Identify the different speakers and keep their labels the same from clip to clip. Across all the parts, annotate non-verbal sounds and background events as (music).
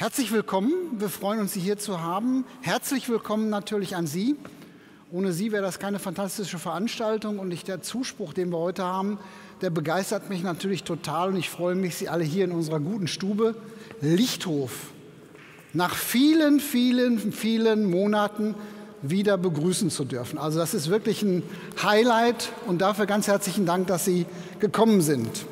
Speaker 1: Herzlich willkommen. Wir freuen uns, Sie hier zu haben. Herzlich willkommen natürlich an Sie. Ohne Sie wäre das keine fantastische Veranstaltung und nicht der Zuspruch, den wir heute haben, der begeistert mich natürlich total und ich freue mich, Sie alle hier in unserer guten Stube Lichthof nach vielen, vielen, vielen Monaten wieder begrüßen zu dürfen. Also das ist wirklich ein Highlight und dafür ganz herzlichen Dank, dass Sie gekommen sind.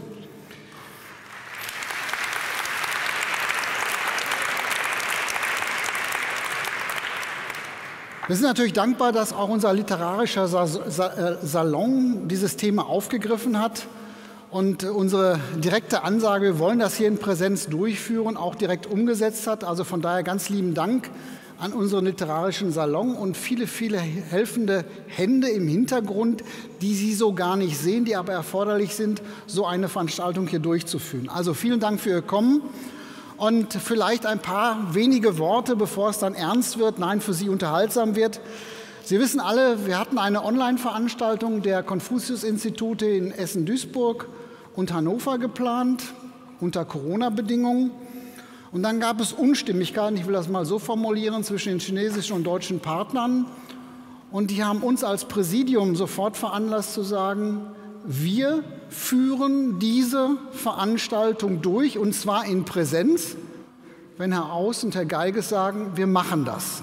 Speaker 1: Wir sind natürlich dankbar, dass auch unser literarischer äh, Salon dieses Thema aufgegriffen hat und unsere direkte Ansage, wir wollen das hier in Präsenz durchführen, auch direkt umgesetzt hat. Also von daher ganz lieben Dank an unseren literarischen Salon und viele, viele helfende Hände im Hintergrund, die Sie so gar nicht sehen, die aber erforderlich sind, so eine Veranstaltung hier durchzuführen. Also vielen Dank für Ihr Kommen. Und vielleicht ein paar wenige Worte, bevor es dann ernst wird, nein, für Sie unterhaltsam wird. Sie wissen alle, wir hatten eine Online-Veranstaltung der Konfuzius-Institute in Essen-Duisburg und Hannover geplant, unter Corona-Bedingungen. Und dann gab es Unstimmigkeiten, ich will das mal so formulieren, zwischen den chinesischen und deutschen Partnern. Und die haben uns als Präsidium sofort veranlasst zu sagen, wir führen diese Veranstaltung durch, und zwar in Präsenz, wenn Herr Aus und Herr Geiges sagen, wir machen das.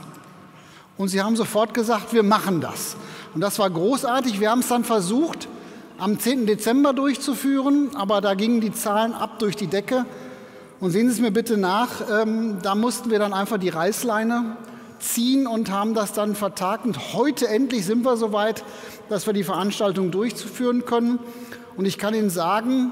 Speaker 1: Und sie haben sofort gesagt, wir machen das. Und das war großartig. Wir haben es dann versucht, am 10. Dezember durchzuführen, aber da gingen die Zahlen ab durch die Decke. Und sehen Sie es mir bitte nach, ähm, da mussten wir dann einfach die Reißleine ziehen und haben das dann vertagt. Und heute endlich sind wir so weit, dass wir die Veranstaltung durchführen können. Und ich kann Ihnen sagen,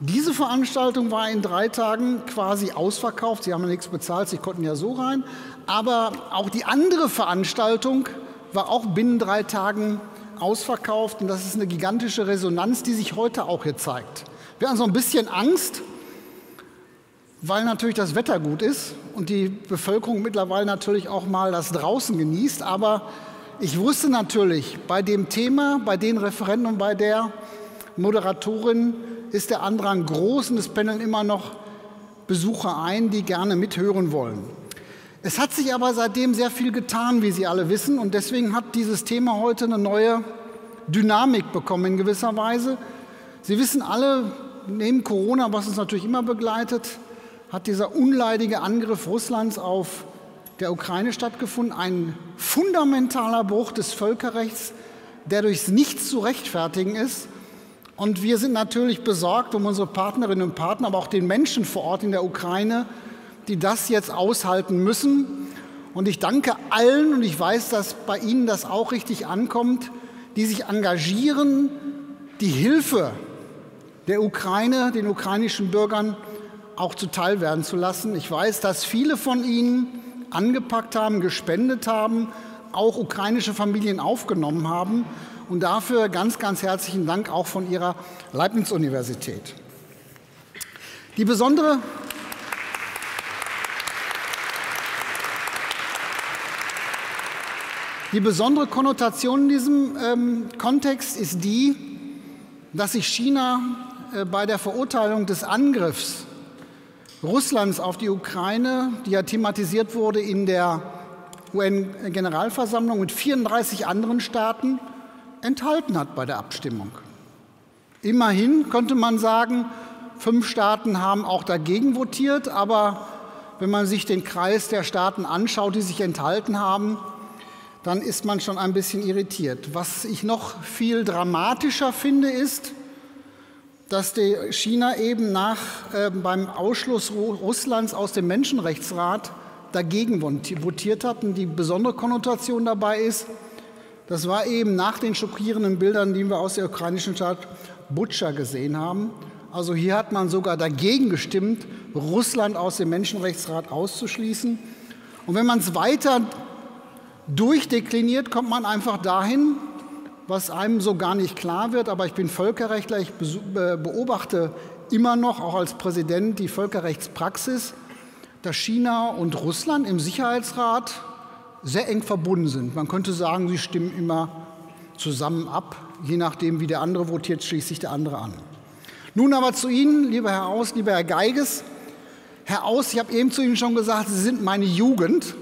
Speaker 1: diese Veranstaltung war in drei Tagen quasi ausverkauft. Sie haben ja nichts bezahlt, Sie konnten ja so rein. Aber auch die andere Veranstaltung war auch binnen drei Tagen ausverkauft. Und das ist eine gigantische Resonanz, die sich heute auch hier zeigt. Wir haben so ein bisschen Angst, weil natürlich das Wetter gut ist und die Bevölkerung mittlerweile natürlich auch mal das draußen genießt. Aber ich wusste natürlich, bei dem Thema, bei den Referenten und bei der Moderatorin ist der Andrang groß und es pendeln immer noch Besucher ein, die gerne mithören wollen. Es hat sich aber seitdem sehr viel getan, wie Sie alle wissen, und deswegen hat dieses Thema heute eine neue Dynamik bekommen in gewisser Weise. Sie wissen alle, neben Corona, was uns natürlich immer begleitet, hat dieser unleidige Angriff Russlands auf der Ukraine stattgefunden, ein fundamentaler Bruch des Völkerrechts, der durchs Nichts zu rechtfertigen ist und wir sind natürlich besorgt um unsere Partnerinnen und Partner, aber auch den Menschen vor Ort in der Ukraine, die das jetzt aushalten müssen. Und ich danke allen, und ich weiß, dass bei Ihnen das auch richtig ankommt, die sich engagieren, die Hilfe der Ukraine, den ukrainischen Bürgern auch zuteil werden zu lassen. Ich weiß, dass viele von Ihnen angepackt haben, gespendet haben, auch ukrainische Familien aufgenommen haben. Und dafür ganz, ganz herzlichen Dank auch von Ihrer Leibniz-Universität. Die besondere Die besondere Konnotation in diesem ähm, Kontext ist die, dass sich China äh, bei der Verurteilung des Angriffs Russlands auf die Ukraine, die ja thematisiert wurde in der UN-Generalversammlung mit 34 anderen Staaten, enthalten hat bei der Abstimmung. Immerhin könnte man sagen, fünf Staaten haben auch dagegen votiert, aber wenn man sich den Kreis der Staaten anschaut, die sich enthalten haben, dann ist man schon ein bisschen irritiert. Was ich noch viel dramatischer finde, ist, dass China eben nach, äh, beim Ausschluss Russlands aus dem Menschenrechtsrat dagegen votiert hat. Und die besondere Konnotation dabei ist, das war eben nach den schockierenden Bildern, die wir aus der ukrainischen Stadt Butscha gesehen haben. Also hier hat man sogar dagegen gestimmt, Russland aus dem Menschenrechtsrat auszuschließen. Und wenn man es weiter durchdekliniert, kommt man einfach dahin, was einem so gar nicht klar wird. Aber ich bin Völkerrechtler, ich beobachte immer noch, auch als Präsident, die Völkerrechtspraxis, dass China und Russland im Sicherheitsrat sehr eng verbunden sind. Man könnte sagen, sie stimmen immer zusammen ab. Je nachdem, wie der andere votiert, schließt sich der andere an. Nun aber zu Ihnen, lieber Herr Aus, lieber Herr Geiges. Herr Aus, ich habe eben zu Ihnen schon gesagt, Sie sind meine Jugend.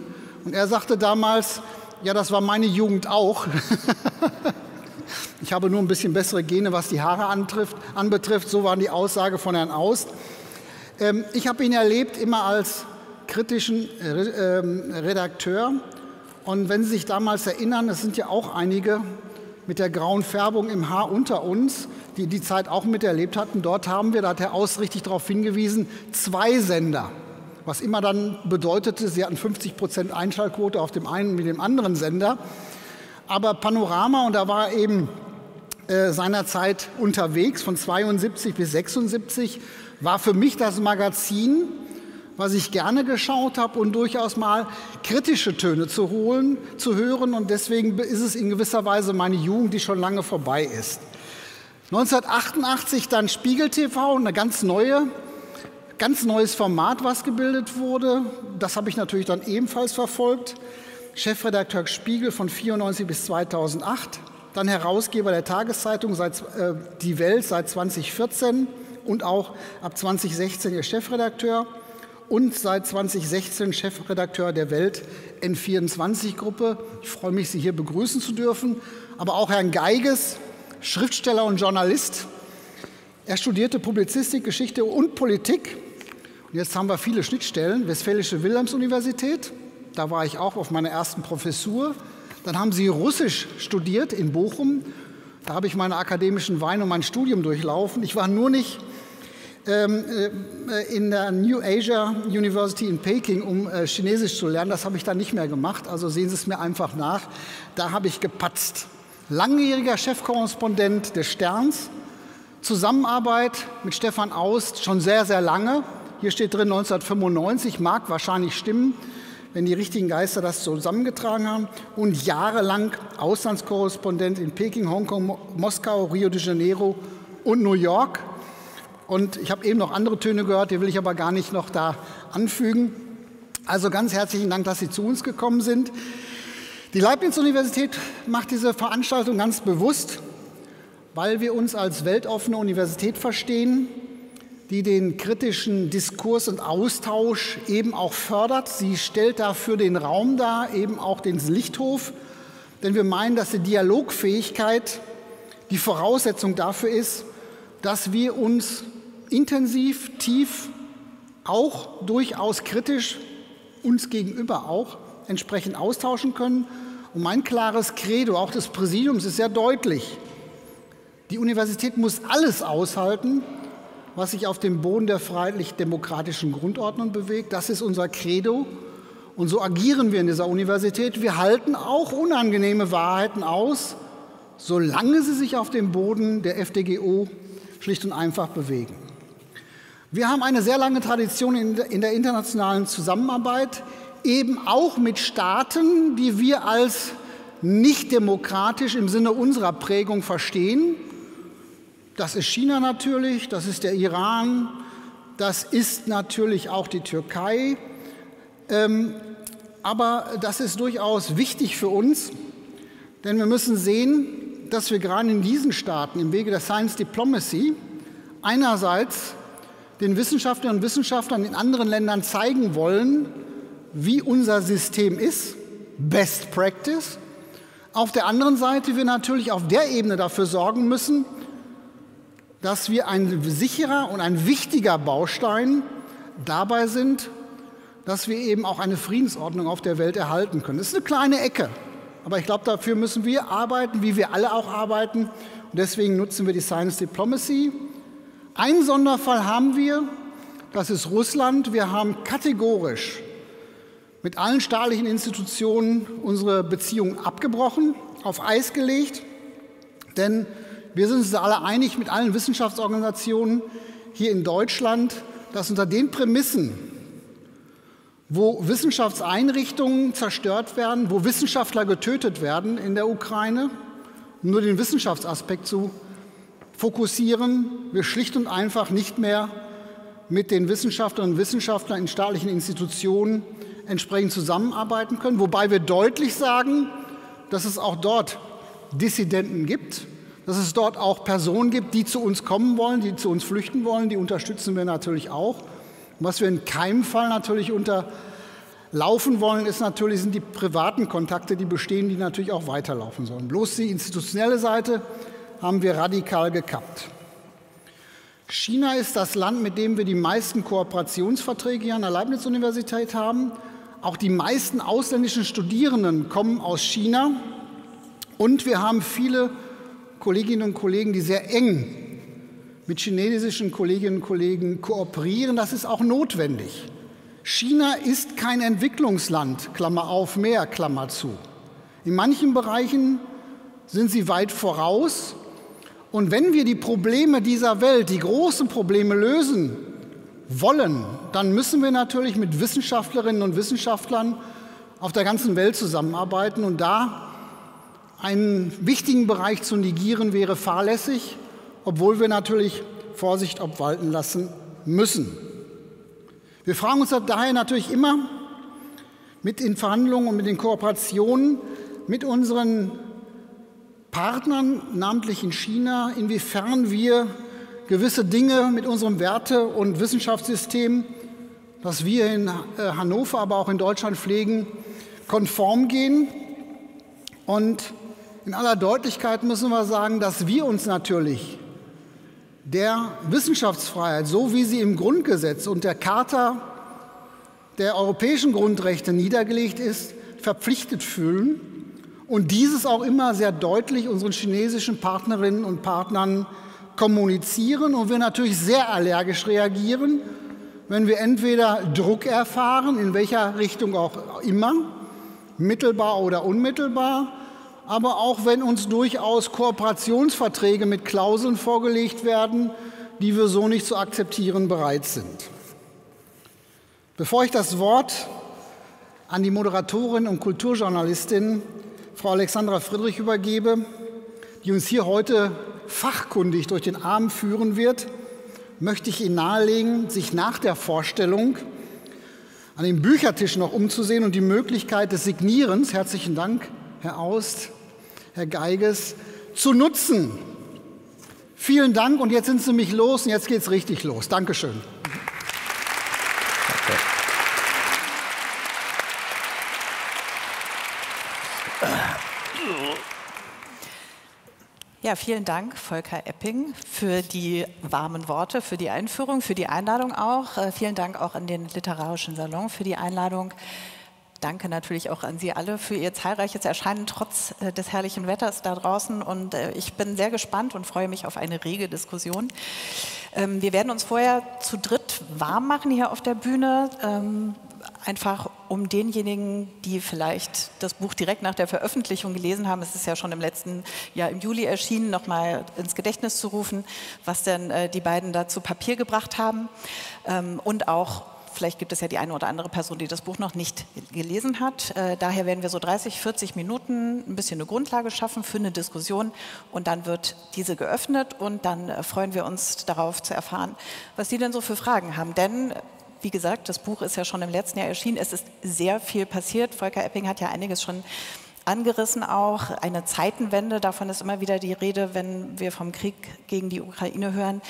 Speaker 1: Und er sagte damals, ja, das war meine Jugend auch. (laughs) ich habe nur ein bisschen bessere Gene, was die Haare antrifft, anbetrifft. So war die Aussage von Herrn Aus. Ähm, ich habe ihn erlebt immer als kritischen äh, ähm, Redakteur. Und wenn Sie sich damals erinnern, es sind ja auch einige mit der grauen Färbung im Haar unter uns, die die Zeit auch miterlebt hatten. Dort haben wir, da hat Herr Aus richtig darauf hingewiesen, zwei Sender. Was immer dann bedeutete, sie hatten 50 Prozent Einschaltquote auf dem einen mit dem anderen Sender. Aber Panorama, und da war eben äh, seinerzeit unterwegs von 72 bis 76, war für mich das Magazin, was ich gerne geschaut habe und durchaus mal kritische Töne zu holen, zu hören. Und deswegen ist es in gewisser Weise meine Jugend, die schon lange vorbei ist. 1988 dann Spiegel TV, eine ganz neue, ganz neues Format, was gebildet wurde. Das habe ich natürlich dann ebenfalls verfolgt. Chefredakteur Spiegel von 94 bis 2008, dann Herausgeber der Tageszeitung seit äh, Die Welt seit 2014 und auch ab 2016 ihr Chefredakteur und seit 2016 Chefredakteur der Welt N24-Gruppe. Ich freue mich, Sie hier begrüßen zu dürfen. Aber auch Herrn Geiges, Schriftsteller und Journalist. Er studierte Publizistik, Geschichte und Politik. Und jetzt haben wir viele Schnittstellen. Westfälische Wilhelms-Universität, da war ich auch auf meiner ersten Professur. Dann haben Sie Russisch studiert in Bochum. Da habe ich meine akademischen Wein und mein Studium durchlaufen. Ich war nur nicht in der New Asia University in Peking, um äh, Chinesisch zu lernen. Das habe ich dann nicht mehr gemacht, also sehen Sie es mir einfach nach. Da habe ich gepatzt. Langjähriger Chefkorrespondent des Sterns, Zusammenarbeit mit Stefan Aust schon sehr, sehr lange. Hier steht drin 1995, mag wahrscheinlich stimmen, wenn die richtigen Geister das zusammengetragen haben. Und jahrelang Auslandskorrespondent in Peking, Hongkong, Moskau, Rio de Janeiro und New York. Und ich habe eben noch andere Töne gehört, die will ich aber gar nicht noch da anfügen. Also ganz herzlichen Dank, dass Sie zu uns gekommen sind. Die Leibniz-Universität macht diese Veranstaltung ganz bewusst, weil wir uns als weltoffene Universität verstehen, die den kritischen Diskurs und Austausch eben auch fördert. Sie stellt dafür den Raum dar, eben auch den Lichthof, denn wir meinen, dass die Dialogfähigkeit die Voraussetzung dafür ist, dass wir uns intensiv, tief, auch durchaus kritisch uns gegenüber auch entsprechend austauschen können. Und mein klares Credo, auch des Präsidiums, ist sehr deutlich. Die Universität muss alles aushalten, was sich auf dem Boden der freiheitlich-demokratischen Grundordnung bewegt. Das ist unser Credo. Und so agieren wir in dieser Universität. Wir halten auch unangenehme Wahrheiten aus, solange sie sich auf dem Boden der FDGO schlicht und einfach bewegen. Wir haben eine sehr lange Tradition in der internationalen Zusammenarbeit, eben auch mit Staaten, die wir als nicht demokratisch im Sinne unserer Prägung verstehen. Das ist China natürlich, das ist der Iran, das ist natürlich auch die Türkei. Ähm, aber das ist durchaus wichtig für uns, denn wir müssen sehen, dass wir gerade in diesen Staaten im Wege der Science Diplomacy einerseits den Wissenschaftlerinnen und Wissenschaftlern in anderen Ländern zeigen wollen, wie unser System ist, Best Practice. Auf der anderen Seite wir natürlich auf der Ebene dafür sorgen müssen, dass wir ein sicherer und ein wichtiger Baustein dabei sind, dass wir eben auch eine Friedensordnung auf der Welt erhalten können. Das ist eine kleine Ecke, aber ich glaube, dafür müssen wir arbeiten, wie wir alle auch arbeiten. Und deswegen nutzen wir die Science Diplomacy ein Sonderfall haben wir, das ist Russland. Wir haben kategorisch mit allen staatlichen Institutionen unsere Beziehungen abgebrochen, auf Eis gelegt, denn wir sind uns alle einig mit allen Wissenschaftsorganisationen hier in Deutschland, dass unter den Prämissen, wo Wissenschaftseinrichtungen zerstört werden, wo Wissenschaftler getötet werden in der Ukraine, um nur den Wissenschaftsaspekt zu fokussieren wir schlicht und einfach nicht mehr mit den Wissenschaftlerinnen und Wissenschaftlern in staatlichen Institutionen entsprechend zusammenarbeiten können, wobei wir deutlich sagen, dass es auch dort Dissidenten gibt, dass es dort auch Personen gibt, die zu uns kommen wollen, die zu uns flüchten wollen, die unterstützen wir natürlich auch. was wir in keinem Fall natürlich unterlaufen wollen, ist natürlich, sind die privaten Kontakte, die bestehen, die natürlich auch weiterlaufen sollen. Bloß die institutionelle Seite haben wir radikal gekappt. China ist das Land, mit dem wir die meisten Kooperationsverträge hier an der Leibniz-Universität haben. Auch die meisten ausländischen Studierenden kommen aus China. Und wir haben viele Kolleginnen und Kollegen, die sehr eng mit chinesischen Kolleginnen und Kollegen kooperieren. Das ist auch notwendig. China ist kein Entwicklungsland, Klammer auf, mehr, Klammer zu. In manchen Bereichen sind sie weit voraus. Und wenn wir die Probleme dieser Welt, die großen Probleme lösen wollen, dann müssen wir natürlich mit Wissenschaftlerinnen und Wissenschaftlern auf der ganzen Welt zusammenarbeiten. Und da einen wichtigen Bereich zu negieren wäre fahrlässig obwohl wir natürlich Vorsicht obwalten lassen müssen. Wir fragen uns daher natürlich immer mit den Verhandlungen und mit den Kooperationen mit unseren Partnern, namentlich in China, inwiefern wir gewisse Dinge mit unserem Werte- und Wissenschaftssystem, das wir in äh, Hannover, aber auch in Deutschland pflegen, konform gehen. Und in aller Deutlichkeit müssen wir sagen, dass wir uns natürlich der Wissenschaftsfreiheit, so wie sie im Grundgesetz und der Charta der europäischen Grundrechte niedergelegt ist, verpflichtet fühlen und dieses auch immer sehr deutlich unseren chinesischen Partnerinnen und Partnern kommunizieren und wir natürlich sehr allergisch reagieren, wenn wir entweder Druck erfahren, in welcher Richtung auch immer, mittelbar oder unmittelbar, aber auch wenn uns durchaus Kooperationsverträge mit Klauseln vorgelegt werden, die wir so nicht zu akzeptieren bereit sind. Bevor ich das Wort an die Moderatorin und Kulturjournalistin Frau Alexandra Friedrich übergebe, die uns hier heute fachkundig durch den Abend führen wird, möchte ich Ihnen nahelegen, sich nach der Vorstellung an den Büchertisch noch umzusehen und die Möglichkeit des Signierens, herzlichen Dank, Herr Aust, Herr Geiges, zu nutzen. Vielen Dank und jetzt sind Sie mich los und jetzt geht es richtig los. Dankeschön.
Speaker 2: Ja, vielen Dank, Volker Epping, für die warmen Worte, für die Einführung, für die Einladung auch. Äh, vielen Dank auch an den Literarischen Salon für die Einladung. Danke natürlich auch an Sie alle für Ihr zahlreiches Erscheinen trotz äh, des herrlichen Wetters da draußen. Und äh, ich bin sehr gespannt und freue mich auf eine rege Diskussion. Ähm, wir werden uns vorher zu dritt warm machen hier auf der Bühne. Ähm, einfach um denjenigen, die vielleicht das Buch direkt nach der Veröffentlichung gelesen haben, es ist ja schon im letzten Jahr im Juli erschienen, nochmal ins Gedächtnis zu rufen, was denn äh, die beiden da zu Papier gebracht haben. Ähm, und auch Vielleicht gibt es ja die eine oder andere Person, die das Buch noch nicht gelesen hat. Äh, daher werden wir so 30, 40 Minuten ein bisschen eine Grundlage schaffen für eine Diskussion und dann wird diese geöffnet und dann äh, freuen wir uns darauf zu erfahren, was Sie denn so für Fragen haben. Denn wie gesagt, das Buch ist ja schon im letzten Jahr erschienen. Es ist sehr viel passiert. Volker Epping hat ja einiges schon angerissen auch. Eine Zeitenwende, davon ist immer wieder die Rede, wenn wir vom Krieg gegen die Ukraine hören.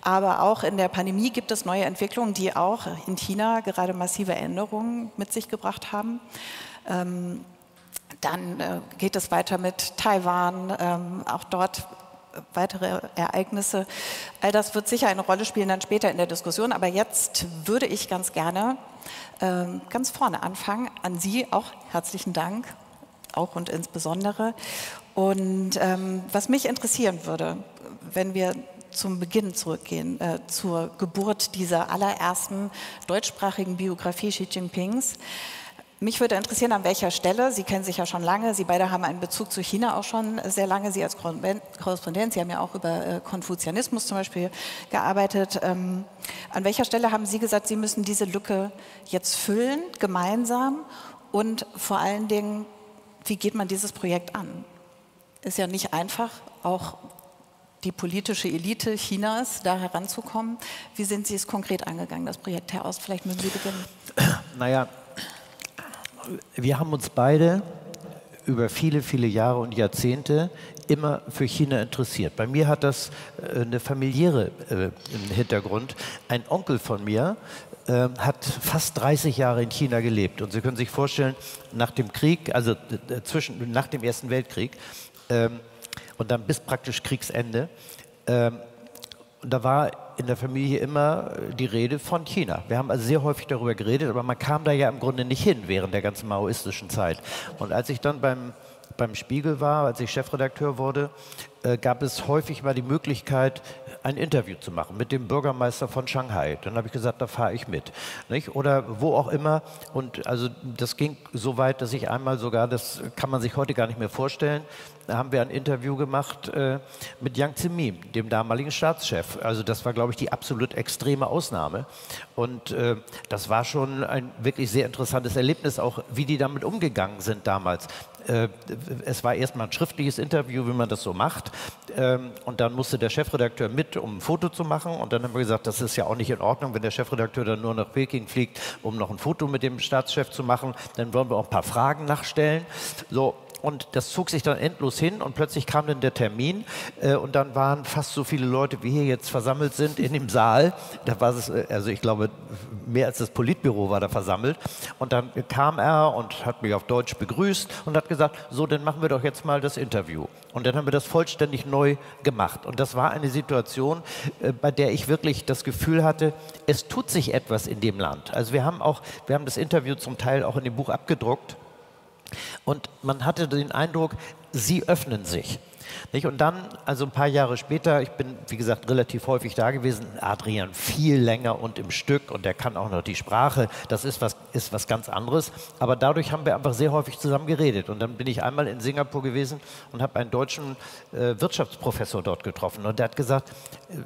Speaker 2: Aber auch in der Pandemie gibt es neue Entwicklungen, die auch in China gerade massive Änderungen mit sich gebracht haben. Ähm, dann äh, geht es weiter mit Taiwan, ähm, auch dort weitere Ereignisse. All das wird sicher eine Rolle spielen dann später in der Diskussion. Aber jetzt würde ich ganz gerne ähm, ganz vorne anfangen. An Sie auch herzlichen Dank, auch und insbesondere. Und ähm, was mich interessieren würde, wenn wir zum Beginn zurückgehen, äh, zur Geburt dieser allerersten deutschsprachigen Biografie Xi Jinpings. Mich würde interessieren, an welcher Stelle, Sie kennen sich ja schon lange, Sie beide haben einen Bezug zu China auch schon sehr lange, Sie als Korrespondent, Sie haben ja auch über äh, Konfuzianismus zum Beispiel gearbeitet. Ähm, an welcher Stelle haben Sie gesagt, Sie müssen diese Lücke jetzt füllen, gemeinsam und vor allen Dingen, wie geht man dieses Projekt an? Ist ja nicht einfach, auch die politische Elite Chinas da heranzukommen. Wie sind Sie es konkret angegangen, das Projekt, Herr Ost? Vielleicht müssen Sie beginnen.
Speaker 3: Naja, wir haben uns beide über viele, viele Jahre und Jahrzehnte immer für China interessiert. Bei mir hat das äh, eine familiäre äh, Hintergrund. Ein Onkel von mir äh, hat fast 30 Jahre in China gelebt. Und Sie können sich vorstellen, nach dem Krieg, also zwischen, nach dem Ersten Weltkrieg ähm, und dann bis praktisch Kriegsende, ähm, da war in der Familie immer äh, die Rede von China. Wir haben also sehr häufig darüber geredet, aber man kam da ja im Grunde nicht hin während der ganzen maoistischen Zeit. Und als ich dann beim, beim Spiegel war, als ich Chefredakteur wurde, äh, gab es häufig mal die Möglichkeit, ein Interview zu machen mit dem Bürgermeister von Shanghai. Dann habe ich gesagt, da fahre ich mit. Nicht? Oder wo auch immer. Und also das ging so weit, dass ich einmal sogar, das kann man sich heute gar nicht mehr vorstellen, da haben wir ein Interview gemacht äh, mit Yang Zemin, dem damaligen Staatschef. Also das war, glaube ich, die absolut extreme Ausnahme. Und äh, das war schon ein wirklich sehr interessantes Erlebnis, auch wie die damit umgegangen sind damals. Äh, es war erstmal ein schriftliches Interview, wie man das so macht. Ähm, und dann musste der Chefredakteur mit, um ein Foto zu machen. Und dann haben wir gesagt, das ist ja auch nicht in Ordnung, wenn der Chefredakteur dann nur nach Peking fliegt, um noch ein Foto mit dem Staatschef zu machen. Dann wollen wir auch ein paar Fragen nachstellen. So, und das zog sich dann endlos hin und plötzlich kam dann der Termin äh, und dann waren fast so viele Leute, wie hier jetzt versammelt sind in dem Saal. Da war es, äh, also ich glaube, mehr als das Politbüro war da versammelt. Und dann kam er und hat mich auf Deutsch begrüßt und hat gesagt, so, dann machen wir doch jetzt mal das Interview. Und dann haben wir das vollständig neu gemacht. Und das war eine Situation, äh, bei der ich wirklich das Gefühl hatte, es tut sich etwas in dem Land. Also wir haben auch, wir haben das Interview zum Teil auch in dem Buch abgedruckt. Und man hatte den Eindruck, sie öffnen sich. Nicht? Und dann, also ein paar Jahre später, ich bin, wie gesagt, relativ häufig da gewesen, Adrian viel länger und im Stück und der kann auch noch die Sprache, das ist was, ist was ganz anderes. Aber dadurch haben wir einfach sehr häufig zusammen geredet. Und dann bin ich einmal in Singapur gewesen und habe einen deutschen äh, Wirtschaftsprofessor dort getroffen. Und der hat gesagt,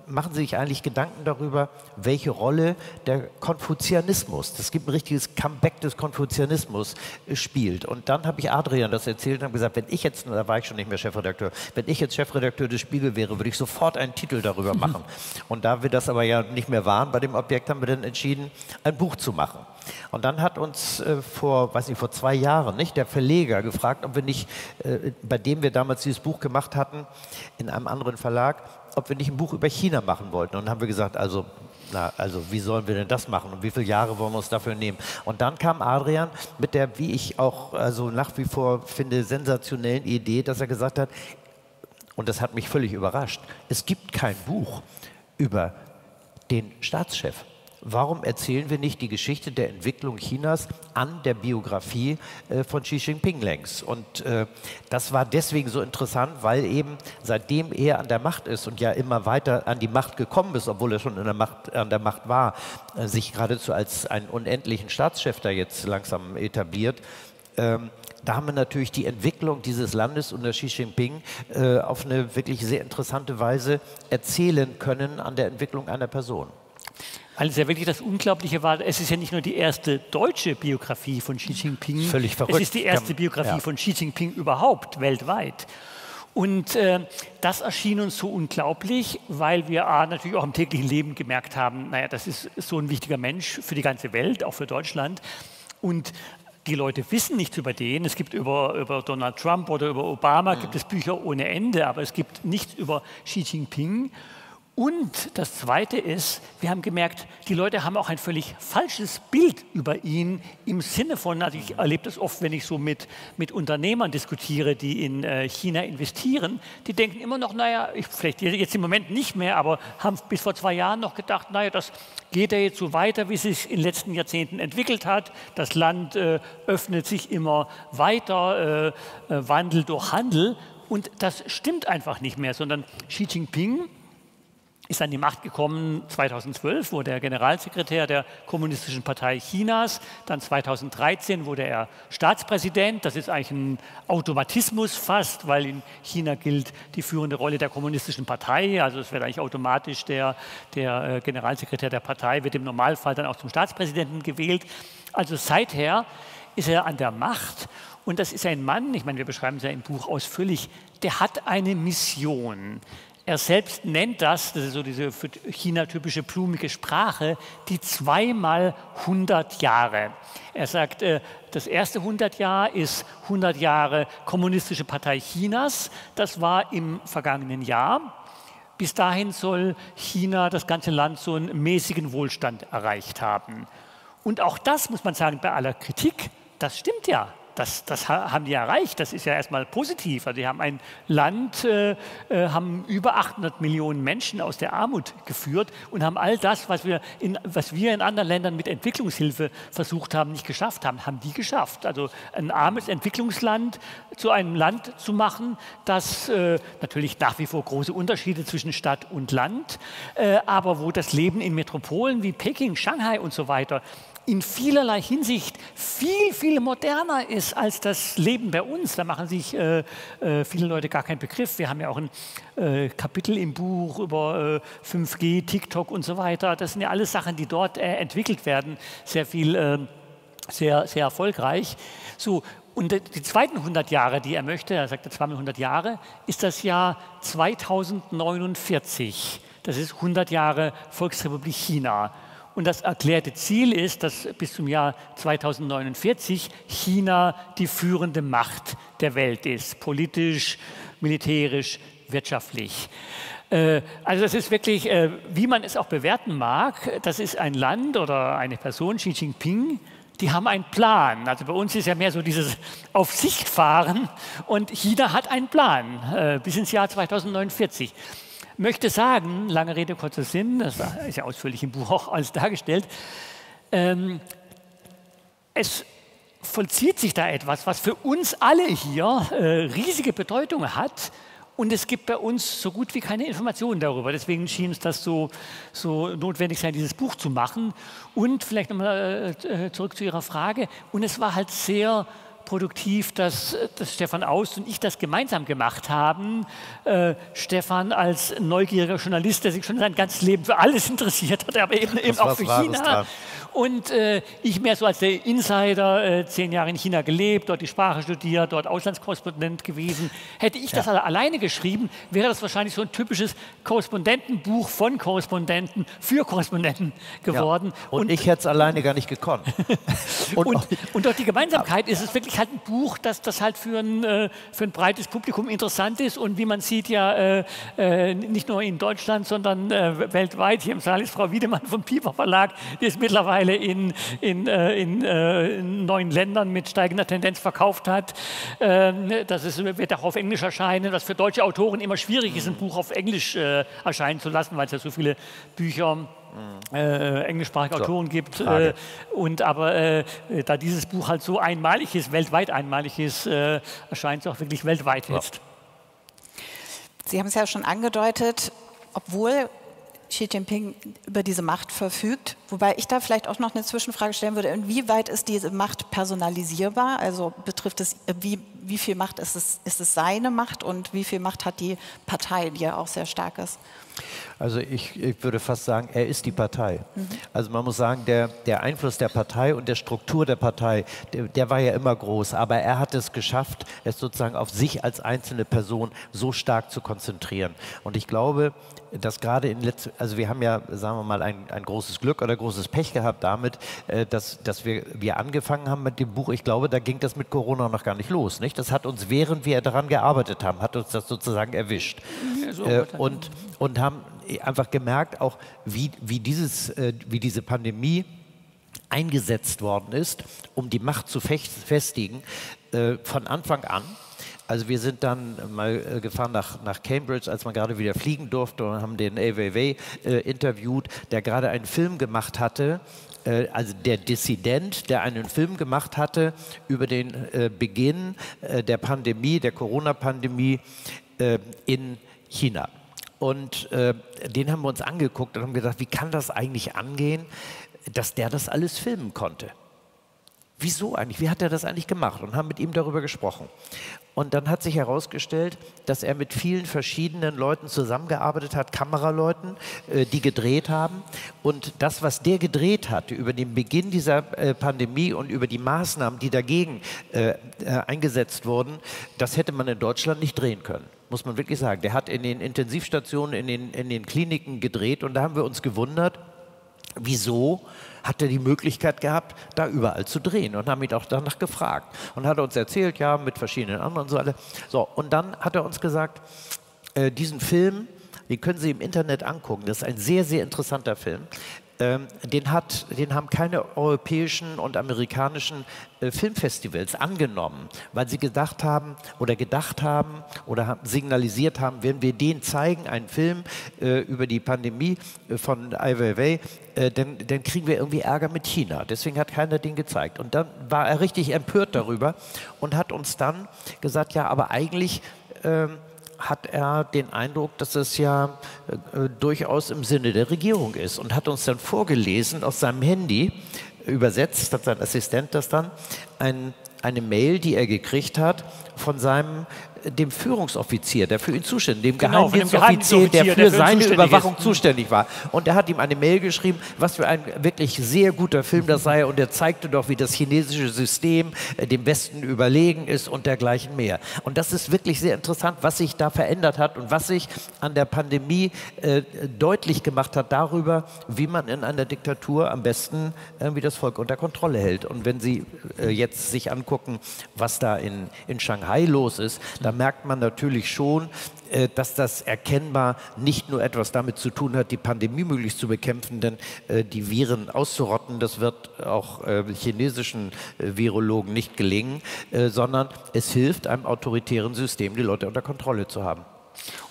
Speaker 3: machen Sie sich eigentlich Gedanken darüber, welche Rolle der Konfuzianismus, das gibt ein richtiges Comeback des Konfuzianismus, äh, spielt. Und dann habe ich Adrian das erzählt und habe gesagt, wenn ich jetzt, da war ich schon nicht mehr Chefredakteur, wenn ich jetzt Chefredakteur des Spiegel wäre, würde ich sofort einen Titel darüber (laughs) machen. Und da wir das aber ja nicht mehr waren bei dem Objekt, haben wir dann entschieden, ein Buch zu machen. Und dann hat uns äh, vor, weiß nicht, vor zwei Jahren nicht, der Verleger gefragt, ob wir nicht, äh, bei dem wir damals dieses Buch gemacht hatten, in einem anderen Verlag, ob wir nicht ein Buch über China machen wollten. Und dann haben wir gesagt, also na, also wie sollen wir denn das machen und wie viele Jahre wollen wir uns dafür nehmen? Und dann kam Adrian mit der, wie ich auch also nach wie vor finde, sensationellen Idee, dass er gesagt hat, und das hat mich völlig überrascht, es gibt kein Buch über den Staatschef. Warum erzählen wir nicht die Geschichte der Entwicklung Chinas an der Biografie äh, von Xi Jinping längs? Und äh, das war deswegen so interessant, weil eben seitdem er an der Macht ist und ja immer weiter an die Macht gekommen ist, obwohl er schon der Macht, an der Macht war, äh, sich geradezu als einen unendlichen Staatschef da jetzt langsam etabliert, ähm, da haben wir natürlich die Entwicklung dieses Landes unter Xi Jinping äh, auf eine wirklich sehr interessante Weise erzählen können an der Entwicklung einer Person.
Speaker 4: Weil es ja wirklich das Unglaubliche war, es ist ja nicht nur die erste deutsche Biografie von Xi Jinping,
Speaker 3: Völlig verrückt.
Speaker 4: es ist die erste Biografie ja. von Xi Jinping überhaupt weltweit. Und äh, das erschien uns so unglaublich, weil wir A, natürlich auch im täglichen Leben gemerkt haben, naja, das ist so ein wichtiger Mensch für die ganze Welt, auch für Deutschland. Und die Leute wissen nichts über den. Es gibt über, über Donald Trump oder über Obama, mhm. gibt es Bücher ohne Ende, aber es gibt nichts über Xi Jinping. Und das Zweite ist, wir haben gemerkt, die Leute haben auch ein völlig falsches Bild über ihn im Sinne von, also ich erlebe das oft, wenn ich so mit, mit Unternehmern diskutiere, die in äh, China investieren, die denken immer noch, naja, ich, vielleicht jetzt im Moment nicht mehr, aber haben bis vor zwei Jahren noch gedacht, naja, das geht ja jetzt so weiter, wie es sich in den letzten Jahrzehnten entwickelt hat. Das Land äh, öffnet sich immer weiter, äh, äh Wandel durch Handel. Und das stimmt einfach nicht mehr, sondern Xi Jinping ist an die Macht gekommen 2012, wurde er Generalsekretär der Kommunistischen Partei Chinas. Dann 2013 wurde er Staatspräsident. Das ist eigentlich ein Automatismus fast, weil in China gilt die führende Rolle der Kommunistischen Partei. Also es wird eigentlich automatisch der, der äh, Generalsekretär der Partei, wird im Normalfall dann auch zum Staatspräsidenten gewählt. Also seither ist er an der Macht. Und das ist ein Mann, ich meine, wir beschreiben es ja im Buch ausführlich, der hat eine Mission Er selbst nennt das, das ist so diese für China typische blumige Sprache, die zweimal 100 Jahre. Er sagt, äh, das erste 100 Jahr ist 100 Jahre Kommunistische Partei Chinas. Das war im vergangenen Jahr. Bis dahin soll China, das ganze Land, so einen mäßigen Wohlstand erreicht haben. Und auch das muss man sagen, bei aller Kritik, das stimmt ja das, das haben die erreicht. Das ist ja erstmal positiv. Also die haben ein Land, äh, äh haben über 800 Millionen Menschen aus der Armut geführt und haben all das, was wir, in, was wir in anderen Ländern mit Entwicklungshilfe versucht haben, nicht geschafft haben, haben die geschafft. Also ein armes Entwicklungsland zu einem Land zu machen, das äh, natürlich nach wie vor große Unterschiede zwischen Stadt und Land, äh, aber wo das Leben in Metropolen wie Peking, Shanghai und so weiter in vielerlei Hinsicht viel, viel moderner ist als das Leben bei uns. Da machen sich äh, äh, viele Leute gar keinen Begriff. Wir haben ja auch ein äh, Kapitel im Buch über 5G, äh, TikTok und so weiter. Das sind ja alles Sachen, die dort äh, entwickelt werden. Sehr viel, äh, sehr, sehr erfolgreich. So, und die zweiten 100 Jahre, die er möchte, er sagte zweimal 100 Jahre, ist das Jahr 2049. Das ist 100 Jahre Volksrepublik China. Und das erklärte Ziel ist, dass bis zum Jahr 2049 China die führende Macht der Welt ist, politisch, militärisch, wirtschaftlich. Äh, also das ist wirklich, äh, wie man es auch bewerten mag, das ist ein Land oder eine Person, Xi Jinping, die haben einen Plan. Also bei uns ist ja mehr so dieses Auf Sicht fahren und China hat einen Plan äh, bis ins Jahr 2049 möchte sagen, lange Rede, kurzer Sinn, das ist ja ausführlich im Buch auch alles dargestellt, ähm, es vollzieht sich da etwas, was für uns alle hier äh, riesige Bedeutung hat. Und es gibt bei uns so gut wie keine Informationen darüber. Deswegen schien es das so, so notwendig sein, dieses Buch zu machen. Und vielleicht nochmal äh, zurück zu Ihrer Frage. Und es war halt sehr produktiv, dass, dass Stefan Aust und ich das gemeinsam gemacht haben. Äh, Stefan als neugieriger Journalist, der sich schon sein ganzes Leben für alles interessiert hat, aber eben, eben auch für China. Und äh, ich mehr so als der Insider, äh, zehn Jahre in China gelebt, dort die Sprache studiert, dort Auslandskorrespondent gewesen. Hätte ich ja. das alleine geschrieben, wäre das wahrscheinlich so ein typisches Korrespondentenbuch von Korrespondenten für Korrespondenten geworden.
Speaker 3: Ja. Und, und, ich hätte es alleine gar nicht gekonnt. (laughs)
Speaker 4: und, und, und, durch die Gemeinsamkeit ist es wirklich halt ein Buch, das, das halt für ein, äh, für ein breites Publikum interessant ist und wie man sieht ja äh, äh, nicht nur in Deutschland, sondern weltweit. Hier im Saal ist Frau Wiedemann vom Pieper Verlag, die ist mittlerweile mittlerweile in, in, äh, in, äh, in neuen Ländern mit steigender Tendenz verkauft hat. Ähm, das ist, wird auch auf Englisch erscheinen, was für deutsche Autoren immer schwierig ist, ein Buch auf Englisch äh, erscheinen zu lassen, weil es ja so viele Bücher äh, englischsprachige so, Autoren gibt. Äh, und aber äh, da dieses Buch halt so einmalig ist, weltweit einmalig ist, äh, erscheint es auch wirklich weltweit jetzt.
Speaker 2: Sie haben es ja schon angedeutet, obwohl Xi Jinping über diese Macht verfügt. Wobei ich da vielleicht auch noch eine Zwischenfrage stellen würde, inwieweit ist diese Macht personalisierbar? Also betrifft es, wie, wie viel Macht ist es, ist es seine Macht und wie viel Macht hat die Partei, die ja auch sehr stark ist?
Speaker 3: Also ich, ich würde fast sagen, er ist die Partei. Mhm. Also man muss sagen, der, der Einfluss der Partei und der Struktur der Partei, der, der war ja immer groß, aber er hat es geschafft, es sozusagen auf sich als einzelne Person so stark zu konzentrieren. Und ich glaube, dass gerade in letzter, also wir haben ja, sagen wir mal, ein, ein großes Glück oder großes Pech gehabt damit, äh, dass, dass wir, wir angefangen haben mit dem Buch. Ich glaube, da ging das mit Corona noch gar nicht los. Nicht? Das hat uns, während wir daran gearbeitet haben, hat uns das sozusagen erwischt. Ja, so äh, und, und haben einfach gemerkt, auch wie, wie, dieses, äh, wie diese Pandemie eingesetzt worden ist, um die Macht zu festigen, äh, von Anfang an. Also wir sind dann mal äh, gefahren nach, nach Cambridge, als man gerade wieder fliegen durfte und haben den Weiwei äh, interviewt, der gerade einen Film gemacht hatte, äh, also der Dissident, der einen Film gemacht hatte über den äh, Beginn äh, der Pandemie, der Corona-Pandemie äh, in China. Und den haben wir uns angeguckt und haben gedacht, wie kann das eigentlich angehen, dass der das alles filmen konnte? Wieso eigentlich? Wie hat er das eigentlich gemacht? Und haben mit ihm darüber gesprochen. Und dann hat sich herausgestellt, dass er mit vielen verschiedenen Leuten zusammengearbeitet hat, Kameraleuten, äh, die gedreht haben. Und das, was der gedreht hat über den Beginn dieser äh, Pandemie und über die Maßnahmen, die dagegen äh, eingesetzt wurden, das hätte man in Deutschland nicht drehen können. muss man wirklich sagen. Der hat in den Intensivstationen, in den, in den Kliniken gedreht und da haben wir uns gewundert, wieso hat er die Möglichkeit gehabt, da überall zu drehen und haben ihn auch danach gefragt und hat uns erzählt, ja, mit verschiedenen anderen so alle. So, und dann hat er uns gesagt, äh, diesen Film, den können Sie im Internet angucken. Das ist ein sehr, sehr interessanter Film. Ähm, den, hat, den haben keine europäischen und amerikanischen äh, Filmfestivals angenommen, weil sie gedacht haben oder gedacht haben oder haben, signalisiert haben, wenn wir den zeigen, einen Film äh, über die Pandemie äh, von Ai Weiwei, äh, dann, dann kriegen wir irgendwie Ärger mit China. Deswegen hat keiner den gezeigt. Und dann war er richtig empört darüber und hat uns dann gesagt, ja, aber eigentlich ähm, hat er den Eindruck, dass es ja äh, durchaus im Sinne der Regierung ist und hat uns dann vorgelesen aus seinem Handy, übersetzt hat sein Assistent das dann, ein, eine Mail, die er gekriegt hat von seinem dem Führungsoffizier, der für ihn zuständig, dem genau, Geheimdienstoffizier, der für der seine Überwachung ist. zuständig war. Und er hat ihm eine Mail geschrieben, was für ein wirklich sehr guter Film das sei. Und er zeigte doch, wie das chinesische System äh, dem Westen überlegen ist und dergleichen mehr. Und das ist wirklich sehr interessant, was sich da verändert hat und was sich an der Pandemie äh, deutlich gemacht hat darüber, wie man in einer Diktatur am besten irgendwie das Volk unter Kontrolle hält. Und wenn Sie äh, jetzt sich angucken, was da in, in Shanghai los ist, da merkt man natürlich schon, äh, dass das erkennbar nicht nur etwas damit zu tun hat, die Pandemie möglichst zu bekämpfen, denn äh, die Viren auszurotten, das wird auch äh, chinesischen Virologen nicht gelingen, sondern es hilft einem autoritären System, die Leute unter Kontrolle zu haben.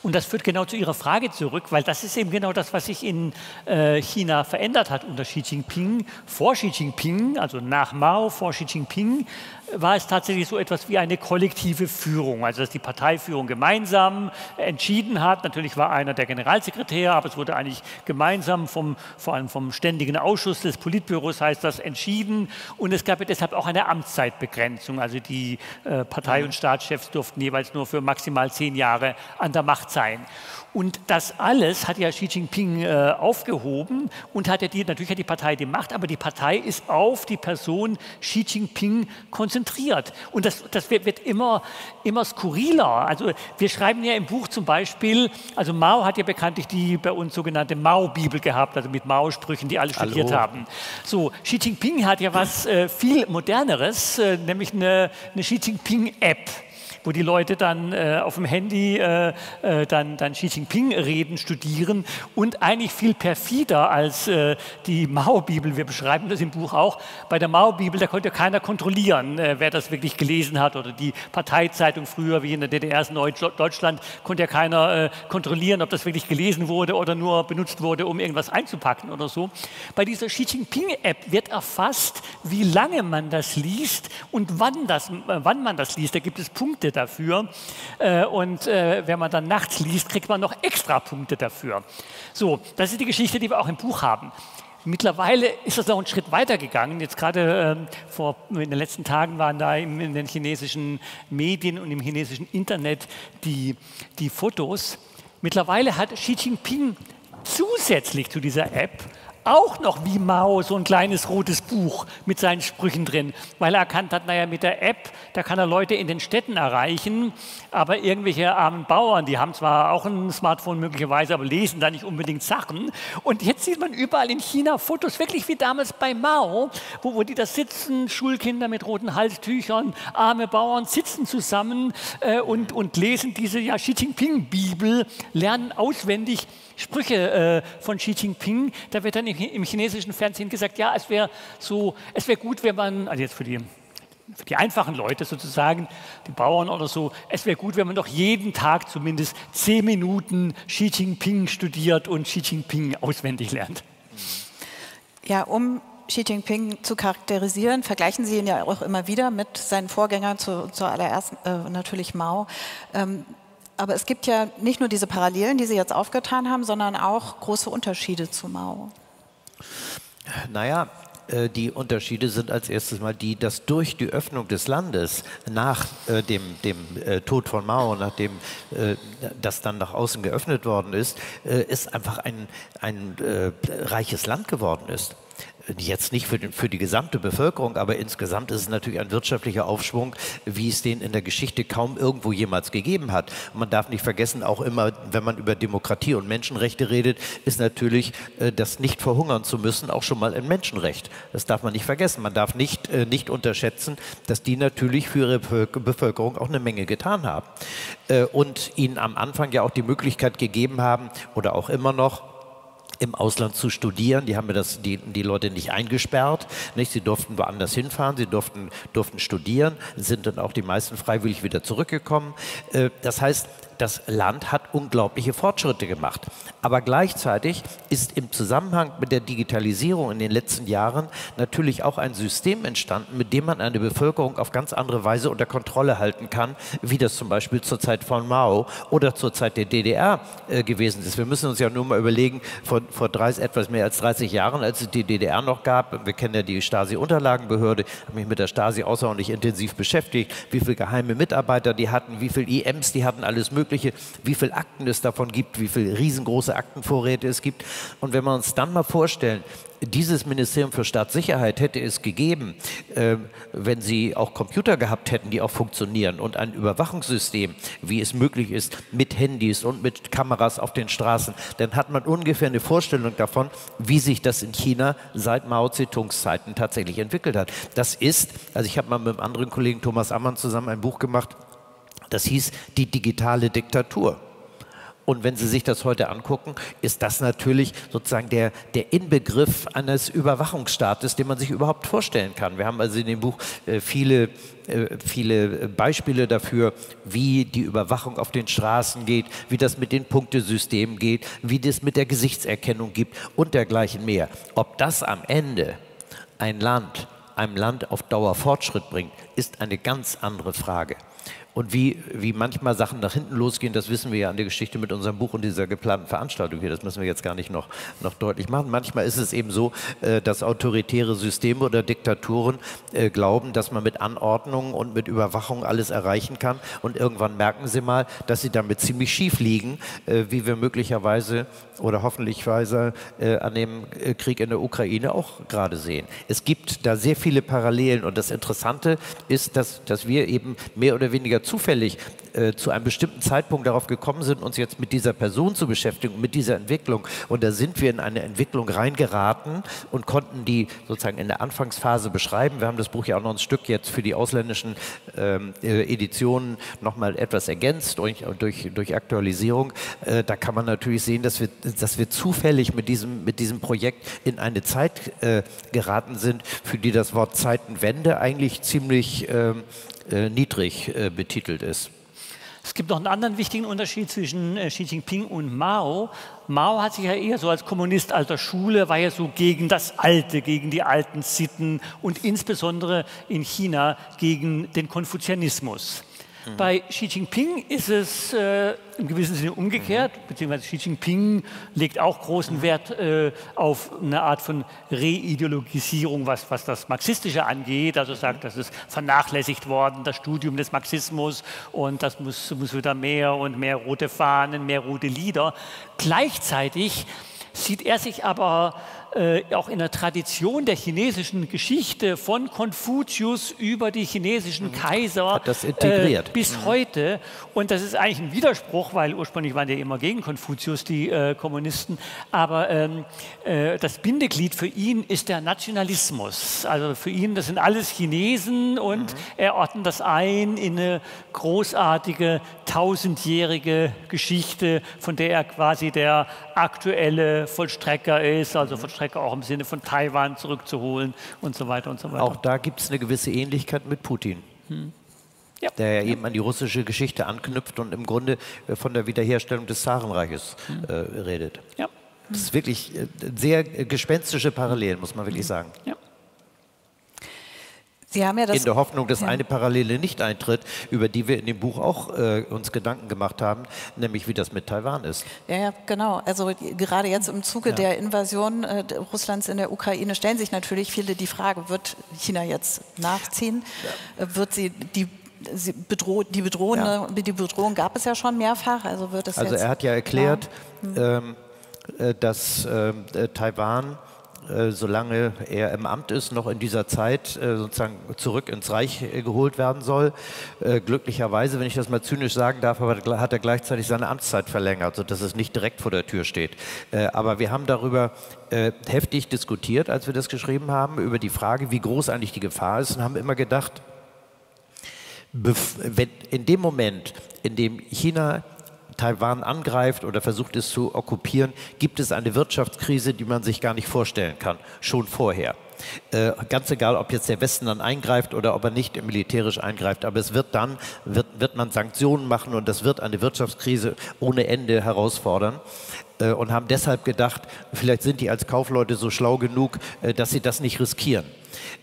Speaker 4: Und das führt genau zu Ihrer Frage zurück, weil das ist eben genau das, was sich in äh, China verändert hat unter Xi Jinping. Vor Xi Jinping, also nach Mao, vor Xi Jinping, war es tatsächlich so etwas wie eine kollektive Führung, also dass die Parteiführung gemeinsam entschieden hat. Natürlich war einer der Generalsekretär, aber es wurde eigentlich gemeinsam vom, vor allem vom ständigen Ausschuss des Politbüros heißt das entschieden. Und es gab deshalb auch eine Amtszeitbegrenzung. Also die äh, Partei- und Staatschefs durften jeweils nur für maximal zehn Jahre an der Macht sein. Und das alles hat ja Xi Jinping äh, aufgehoben und hat ja die, natürlich hat die Partei die Macht, aber die Partei ist auf die Person Xi Jinping konzentriert. Und das, das wird, wird, immer, immer skurriler. Also wir schreiben ja im Buch zum Beispiel, also Mao hat ja bekanntlich die bei uns sogenannte Mao-Bibel gehabt, also mit Mao-Sprüchen, die alle studiert Hallo. haben. So, Xi Jinping hat ja was äh, viel moderneres, äh, nämlich eine, eine Xi Jinping-App wo die Leute dann äh, auf dem Handy äh, äh, dann, dann Xi Jinping-Reden studieren und eigentlich viel perfider als äh, die Mao-Bibel. Wir beschreiben das im Buch auch. Bei der Mao-Bibel, da konnte keiner kontrollieren, äh, wer das wirklich gelesen hat oder die Parteizeitung früher, wie in der DDR, Deutschland, konnte ja keiner äh, kontrollieren, ob das wirklich gelesen wurde oder nur benutzt wurde, um irgendwas einzupacken oder so. Bei dieser Xi Jinping-App wird erfasst, wie lange man das liest und wann, das, wann man das liest. Da gibt es Punkte dafür. Äh, und äh, wenn man dann nachts liest, kriegt man noch extra Punkte dafür. So, das ist die Geschichte, die wir auch im Buch haben. Mittlerweile ist das noch einen Schritt weiter gegangen. Jetzt gerade ähm, vor, in den letzten Tagen waren da im, in den chinesischen Medien und im chinesischen Internet die, die Fotos. Mittlerweile hat Xi Jinping zusätzlich zu dieser App auch noch wie Mao so ein kleines rotes Buch mit seinen Sprüchen drin, weil er erkannt hat, naja, mit der App, da kann er Leute in den Städten erreichen, aber irgendwelche armen Bauern, die haben zwar auch ein Smartphone möglicherweise, aber lesen da nicht unbedingt Sachen. Und jetzt sieht man überall in China Fotos, wirklich wie damals bei Mao, wo, wo die da sitzen, Schulkinder mit roten Halstüchern, arme Bauern sitzen zusammen äh, und, und lesen diese ja, Xi Jinping-Bibel, lernen auswendig Sprüche äh, von Xi Jinping. Da wird dann im chinesischen Fernsehen gesagt, ja, es wäre so, es wäre gut, wenn man, also jetzt für die, für die einfachen Leute sozusagen, die Bauern oder so, es wäre gut, wenn man doch jeden Tag zumindest zehn Minuten Xi Jinping studiert und Xi Jinping auswendig lernt.
Speaker 2: Ja, um Xi Jinping zu charakterisieren, vergleichen Sie ihn ja auch immer wieder mit seinen Vorgängern, zu, zuallererst äh, natürlich Mao. Ähm, aber es gibt ja nicht nur diese Parallelen, die Sie jetzt aufgetan haben, sondern auch große Unterschiede zu Mao.
Speaker 3: Naja, äh, die Unterschiede sind als erstes mal die, dass durch die Öffnung des Landes nach äh, dem, dem äh, Tod von Mao, nachdem das dann nach außen geöffnet worden ist, es einfach ein, ein reiches Land geworden ist. Jetzt nicht für, den, für, die gesamte Bevölkerung, aber insgesamt ist es natürlich ein wirtschaftlicher Aufschwung, wie es den in der Geschichte kaum irgendwo jemals gegeben hat. Und man darf nicht vergessen, auch immer, wenn man über Demokratie und Menschenrechte redet, ist natürlich äh, das nicht verhungern zu müssen auch schon mal ein Menschenrecht. Das darf man nicht vergessen. Man darf nicht, äh, nicht unterschätzen, dass die natürlich für ihre Bevölkerung auch eine Menge getan haben. Äh, und ihnen am Anfang ja auch die Möglichkeit gegeben haben oder auch immer noch, im Ausland zu studieren. Die haben mir das, die, die Leute nicht eingesperrt. Nicht? Sie durften woanders hinfahren, sie durften, durften studieren, sind dann auch die meisten freiwillig wieder zurückgekommen. Äh, das heißt, das Land hat unglaubliche Fortschritte gemacht. Aber gleichzeitig ist im Zusammenhang mit der Digitalisierung in den letzten Jahren natürlich auch ein System entstanden, mit dem man eine Bevölkerung auf ganz andere Weise unter Kontrolle halten kann, wie das zum Beispiel zur Zeit von Mao oder zur Zeit der DDR äh, gewesen ist. Wir müssen uns ja nur mal überlegen, vor, vor 30, etwas mehr als 30 Jahren, als es die DDR noch gab, wir kennen ja die Stasi-Unterlagenbehörde, habe mich mit der Stasi außerordentlich intensiv beschäftigt, wie viele geheime Mitarbeiter die hatten, wie viele IMs die hatten, alles mögliche Mögliche, wie viele Akten es davon gibt, wie viele riesengroße Aktenvorräte es gibt. Und wenn wir uns dann mal vorstellen, dieses Ministerium für Staatssicherheit hätte es gegeben, äh, wenn sie auch Computer gehabt hätten, die auch funktionieren und ein Überwachungssystem, wie es möglich ist, mit Handys und mit Kameras auf den Straßen, dann hat man ungefähr eine Vorstellung davon, wie sich das in China seit Mao Zedongs Zeiten tatsächlich entwickelt hat. Das ist, also ich habe mal mit einem anderen Kollegen Thomas Ammann zusammen ein Buch gemacht, das hieß die digitale Diktatur. Und wenn Sie sich das heute angucken, ist das natürlich sozusagen der, der Inbegriff eines Überwachungsstaates, den man sich überhaupt vorstellen kann. Wir haben also in dem Buch äh, viele, äh, viele Beispiele dafür, wie die Überwachung auf den Straßen geht, wie das mit den Punktesystemen geht, wie das mit der Gesichtserkennung gibt und dergleichen mehr. Ob das am Ende ein Land einem Land auf Dauer Fortschritt bringt, ist eine ganz andere Frage. Und wie, wie manchmal Sachen nach hinten losgehen, das wissen wir ja an der Geschichte mit unserem Buch und dieser geplanten Veranstaltung hier. Das müssen wir jetzt gar nicht noch, noch deutlich machen. Manchmal ist es eben so, äh, dass autoritäre Systeme oder Diktaturen äh, glauben, dass man mit Anordnungen und mit Überwachung alles erreichen kann. Und irgendwann merken sie mal, dass sie damit ziemlich schief liegen, äh, wie wir möglicherweise oder hoffentlichweise an dem Krieg in der Ukraine auch gerade sehen. Es gibt da sehr viele Parallelen. Und das Interessante ist, dass, dass wir eben mehr oder weniger zufällig äh, zu einem bestimmten Zeitpunkt darauf gekommen sind, uns jetzt mit dieser Person zu beschäftigen, mit dieser Entwicklung. Und da sind wir in eine Entwicklung reingeraten und konnten die sozusagen in der Anfangsphase beschreiben. Wir haben das Buch ja auch noch ein Stück jetzt für die ausländischen ähm, äh, Editionen nochmal etwas ergänzt durch, durch, durch Aktualisierung. Äh, da kann man natürlich sehen, dass wir, dass wir zufällig mit diesem, mit diesem Projekt in eine Zeit äh, geraten sind, für die das Wort Zeitenwende eigentlich ziemlich ähm, äh, niedrig äh, betitelt ist.
Speaker 4: Es gibt noch einen anderen wichtigen Unterschied zwischen äh, Xi Jinping und Mao. Mao hat sich ja eher so als Kommunist alter Schule, war ja so gegen das Alte, gegen die alten Sitten und insbesondere in China gegen den Konfuzianismus. Mhm. Bei Xi Jinping ist es äh, im gewissen Sinne umgekehrt, mhm. beziehungsweise Xi Jinping legt auch großen Wert äh, auf eine Art von Reideologisierung, was, was das Marxistische angeht. Also sagt, das ist vernachlässigt worden, das Studium des Marxismus und das muss, muss wieder mehr und mehr rote Fahnen, mehr rote Lieder. Gleichzeitig sieht er sich aber äh, auch in der Tradition der chinesischen Geschichte von Konfuzius über die chinesischen mhm. Kaiser
Speaker 3: äh,
Speaker 4: bis mhm. heute. Und das ist eigentlich ein Widerspruch, weil ursprünglich waren ja immer gegen Konfuzius die äh, Kommunisten. Aber ähm, äh, das Bindeglied für ihn ist der Nationalismus. Also für ihn, das sind alles Chinesen und mhm. er ordnet das ein in eine großartige tausendjährige Geschichte, von der er quasi der aktuelle Vollstrecker ist, also Vollstrecker Strecke auch im Sinne von Taiwan zurückzuholen und so weiter und so weiter.
Speaker 3: Auch da gibt es eine gewisse Ähnlichkeit mit Putin. Hm. Ja. Der ja eben an die russische Geschichte anknüpft und im Grunde äh, von der Wiederherstellung des Zarenreiches hm. äh, redet. Ja. Das ist wirklich äh, sehr gespenstische Parallelen, muss man wirklich sagen. Ja.
Speaker 2: Sie haben ja das,
Speaker 3: in der Hoffnung, dass ja. eine Parallele nicht eintritt, über die wir in dem Buch auch äh, uns Gedanken gemacht haben, nämlich wie das mit Taiwan ist.
Speaker 2: Ja, ja genau. Also gerade jetzt im Zuge ja. der Invasion äh, Russlands in der Ukraine stellen sich natürlich viele die Frage, wird China jetzt nachziehen? Äh, wird sie die Bedroh die, bedrohende, ja. die Bedrohung gab es ja schon mehrfach. Also, wird es
Speaker 3: also er hat ja erklärt, ähm, äh, dass ähm, äh, Taiwan solange er im Amt ist, noch in dieser Zeit äh, sozusagen zurück ins Reich äh, geholt werden soll. Äh, glücklicherweise, wenn ich das mal zynisch sagen darf, hat er gleichzeitig seine Amtszeit verlängert, sodass es nicht direkt vor der Tür steht. Äh, aber wir haben darüber heftig diskutiert, als wir das geschrieben haben, über die Frage, wie groß eigentlich die Gefahr ist und haben immer gedacht, wenn in dem Moment, in dem China Taiwan angreift oder versucht es zu okkupieren, gibt es eine Wirtschaftskrise, die man sich gar nicht vorstellen kann, schon vorher. Äh, ganz egal, ob jetzt der Westen dann eingreift oder ob er nicht militärisch eingreift, aber es wird dann, wird, wird man Sanktionen machen und das wird eine Wirtschaftskrise ohne Ende herausfordern äh, und haben deshalb gedacht, vielleicht sind die als Kaufleute so schlau genug, äh, dass sie das nicht riskieren.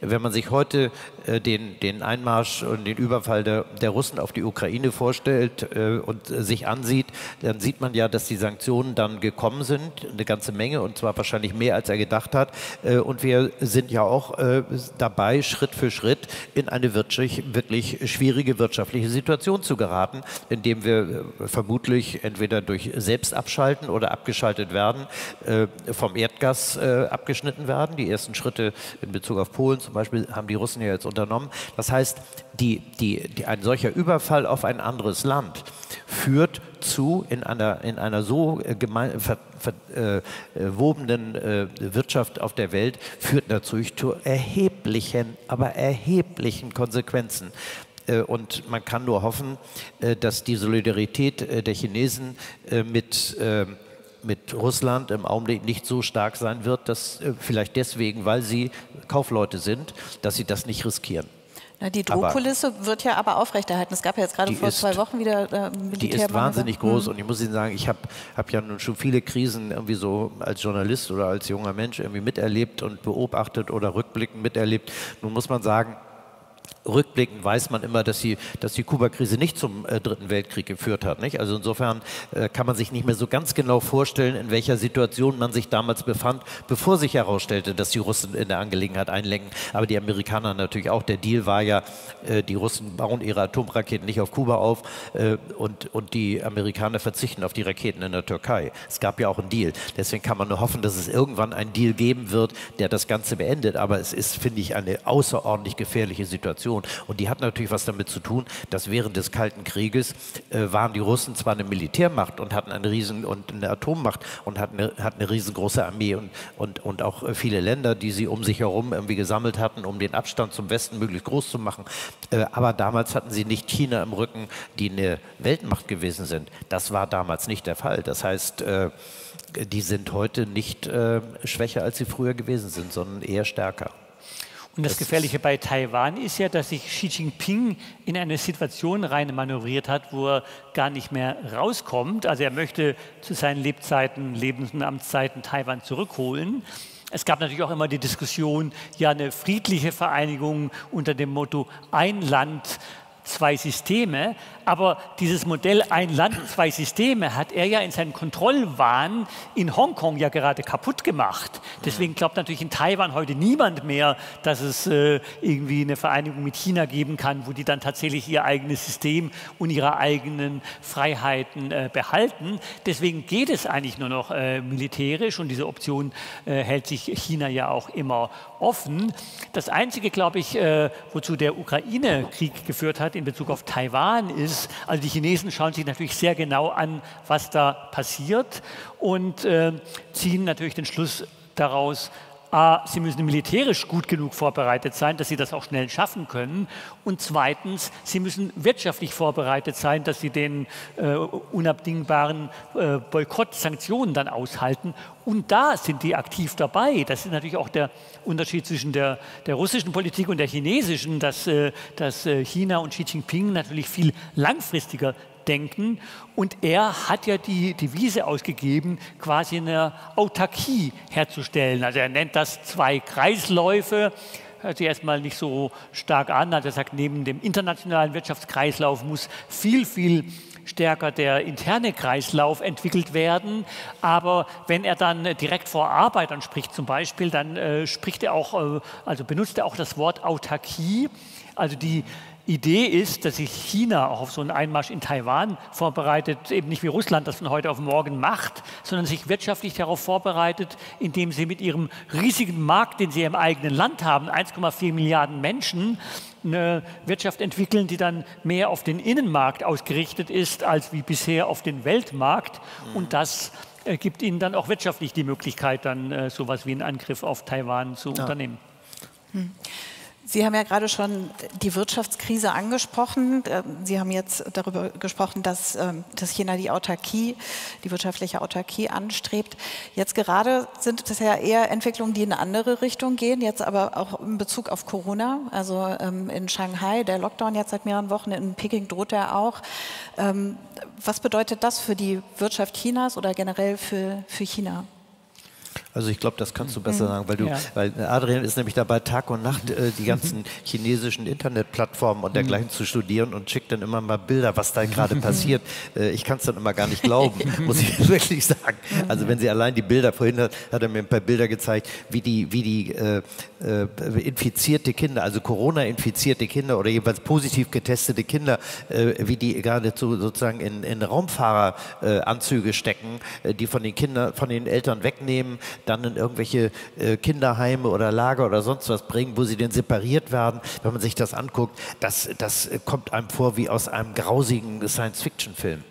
Speaker 3: Wenn man sich heute äh, den, den Einmarsch und den Überfall der, der Russen auf die Ukraine vorstellt äh, und äh, sich ansieht, dann sieht man ja, dass die Sanktionen dann gekommen sind, eine ganze Menge und zwar wahrscheinlich mehr, als er gedacht hat. Äh, und wir sind ja auch äh, dabei, Schritt für Schritt in eine wirklich, wirklich schwierige wirtschaftliche Situation zu geraten, indem wir äh, vermutlich entweder durch Selbstabschalten oder abgeschaltet werden, vom Erdgas abgeschnitten werden. Die ersten Schritte in Bezug auf Polen zum Beispiel haben die Russen ja jetzt unternommen. Das heißt, die, die, die, ein solcher Überfall auf ein anderes Land führt zu, in einer, in einer so äh, gemein, ver, verwobenen äh, äh, Wirtschaft auf der Welt, führt natürlich zu erheblichen, aber erheblichen Konsequenzen. Äh, und man kann nur hoffen, äh, dass die Solidarität der Chinesen mit ähm, mit Russland im Augenblick nicht so stark sein wird, dass äh, vielleicht deswegen, weil sie Kaufleute sind, dass sie das nicht riskieren.
Speaker 2: Na, die Drohkulisse wird ja aber aufrechterhalten. Es gab ja jetzt gerade vor ist, zwei Wochen wieder äh,
Speaker 3: Militär. Die ist wahnsinnig groß hm. und ich muss Ihnen sagen, ich habe hab ja nun schon viele Krisen irgendwie so als Journalist oder als junger Mensch irgendwie miterlebt und beobachtet oder rückblickend miterlebt. Nun muss man sagen, rückblickend weiß man immer, dass die, dass die Kuba-Krise nicht zum äh, Dritten Weltkrieg geführt hat. Nicht? Also insofern äh, kann man sich nicht mehr so ganz genau vorstellen, in welcher Situation man sich damals befand, bevor sich herausstellte, dass die Russen in der Angelegenheit einlenken. Aber die Amerikaner natürlich auch. Der Deal war ja, äh, die Russen bauen ihre Atomraketen nicht auf Kuba auf äh, und, und die Amerikaner verzichten auf die Raketen in der Türkei. Es gab ja auch einen Deal. Deswegen kann man nur hoffen, dass es irgendwann einen Deal geben wird, der das Ganze beendet. Aber es ist, finde ich, eine außerordentlich gefährliche Situation. Situation. Und die hat natürlich was damit zu tun, dass während des Kalten Krieges äh, waren die Russen zwar eine Militärmacht und hatten eine riesen und eine Atommacht und hatten eine, hatten eine riesengroße Armee und, und, und auch äh, viele Länder, die sie um sich herum irgendwie gesammelt hatten, um den Abstand zum Westen möglichst groß zu machen. Äh, aber damals hatten sie nicht China im Rücken, die eine Weltmacht gewesen sind. Das war damals nicht der Fall. Das heißt, äh, die sind heute nicht äh, schwächer, als sie früher gewesen sind, sondern eher stärker.
Speaker 4: Und das, das Gefährliche bei Taiwan ist ja, dass sich Xi Jinping in eine Situation rein manövriert hat, wo er gar nicht mehr rauskommt. Also er möchte zu seinen Lebzeiten, Lebens- und Amtszeiten Taiwan zurückholen. Es gab natürlich auch immer die Diskussion, ja, eine friedliche Vereinigung unter dem Motto ein Land, zwei Systeme. Aber dieses Modell ein Land, zwei Systeme hat er ja in seinem Kontrollwahn in Hongkong ja gerade kaputt gemacht. Deswegen glaubt natürlich in Taiwan heute niemand mehr, dass es äh, irgendwie eine Vereinigung mit China geben kann, wo die dann tatsächlich ihr eigenes System und ihre eigenen Freiheiten äh, behalten. Deswegen geht es eigentlich nur noch äh, militärisch und diese Option äh, hält sich China ja auch immer offen. Das Einzige, glaube ich, äh, wozu der Ukraine-Krieg geführt hat in Bezug auf Taiwan ist, also die Chinesen schauen sich natürlich sehr genau an, was da passiert und äh, ziehen natürlich den Schluss daraus, sie müssen militärisch gut genug vorbereitet sein, dass sie das auch schnell schaffen können. Und zweitens, sie müssen wirtschaftlich vorbereitet sein, dass sie den äh, unabdingbaren äh, Boykott, Sanktionen dann aushalten. Und da sind die aktiv dabei. Das ist natürlich auch der Unterschied zwischen der, der russischen Politik und der chinesischen, dass, äh, dass äh, China und Xi Jinping natürlich viel langfristiger denken. Und er hat ja die Devise ausgegeben, quasi eine Autarkie herzustellen. Also er nennt das zwei Kreisläufe. Hört sich erstmal nicht so stark an. Also er sagt, neben dem internationalen Wirtschaftskreislauf muss viel, viel stärker der interne Kreislauf entwickelt werden. Aber wenn er dann direkt vor Arbeitern spricht zum Beispiel, dann äh, spricht er auch, äh, also benutzt er auch das Wort Autarkie. Also die Idee ist, dass sich China auch auf so einen Einmarsch in Taiwan vorbereitet, eben nicht wie Russland das von heute auf morgen macht, sondern sich wirtschaftlich darauf vorbereitet, indem sie mit ihrem riesigen Markt, den sie im eigenen Land haben, 1,4 Milliarden Menschen, eine Wirtschaft entwickeln, die dann mehr auf den Innenmarkt ausgerichtet ist als wie bisher auf den Weltmarkt. Und das äh, gibt ihnen dann auch wirtschaftlich die Möglichkeit, dann äh, sowas wie einen Angriff auf Taiwan zu ja. unternehmen. Hm.
Speaker 2: Sie haben ja gerade schon die Wirtschaftskrise angesprochen. Ähm, Sie haben jetzt darüber gesprochen, dass, ähm, dass China die Autarkie, die wirtschaftliche Autarkie anstrebt. Jetzt gerade sind das ja eher Entwicklungen, die in eine andere Richtung gehen, jetzt aber auch in Bezug auf Corona. Also ähm, in Shanghai, der Lockdown jetzt seit mehreren Wochen, in Peking droht er auch. Was bedeutet das für die Wirtschaft Chinas oder generell für, für China?
Speaker 3: Also ich glaube, das kannst du besser mhm. sagen, weil du, ja. weil Adrian ist nämlich dabei Tag und Nacht äh, die ganzen (laughs) chinesischen Internetplattformen und dergleichen mhm. zu studieren und schickt dann immer mal Bilder, was da gerade (laughs) passiert. Äh, ich kann es dann immer gar nicht glauben, (laughs) muss ich wirklich sagen. Also wenn sie allein die Bilder vorhin hat, hat er mir ein paar Bilder gezeigt, wie die, wie die äh, äh, infizierte Kinder, also Corona-infizierte Kinder oder jeweils positiv getestete Kinder, äh, wie die geradezu sozusagen in, in Raumfahreranzüge stecken, äh, die von den Kindern, von den Eltern wegnehmen dann in irgendwelche äh, Kinderheime oder Lager oder sonst was bringen, wo sie dann separiert werden. Wenn man sich das anguckt, das, das kommt einem vor wie aus einem grausigen Science-Fiction-Film.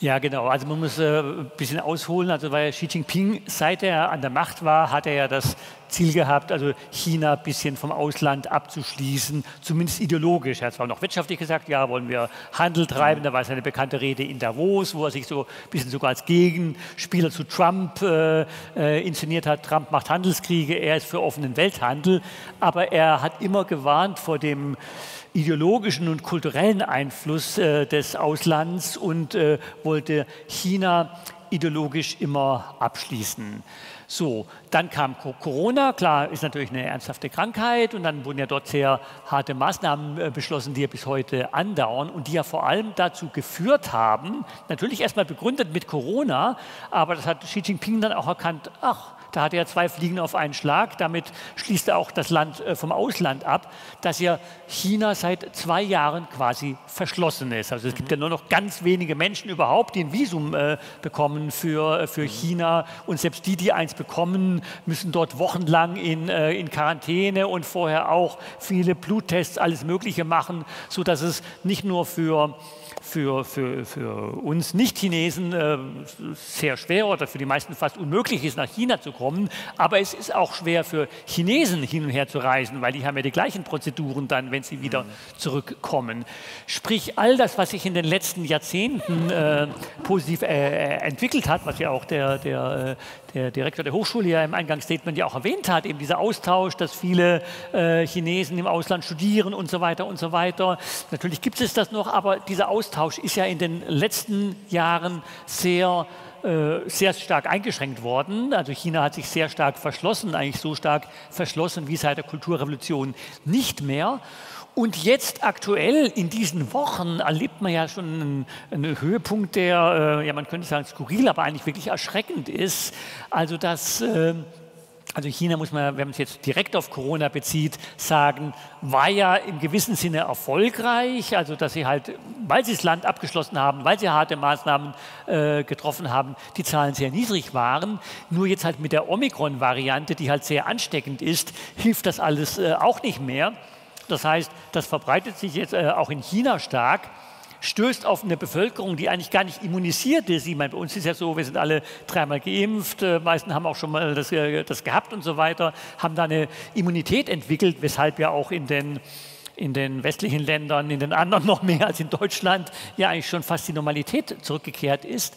Speaker 4: Ja, genau. Also man muss äh, ein bisschen ausholen. Also weil Xi Jinping, seit er an der Macht war, hat er ja das Ziel gehabt, also China ein bisschen vom Ausland abzuschließen, zumindest ideologisch. Er hat zwar noch wirtschaftlich gesagt, ja, wollen wir Handel treiben. Da war seine bekannte Rede in Davos, wo er sich so ein bisschen sogar als Gegenspieler zu Trump äh, äh, inszeniert hat. Trump macht Handelskriege, er ist für offenen Welthandel. Aber er hat immer gewarnt vor dem ideologischen und kulturellen Einfluss äh, des Auslands und äh, wollte China ideologisch immer abschließen. So, dann kam Corona, klar, ist natürlich eine ernsthafte Krankheit und dann wurden ja dort sehr harte Maßnahmen äh, beschlossen, die ja bis heute andauern und die ja vor allem dazu geführt haben, natürlich erstmal begründet mit Corona, aber das hat Xi Jinping dann auch erkannt, ach, da hat er zwei Fliegen auf einen Schlag. Damit schließt er auch das Land äh, vom Ausland ab, dass ja China seit zwei Jahren quasi verschlossen ist. Also es gibt ja nur noch ganz wenige Menschen überhaupt, die ein Visum äh, bekommen für, äh, für China. Und selbst die, die eins bekommen, müssen dort wochenlang in, in Quarantäne und vorher auch viele Bluttests, alles Mögliche machen, sodass es nicht nur für für, für, für uns Nicht-Chinesen äh, sehr schwer oder für die meisten fast unmöglich ist, nach China zu kommen. Aber es ist auch schwer für Chinesen hin und her zu reisen, weil die haben ja die gleichen Prozeduren dann, wenn sie wieder zurückkommen. Sprich, all das, was sich in den letzten Jahrzehnten äh, positiv äh, entwickelt hat, was ja auch der, der, äh, der Direktor der Hochschule ja im Eingangsstatement ja auch erwähnt hat, eben dieser Austausch, dass viele äh, Chinesen im Ausland studieren und so weiter und so weiter. Natürlich gibt es das noch, aber dieser Austausch ist ja in den letzten Jahren sehr äh, sehr stark eingeschränkt worden. Also China hat sich sehr stark verschlossen, eigentlich so stark verschlossen wie seit der Kulturrevolution nicht mehr. Und jetzt aktuell in diesen Wochen erlebt man ja schon einen, einen Höhepunkt, der, äh, ja man könnte sagen skurril, aber eigentlich wirklich erschreckend ist. Also dass äh, also China muss man, wenn man es jetzt direkt auf Corona bezieht, sagen, war ja im gewissen Sinne erfolgreich, also dass sie halt, weil sie das Land abgeschlossen haben, weil sie harte Maßnahmen äh, getroffen haben, die Zahlen sehr niedrig waren. Nur jetzt halt mit der Omikron-Variante, die halt sehr ansteckend ist, hilft das alles äh, auch nicht mehr. Das heißt, das verbreitet sich jetzt äh, auch in China stark stößt auf eine Bevölkerung, die eigentlich gar nicht immunisiert ist. Ich meine, bei uns ist ja so, wir sind alle dreimal geimpft, äh, meisten haben auch schon mal das, äh, das gehabt und so weiter, haben da eine Immunität entwickelt, weshalb ja auch in den in den westlichen Ländern, in den anderen (laughs) noch mehr als in Deutschland, ja eigentlich schon fast die Normalität zurückgekehrt ist.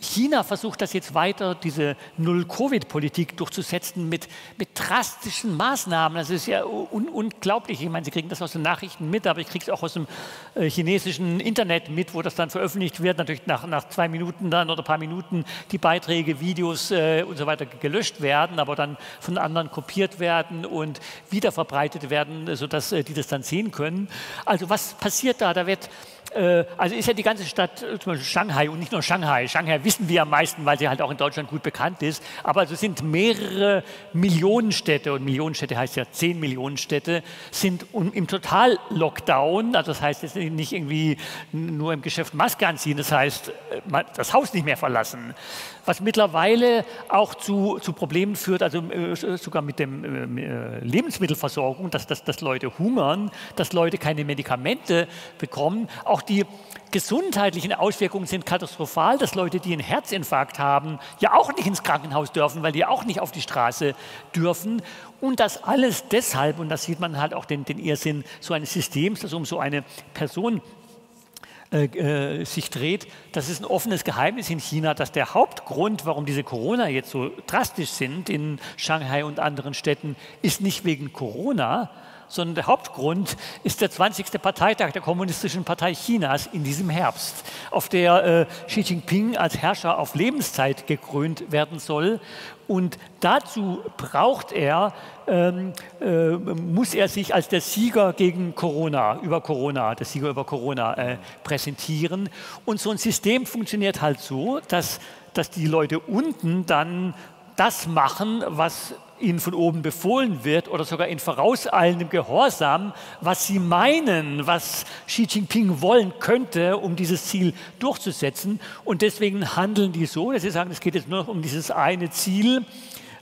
Speaker 4: China versucht das jetzt weiter, diese Null-Covid-Politik durchzusetzen mit, mit drastischen Maßnahmen. Das ist ja un unglaublich. Ich meine, Sie kriegen das aus den Nachrichten mit, aber ich kriege es auch aus dem äh, chinesischen Internet mit, wo das dann veröffentlicht wird. Natürlich nach, nach zwei Minuten dann oder ein paar Minuten die Beiträge, Videos äh, und so weiter gelöscht werden, aber dann von anderen kopiert werden und wieder verbreitet werden, sodass äh, die das dann sehen können. Also was passiert da? Da wird also ist ja die ganze Stadt, äh, zum Beispiel Shanghai und nicht nur Shanghai. Shanghai wissen wir am meisten, weil sie halt auch in Deutschland gut bekannt ist. Aber also sind mehrere Millionenstädte und Millionenstädte heißt ja zehn Millionenstädte sind im Total-Lockdown. Also das heißt jetzt nicht irgendwie nur im Geschäft Maske anziehen. Das heißt äh, das Haus nicht mehr verlassen. Was mittlerweile auch zu, zu Problemen führt, also sogar mit der Lebensmittelversorgung, dass, dass, dass Leute hungern, dass Leute keine Medikamente bekommen. Auch auch die gesundheitlichen Auswirkungen sind katastrophal, dass Leute, die einen Herzinfarkt haben, ja auch nicht ins Krankenhaus dürfen, weil die auch nicht auf die Straße dürfen. Und das alles deshalb, und das sieht man halt auch den, den Irrsinn so eines Systems, das um so eine Person äh, äh, sich dreht. Das ist ein offenes Geheimnis in China, dass der Hauptgrund, warum diese Corona jetzt so drastisch sind in Shanghai und anderen Städten, ist nicht wegen Corona, sondern der Hauptgrund ist der 20. Parteitag der Kommunistischen Partei Chinas in diesem Herbst, auf der äh, Xi Jinping als Herrscher auf Lebenszeit gekrönt werden soll. Und dazu braucht er, ähm, äh, muss er sich als der Sieger gegen Corona, über Corona, der Sieger über Corona äh, präsentieren. Und so ein System funktioniert halt so, dass, dass die Leute unten dann das machen, was ihnen von oben befohlen wird oder sogar in vorauseilendem Gehorsam, was sie meinen, was Xi Jinping wollen könnte, um dieses Ziel durchzusetzen. Und deswegen handeln die so, dass sie sagen, es geht jetzt nur noch um dieses eine Ziel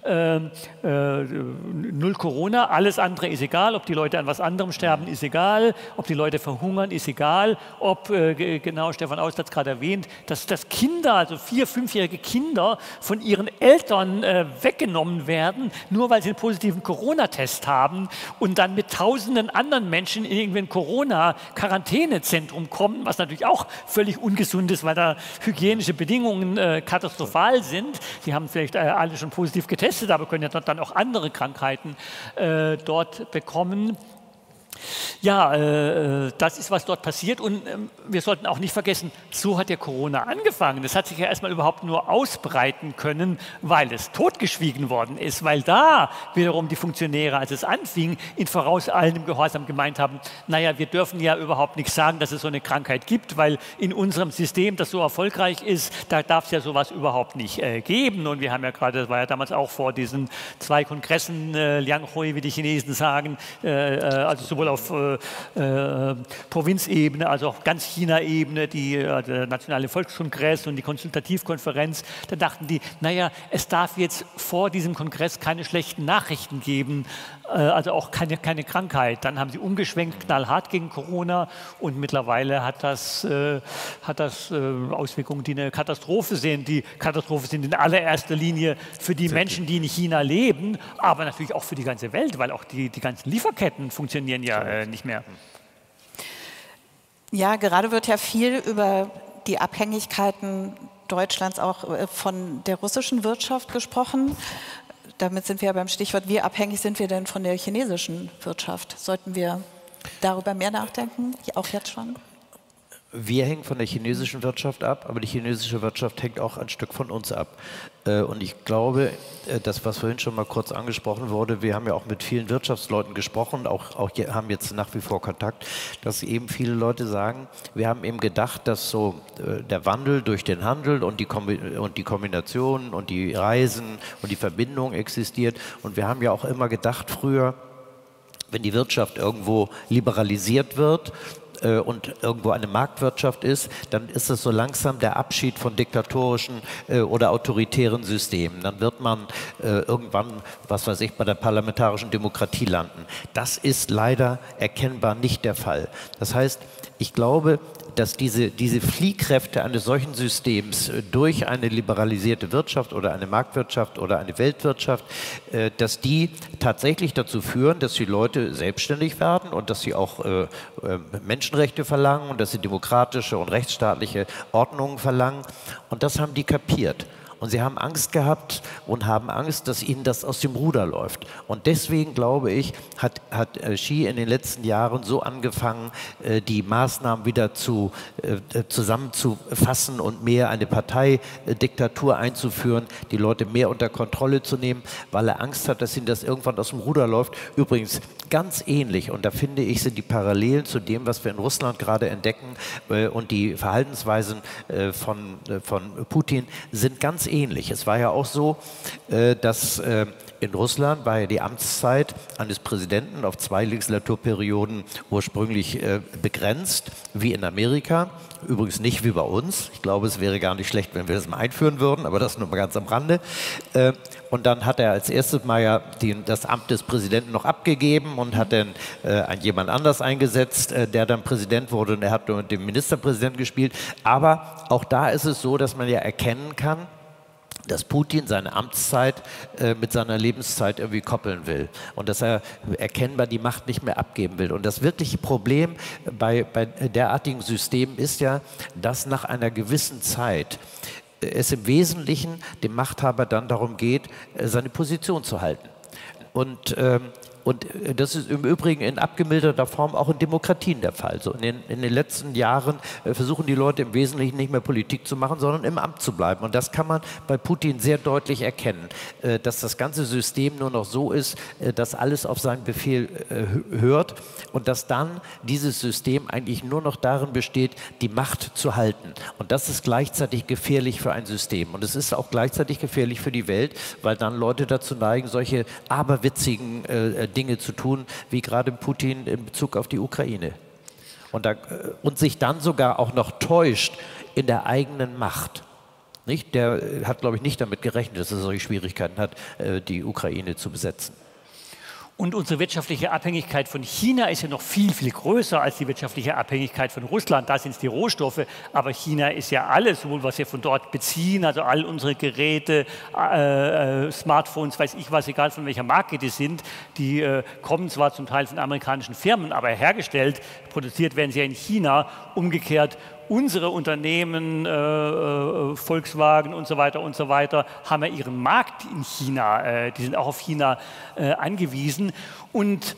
Speaker 4: äh, äh, null Corona, alles andere ist egal, ob die Leute an was anderem sterben, ist egal, ob die Leute verhungern, ist egal, ob, äh, genau, Stefan Aust hat es gerade erwähnt, dass, dass Kinder, also vier-, fünfjährige Kinder von ihren Eltern äh, weggenommen werden, nur weil sie einen positiven Corona-Test haben und dann mit tausenden anderen Menschen in irgendein Corona-Quarantänezentrum kommen, was natürlich auch völlig ungesund ist, weil da hygienische Bedingungen äh, katastrophal sind. Sie haben vielleicht äh, alle schon positiv getestet getestet, aber können ja dann auch andere Krankheiten äh, dort bekommen. Ja, äh, äh, das ist, was dort passiert. Und ähm, wir sollten auch nicht vergessen, so hat ja Corona angefangen. Das hat sich ja erstmal überhaupt nur ausbreiten können, weil es totgeschwiegen worden ist, weil da wiederum die Funktionäre, als es anfing, in vorauseilendem Gehorsam gemeint haben, naja, wir dürfen ja überhaupt nichts sagen, dass es so eine Krankheit gibt, weil in unserem System, das so erfolgreich ist, da darf es ja sowas überhaupt nicht äh, geben. Und wir haben ja gerade, das war ja damals auch vor diesen zwei Kongressen, äh, Lianghui, wie die Chinesen sagen, äh, äh also sowohl auf äh, äh, Provinzebene, also auch ganz China-Ebene, die, äh, der Nationale Volkskongress und die Konsultativkonferenz, da dachten die, naja, es darf jetzt vor diesem Kongress keine schlechten Nachrichten geben, also auch keine, keine Krankheit. Dann haben sie umgeschwenkt, knallhart gegen Corona und mittlerweile hat das, äh, hat das äh, Auswirkungen, die eine Katastrophe sind. Die Katastrophe sind in allererster Linie für die Menschen, die in China leben, aber natürlich auch für die ganze Welt, weil auch die, die ganzen Lieferketten funktionieren ja äh, nicht mehr.
Speaker 2: Ja, gerade wird ja viel über die Abhängigkeiten Deutschlands auch äh, von der russischen Wirtschaft gesprochen. Damit sind wir beim Stichwort, wie abhängig sind wir denn von der chinesischen Wirtschaft? Sollten wir darüber mehr nachdenken, auch jetzt schon?
Speaker 3: Wir hängen von der chinesischen Wirtschaft ab, aber die chinesische Wirtschaft hängt auch ein Stück von uns ab. Äh, und ich glaube, äh, das, was vorhin schon mal kurz angesprochen wurde, wir haben ja auch mit vielen Wirtschaftsleuten gesprochen, auch, auch haben jetzt nach wie vor Kontakt, dass eben viele Leute sagen, wir haben eben gedacht, dass so äh, der Wandel durch den Handel und die, und die Kombination und die Reisen und die Verbindung existiert. Und wir haben ja auch immer gedacht früher, wenn die Wirtschaft irgendwo liberalisiert wird, äh, und irgendwo eine Marktwirtschaft ist, dann ist es so langsam der Abschied von diktatorischen äh, oder autoritären Systemen. Dann wird man äh, irgendwann, was weiß ich, bei der parlamentarischen Demokratie landen. Das ist leider erkennbar nicht der Fall. Das heißt, ich glaube, dass diese, diese Fliehkräfte eines solchen Systems äh, durch eine liberalisierte Wirtschaft oder eine Marktwirtschaft oder eine Weltwirtschaft, äh, dass die tatsächlich dazu führen, dass die Leute selbstständig werden und dass sie auch äh, Menschenrechte verlangen und dass sie demokratische und rechtsstaatliche Ordnungen verlangen. Und das haben die kapiert. Und sie haben Angst gehabt und haben Angst, dass ihnen das aus dem Ruder läuft. Und deswegen glaube ich, hat, hat äh, Xi in den letzten Jahren so angefangen, äh, die Maßnahmen wieder zu, äh, zusammenzufassen und mehr eine Parteidiktatur einzuführen, die Leute mehr unter Kontrolle zu nehmen, weil er Angst hat, dass ihnen das irgendwann aus dem Ruder läuft. Übrigens ganz ähnlich, und da finde ich, sind die Parallelen zu dem, was wir in Russland gerade entdecken und die Verhaltensweisen von, von Putin sind ganz ähnlich. Es war ja auch so, dass in Russland war ja die Amtszeit eines Präsidenten auf zwei Legislaturperioden ursprünglich äh, begrenzt, wie in Amerika. Übrigens nicht wie bei uns. Ich glaube, es wäre gar nicht schlecht, wenn wir das mal einführen würden, aber das nur mal ganz am Rande. Äh, und dann hat er als erstes Mal ja die, das Amt des Präsidenten noch abgegeben und hat dann äh, jemand anders eingesetzt, äh, der dann Präsident wurde und er hat mit dem Ministerpräsidenten gespielt. Aber auch da ist es so, dass man ja erkennen kann, dass Putin seine Amtszeit äh, mit seiner Lebenszeit irgendwie koppeln will und dass er erkennbar die Macht nicht mehr abgeben will. Und das wirkliche Problem bei, bei derartigen Systemen ist ja, dass nach einer gewissen Zeit es im Wesentlichen dem Machthaber dann darum geht, äh, seine Position zu halten. Und ähm, und äh, das ist im Übrigen in abgemilderter Form auch in Demokratien der Fall. So in, den, in den letzten Jahren äh, versuchen die Leute im Wesentlichen nicht mehr Politik zu machen, sondern im Amt zu bleiben. Und das kann man bei Putin sehr deutlich erkennen, äh, dass das ganze System nur noch so ist, dass alles auf seinen Befehl hört und dass dann dieses System eigentlich nur noch darin besteht, die Macht zu halten. Und das ist gleichzeitig gefährlich für ein System. Und es ist auch gleichzeitig gefährlich für die Welt, weil dann Leute dazu neigen, solche aberwitzigen äh, Dinge zu tun, wie gerade Putin in Bezug auf die Ukraine. Und, da, äh, und sich dann sogar auch noch täuscht in der eigenen Macht. Nicht? Der äh, hat, glaube ich, nicht damit gerechnet, dass er solche Schwierigkeiten hat, äh, die Ukraine zu besetzen.
Speaker 4: Und unsere wirtschaftliche Abhängigkeit von China ist ja noch viel, viel größer als die wirtschaftliche Abhängigkeit von Russland. Da sind es die Rohstoffe. Aber China ist ja alles, sowohl was wir von dort beziehen, also all unsere Geräte, äh, äh, Smartphones, weiß ich was, egal von welcher Marke die sind, die äh, kommen zwar zum Teil von amerikanischen Firmen, aber hergestellt, produziert werden sie ja in China. Umgekehrt unsere Unternehmen, äh, äh, Volkswagen und so weiter und so weiter, haben ja ihren Markt in China. Äh, die sind auch auf China äh, angewiesen. Und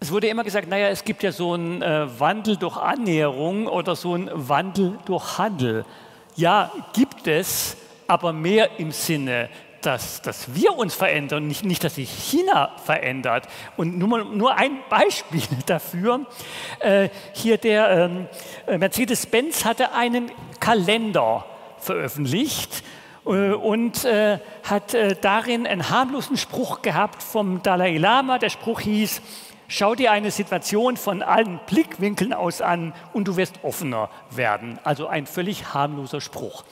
Speaker 4: es wurde immer gesagt, naja, es gibt ja so einen äh, Wandel durch Annäherung oder so einen Wandel durch Handel. Ja, gibt es, aber mehr im Sinne dass, dass wir uns verändern, nicht, nicht, dass sich China verändert. Und nur, nur ein Beispiel (laughs) dafür. Äh, hier der ähm, äh, Mercedes-Benz hatte einen Kalender veröffentlicht äh, und äh, hat äh, darin einen harmlosen Spruch gehabt vom Dalai Lama. Der Spruch hieß, Schau dir eine Situation von allen Blickwinkeln aus an und du wirst offener werden. Also ein völlig harmloser Spruch.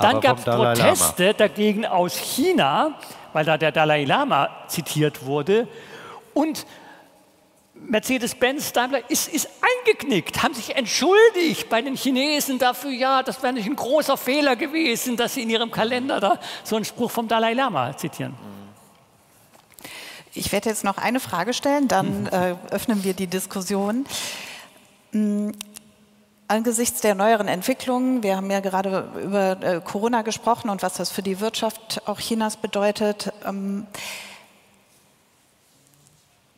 Speaker 4: Dann gab es Proteste Lama. dagegen aus China, weil da der Dalai Lama zitiert wurde. Und Mercedes-Benz Daimler ist, ist eingeknickt, haben sich entschuldigt bei den Chinesen dafür, ja, das wäre nicht ein großer Fehler gewesen, dass sie in ihrem Kalender da so einen Spruch vom Dalai Lama zitieren.
Speaker 2: Ich werde jetzt noch eine Frage stellen, dann (laughs) äh, öffnen wir die Diskussion. Angesichts der neueren Entwicklungen, wir haben ja gerade über äh, Corona gesprochen und was das für die Wirtschaft auch Chinas bedeutet, ähm,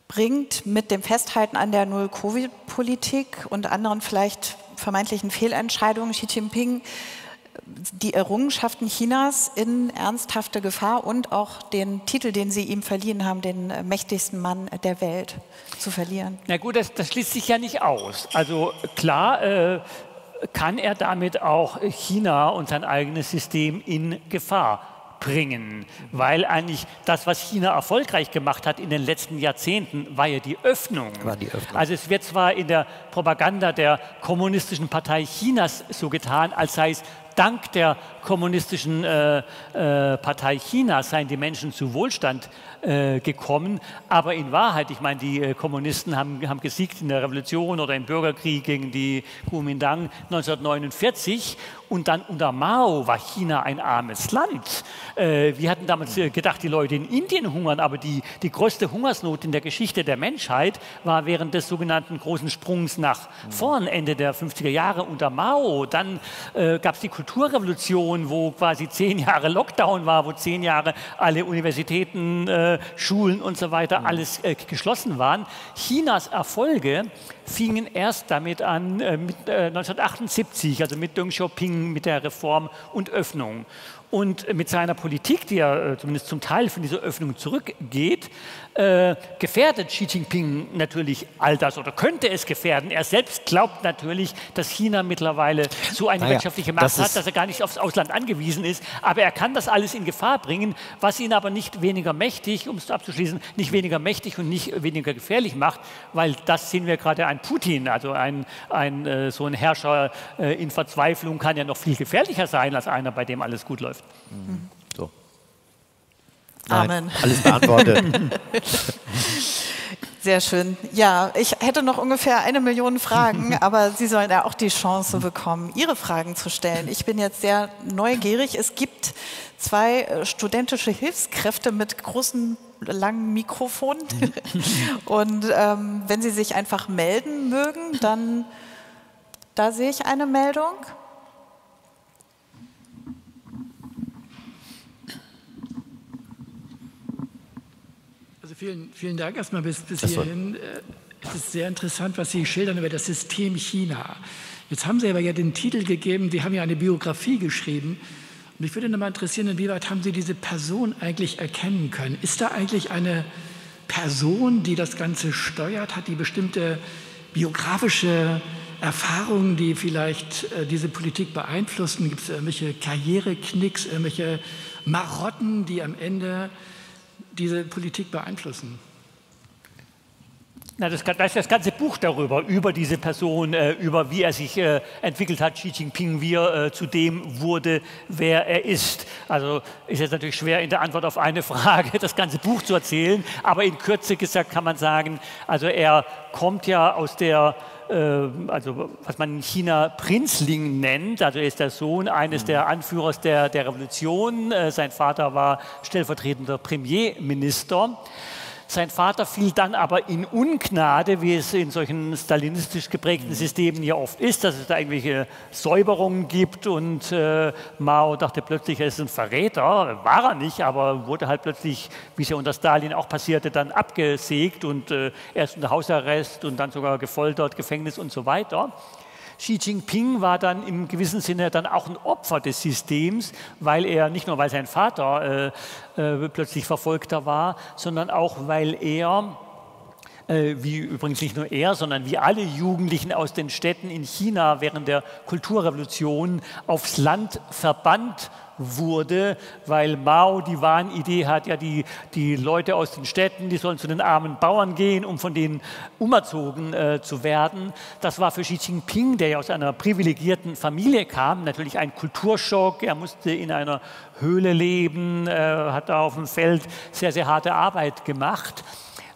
Speaker 2: bringt mit dem Festhalten an der Null-Covid-Politik und anderen vielleicht vermeintlichen Fehlentscheidungen Xi Jinping die Errungenschaften Chinas in ernsthafte Gefahr und auch den Titel, den Sie ihm verliehen haben, den mächtigsten Mann der Welt zu verlieren?
Speaker 4: Na gut, das, das schließt sich ja nicht aus. Also klar äh, kann er damit auch China und sein eigenes System in Gefahr bringen, weil eigentlich das, was China erfolgreich gemacht hat in den letzten Jahrzehnten, war ja die Öffnung. War die Öffnung. Also es wird zwar in der Propaganda der kommunistischen Partei Chinas so getan, als sei es dank der kommunistischen äh, äh, Partei Chinas seien die Menschen zu Wohlstand äh, gekommen. Aber in Wahrheit, ich meine, die äh, Kommunisten haben, haben gesiegt in der Revolution oder im Bürgerkrieg gegen die Kuomintang 1949 und dann unter Mao war China ein armes Land. Äh, wir hatten damals äh, gedacht, die Leute in Indien hungern, aber die, die größte Hungersnot in der Geschichte der Menschheit war während des sogenannten großen Sprungs nach vorn, Ende der 50er Jahre unter Mao. Dann gab es die Kulturrevolution Situation, wo quasi zehn Jahre Lockdown war, wo zehn Jahre alle Universitäten, äh, Schulen und so weiter mhm. alles äh, geschlossen waren. Chinas Erfolge fingen erst damit an, äh, mit, 1978, äh, also mit Deng Xiaoping, mit der Reform und Öffnung. Und mit seiner Politik, die ja äh, zumindest zum Teil von dieser Öffnung zurückgeht, äh, gefährdet Xi Jinping natürlich all das oder könnte es gefährden. Er selbst glaubt natürlich, dass China mittlerweile so eine naja, wirtschaftliche Macht das hat, dass er gar nicht aufs Ausland angewiesen ist. Aber er kann das alles in Gefahr bringen, was ihn aber nicht weniger mächtig, um es abzuschließen, nicht weniger mächtig und nicht weniger gefährlich macht, weil das sehen wir gerade ein Putin, also ein, ein äh, so ein Herrscher äh, in Verzweiflung kann ja noch viel gefährlicher sein als einer, bei dem alles gut läuft. Mhm.
Speaker 2: Nein, Amen.
Speaker 3: Alles beantwortet. (laughs)
Speaker 2: Sehr schön. Ja, ich hätte noch ungefähr eine Million Fragen, (laughs) aber Sie sollen ja auch die Chance bekommen, Ihre Fragen zu stellen. Ich bin jetzt sehr neugierig. Es gibt zwei äh, studentische Hilfskräfte mit großen, langen Mikrofonen. (laughs) Und ähm, wenn Sie sich einfach melden mögen, dann da sehe ich eine Meldung.
Speaker 5: Vielen, vielen Dank erstmal bis, bis hierhin. Äh, es ist sehr interessant, was Sie schildern über das System China. Jetzt haben Sie aber ja den Titel gegeben, Sie haben ja eine Biografie geschrieben. Und mich würde nochmal interessieren, inwieweit haben Sie diese Person eigentlich erkennen können? Ist da eigentlich eine Person, die das Ganze steuert, hat die bestimmte biografische Erfahrungen, die vielleicht äh, diese Politik beeinflussen? Gibt es irgendwelche Karriereknicks, irgendwelche Marotten, die am Ende diese Politik beeinflussen?
Speaker 4: Na, das, da ist das ganze Buch darüber, über diese Person, äh, über wie er sich äh, entwickelt hat, Xi Jinping, wie er äh, zu dem wurde, wer er ist. Also ist jetzt natürlich schwer in der Antwort auf eine (laughs) Frage das ganze Buch zu erzählen, aber in Kürze gesagt kann man sagen, also er kommt ja aus der also was man in China Prinzling nennt. Also er ist der Sohn eines der Anführers der, der Revolution. Äh, sein Vater war stellvertretender Premierminister. Sein Vater fiel dann aber in Ungnade, wie es in solchen stalinistisch geprägten mhm. Systemen ja oft ist, dass es da irgendwelche Säuberungen gibt und äh, Mao dachte plötzlich, er ist ein Verräter. War er nicht, aber wurde halt plötzlich, wie es ja unter Stalin auch passierte, dann abgesägt und äh, erst unter Hausarrest und dann sogar gefoltert, Gefängnis und so weiter. Xi Jinping war dann im gewissen Sinne dann auch ein Opfer des Systems, weil er nicht nur weil sein Vater äh, äh, plötzlich Verfolgter war, sondern auch weil er äh, wie übrigens nicht nur er, sondern wie alle Jugendlichen aus den Städten in China während der Kulturrevolution aufs Land verbannt wurde, weil Mao die Wahnidee hat, ja die, die Leute aus den Städten, die sollen zu den armen Bauern gehen, um von denen umerzogen äh, zu werden. Das war für Xi Jinping, der ja aus einer privilegierten Familie kam, natürlich ein Kulturschock. Er musste in einer Höhle leben, äh, hat da auf dem Feld sehr, sehr harte Arbeit gemacht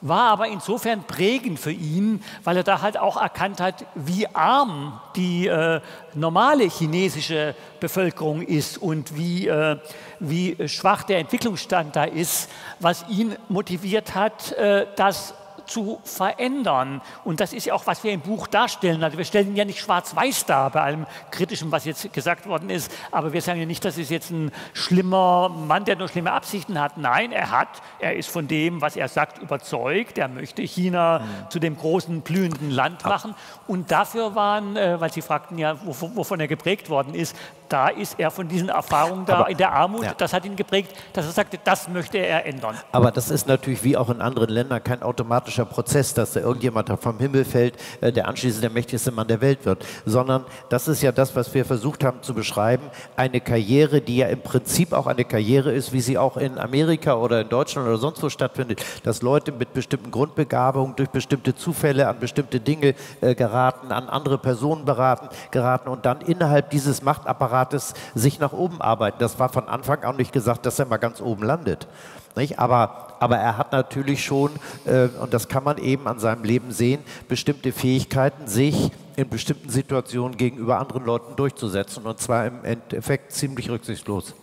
Speaker 4: war aber insofern prägend für ihn, weil er da halt auch erkannt hat, wie arm die äh, normale chinesische Bevölkerung ist und wie, äh, wie schwach der Entwicklungsstand da ist, was ihn motiviert hat, äh, das zu verändern. Und das ist ja auch, was wir im Buch darstellen. Also wir stellen ja nicht schwarz-weiß dar bei allem Kritischen, was jetzt gesagt worden ist. Aber wir sagen ja nicht, das ist jetzt ein schlimmer Mann, der nur schlimme Absichten hat. Nein, er hat, er ist von dem, was er sagt, überzeugt. Er möchte China mhm. zu dem großen blühenden Land machen. Und dafür waren, äh, weil Sie fragten ja, wovon er geprägt worden ist, da ist er von diesen Erfahrungen da aber, in der Armut, ja. das hat ihn geprägt, dass er sagte, das möchte er ändern.
Speaker 3: Aber das ist natürlich wie auch in anderen Ländern kein automatischer Prozess, dass da irgendjemand vom Himmel fällt, äh, der anschließend der mächtigste Mann der Welt wird, sondern das ist ja das, was wir versucht haben zu beschreiben, eine Karriere, die ja im Prinzip auch eine Karriere ist, wie sie auch in Amerika oder in Deutschland oder sonst wo stattfindet, dass Leute mit bestimmten Grundbegabungen durch bestimmte Zufälle an bestimmte Dinge äh, geraten, an andere Personen beraten, geraten und dann innerhalb dieses Machtapparates Apparates sich nach oben arbeiten. Das war von Anfang an nicht gesagt, dass er mal ganz oben landet. Nicht? Aber, aber er hat natürlich schon, äh, und das kann man eben an seinem Leben sehen, bestimmte Fähigkeiten, sich in bestimmten Situationen gegenüber anderen Leuten durchzusetzen. Und zwar im Endeffekt ziemlich rücksichtslos.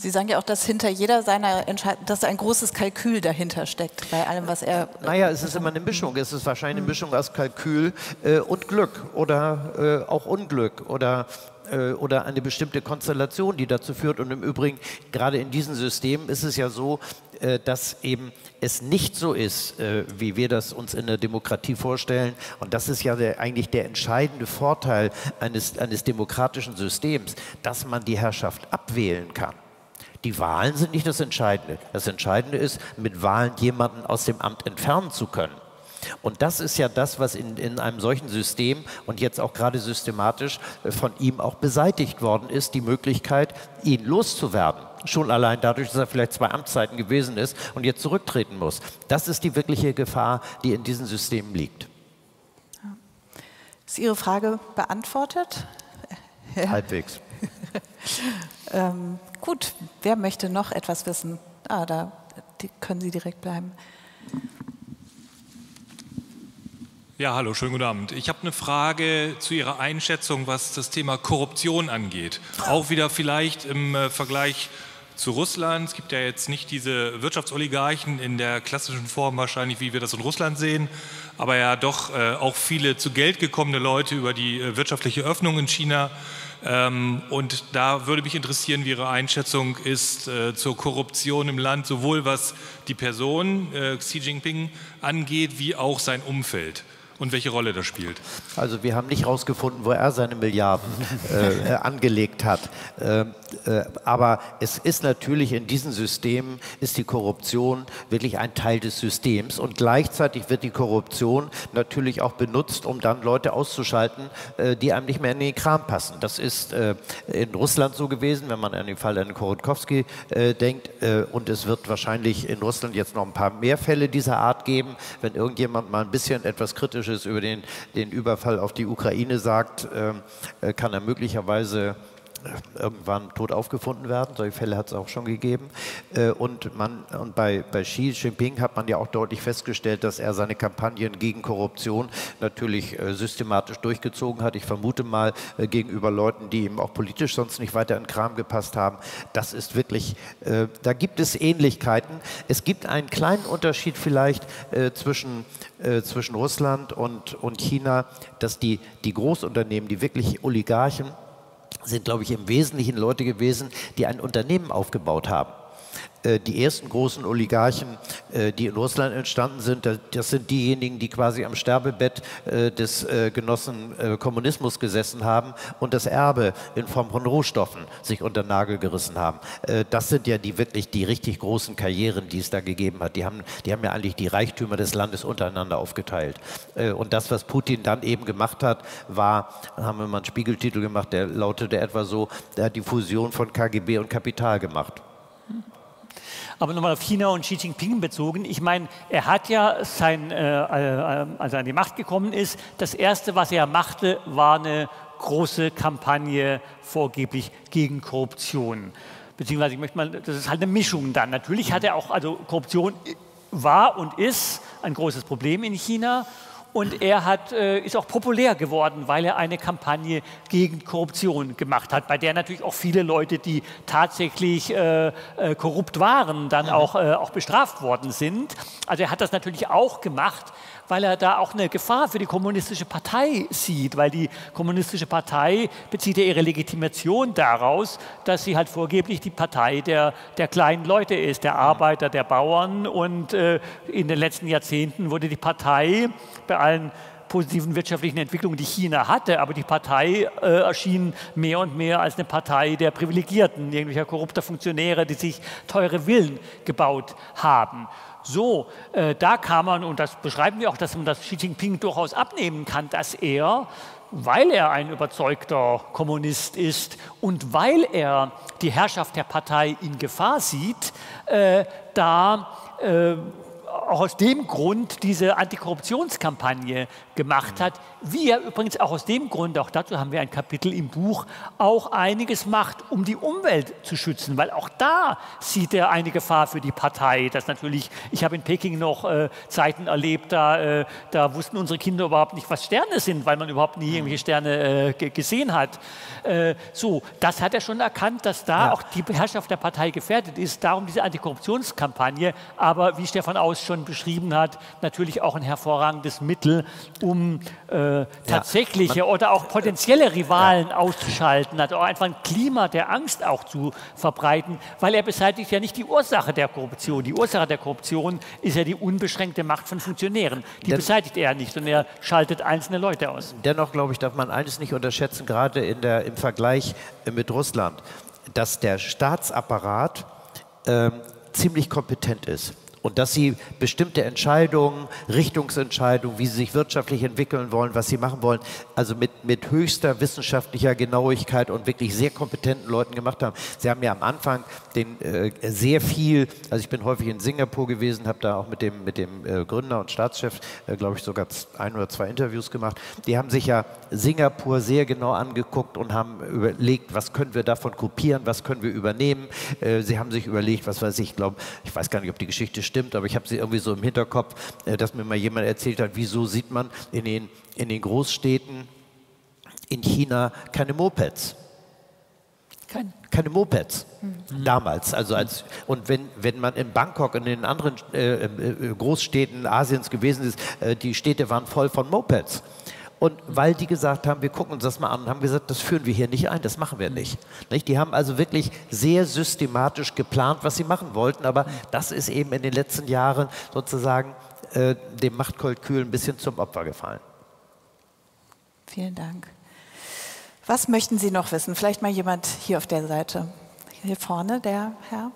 Speaker 2: Sie sagen ja auch, dass hinter jeder seiner Entscheidungen, dass ein großes Kalkül dahinter steckt, bei allem, was er.
Speaker 3: Naja, es ist immer eine Mischung. Es ist wahrscheinlich eine Mischung aus Kalkül äh, und Glück oder äh, auch Unglück oder äh, oder eine bestimmte Konstellation, die dazu führt. Und im Übrigen, gerade in diesen Systemen ist es ja so, äh, dass eben es nicht so ist, äh, wie wir das uns in der Demokratie vorstellen. Und das ist ja der, eigentlich der entscheidende Vorteil eines, eines demokratischen Systems, dass man die Herrschaft abwählen kann. Die Wahlen sind nicht das Entscheidende. Das Entscheidende ist, mit Wahlen jemanden aus dem Amt entfernen zu können. Und das ist ja das, was in, in einem solchen System und jetzt auch gerade systematisch äh, von ihm auch beseitigt worden ist, die Möglichkeit, ihn loszuwerden. Schon allein dadurch, dass er vielleicht zwei Amtszeiten gewesen ist und jetzt zurücktreten muss. Das ist die wirkliche Gefahr, die in diesen Systemen liegt.
Speaker 2: Ist Ihre Frage beantwortet? (laughs)
Speaker 3: Halbwegs. (laughs)
Speaker 2: ähm, gut, wer möchte noch etwas wissen? Ah, da können Sie direkt bleiben.
Speaker 6: Ja, hallo, schönen guten Abend. Ich habe eine Frage zu Ihrer Einschätzung, was das Thema Korruption angeht. Auch wieder vielleicht im äh, Vergleich zu Russland. Es gibt ja jetzt nicht diese Wirtschaftsoligarchen in der klassischen Form wahrscheinlich, wie wir das in Russland sehen, aber ja doch äh, auch viele zu Geld gekommene Leute über die äh, wirtschaftliche Öffnung in China. Ähm, und da würde mich interessieren, wie Ihre Einschätzung ist äh, zur Korruption im Land, sowohl was die Person äh, Xi Jinping angeht, wie auch sein Umfeld und welche Rolle das spielt?
Speaker 3: Also wir haben nicht herausgefunden, wo er seine Milliarden äh, angelegt hat. Äh, äh, aber es ist natürlich in diesen Systemen, ist die Korruption wirklich ein Teil des Systems und gleichzeitig wird die Korruption natürlich auch benutzt, um dann Leute auszuschalten, äh, die einem nicht mehr in den Kram passen. Das ist äh, in Russland so gewesen, wenn man an den Fall an Korotkowski äh, denkt und es wird wahrscheinlich in Russland jetzt noch ein paar mehr Fälle dieser Art geben, wenn irgendjemand mal ein bisschen etwas kritisch Politisches über den, den Überfall auf die Ukraine sagt, ähm, äh, kann er möglicherweise irgendwann tot aufgefunden werden. Solche Fälle hat es auch schon gegeben. Äh, und, man, und bei, bei Xi Jinping hat man ja auch deutlich festgestellt, dass er seine Kampagnen gegen Korruption natürlich äh, systematisch durchgezogen hat. Ich vermute mal äh, gegenüber Leuten, die ihm auch politisch sonst nicht weiter in Kram gepasst haben. Das ist wirklich, da gibt es Ähnlichkeiten. Es gibt einen kleinen Unterschied vielleicht zwischen, zwischen Russland und, und China, dass die, die Großunternehmen, die wirklich Oligarchen, sind, glaube ich, im Wesentlichen Leute gewesen, die ein Unternehmen aufgebaut haben. Äh, die ersten großen Oligarchen, äh, die in Russland entstanden sind, das sind diejenigen, die quasi am Sterbebett äh, des Genossen Kommunismus gesessen haben und das Erbe in Form von Rohstoffen sich unter den Nagel gerissen haben. Das sind ja die wirklich die richtig großen Karrieren, die es da gegeben hat. Die haben, die haben ja eigentlich die Reichtümer des Landes untereinander aufgeteilt. Und das, was Putin dann eben gemacht hat, war, haben wir mal einen Spiegeltitel gemacht, der lautete etwa so, er hat die Fusion von KGB und Kapital gemacht.
Speaker 4: Aber nochmal auf China und Xi Jinping bezogen. Ich meine, er hat ja, sein, äh, äh, als er an die Macht gekommen ist, das Erste, was er machte, war eine große Kampagne vorgeblich gegen Korruption. Beziehungsweise, ich möchte mal, das ist halt eine Mischung dann. Natürlich hat er auch, also Korruption war und ist ein großes Problem in China. Und er hat, äh, ist auch populär geworden, weil er eine Kampagne gegen Korruption gemacht hat, bei der natürlich auch viele Leute, die tatsächlich äh, äh, korrupt waren, dann mhm. auch, äh, auch bestraft worden sind. Also er hat das natürlich auch gemacht, weil er da auch eine Gefahr für die kommunistische Partei sieht, weil die kommunistische Partei bezieht ja ihre Legitimation daraus, dass sie halt vorgeblich die Partei der, der kleinen Leute ist, der Arbeiter, der Bauern. Und äh, in den letzten Jahrzehnten wurde die Partei bei allen positiven wirtschaftlichen Entwicklungen, die China hatte, aber die Partei äh, erschien mehr und mehr als eine Partei der Privilegierten, irgendwelcher korrupter Funktionäre, die sich teure Villen gebaut haben. So, äh, da kann man, und das beschreiben wir auch, dass man das Xi Jinping durchaus abnehmen kann, dass er, weil er ein überzeugter Kommunist ist und weil er die Herrschaft der Partei in Gefahr sieht, äh, da äh, auch aus dem Grund diese Antikorruptionskampagne gemacht hat, wie er übrigens auch aus dem Grund, auch dazu haben wir ein Kapitel im Buch, auch einiges macht, um die Umwelt zu schützen, weil auch da sieht er eine Gefahr für die Partei. Das natürlich, ich habe in Peking noch äh, Zeiten erlebt, da, äh, da wussten unsere Kinder überhaupt nicht, was Sterne sind, weil man überhaupt nie irgendwelche Sterne äh, gesehen hat. Äh, so, das hat er schon erkannt, dass da ja. auch die Herrschaft der Partei gefährdet ist. Darum diese Antikorruptionskampagne. Aber wie Stefan aus schon beschrieben hat, natürlich auch ein hervorragendes Mittel, um äh, tatsächliche ja, oder auch potenzielle Rivalen ja. auszuschalten, also auch einfach ein Klima der Angst auch zu verbreiten, weil er beseitigt ja nicht die Ursache der Korruption. Die Ursache der Korruption ist ja die unbeschränkte Macht von Funktionären. Die Den, beseitigt er nicht und er schaltet einzelne Leute aus.
Speaker 3: Dennoch, glaube ich, darf man eines nicht unterschätzen, gerade in der, im Vergleich mit Russland, dass der Staatsapparat äh, ziemlich kompetent ist und dass sie bestimmte Entscheidungen, Richtungsentscheidungen, wie sie sich wirtschaftlich entwickeln wollen, was sie machen wollen, also mit, mit höchster wissenschaftlicher Genauigkeit und wirklich sehr kompetenten Leuten gemacht haben. Sie haben ja am Anfang den, äh, sehr viel, also ich bin häufig in Singapur gewesen, habe da auch mit dem, mit dem äh, Gründer und Staatschef, äh, glaube ich, sogar ein oder zwei Interviews gemacht. Die haben sich ja Singapur sehr genau angeguckt und haben überlegt, was können wir davon kopieren, was können wir übernehmen. Äh, sie haben sich überlegt, was weiß ich, glaube, ich weiß gar nicht, ob die Geschichte stimmt, aber ich habe sie irgendwie so im Hinterkopf, äh, dass mir mal jemand erzählt hat, wieso sieht man in den, in den Großstädten in China keine Mopeds. Kein. Keine Mopeds. Mhm. Damals. Also als, und wenn, wenn man in Bangkok und in den anderen äh, äh, Großstädten Asiens gewesen ist, äh, die Städte waren voll von Mopeds. Und weil die gesagt haben, wir gucken uns das mal an und haben gesagt, das führen wir hier nicht ein, das machen wir nicht. nicht? Die haben also wirklich sehr systematisch geplant, was sie machen wollten, aber das ist eben in den letzten Jahren sozusagen äh, dem Machtkalkül ein bisschen zum Opfer gefallen.
Speaker 2: Vielen Dank. Was möchten Sie noch wissen? Vielleicht mal jemand hier auf der Seite. Hier vorne, der Herr.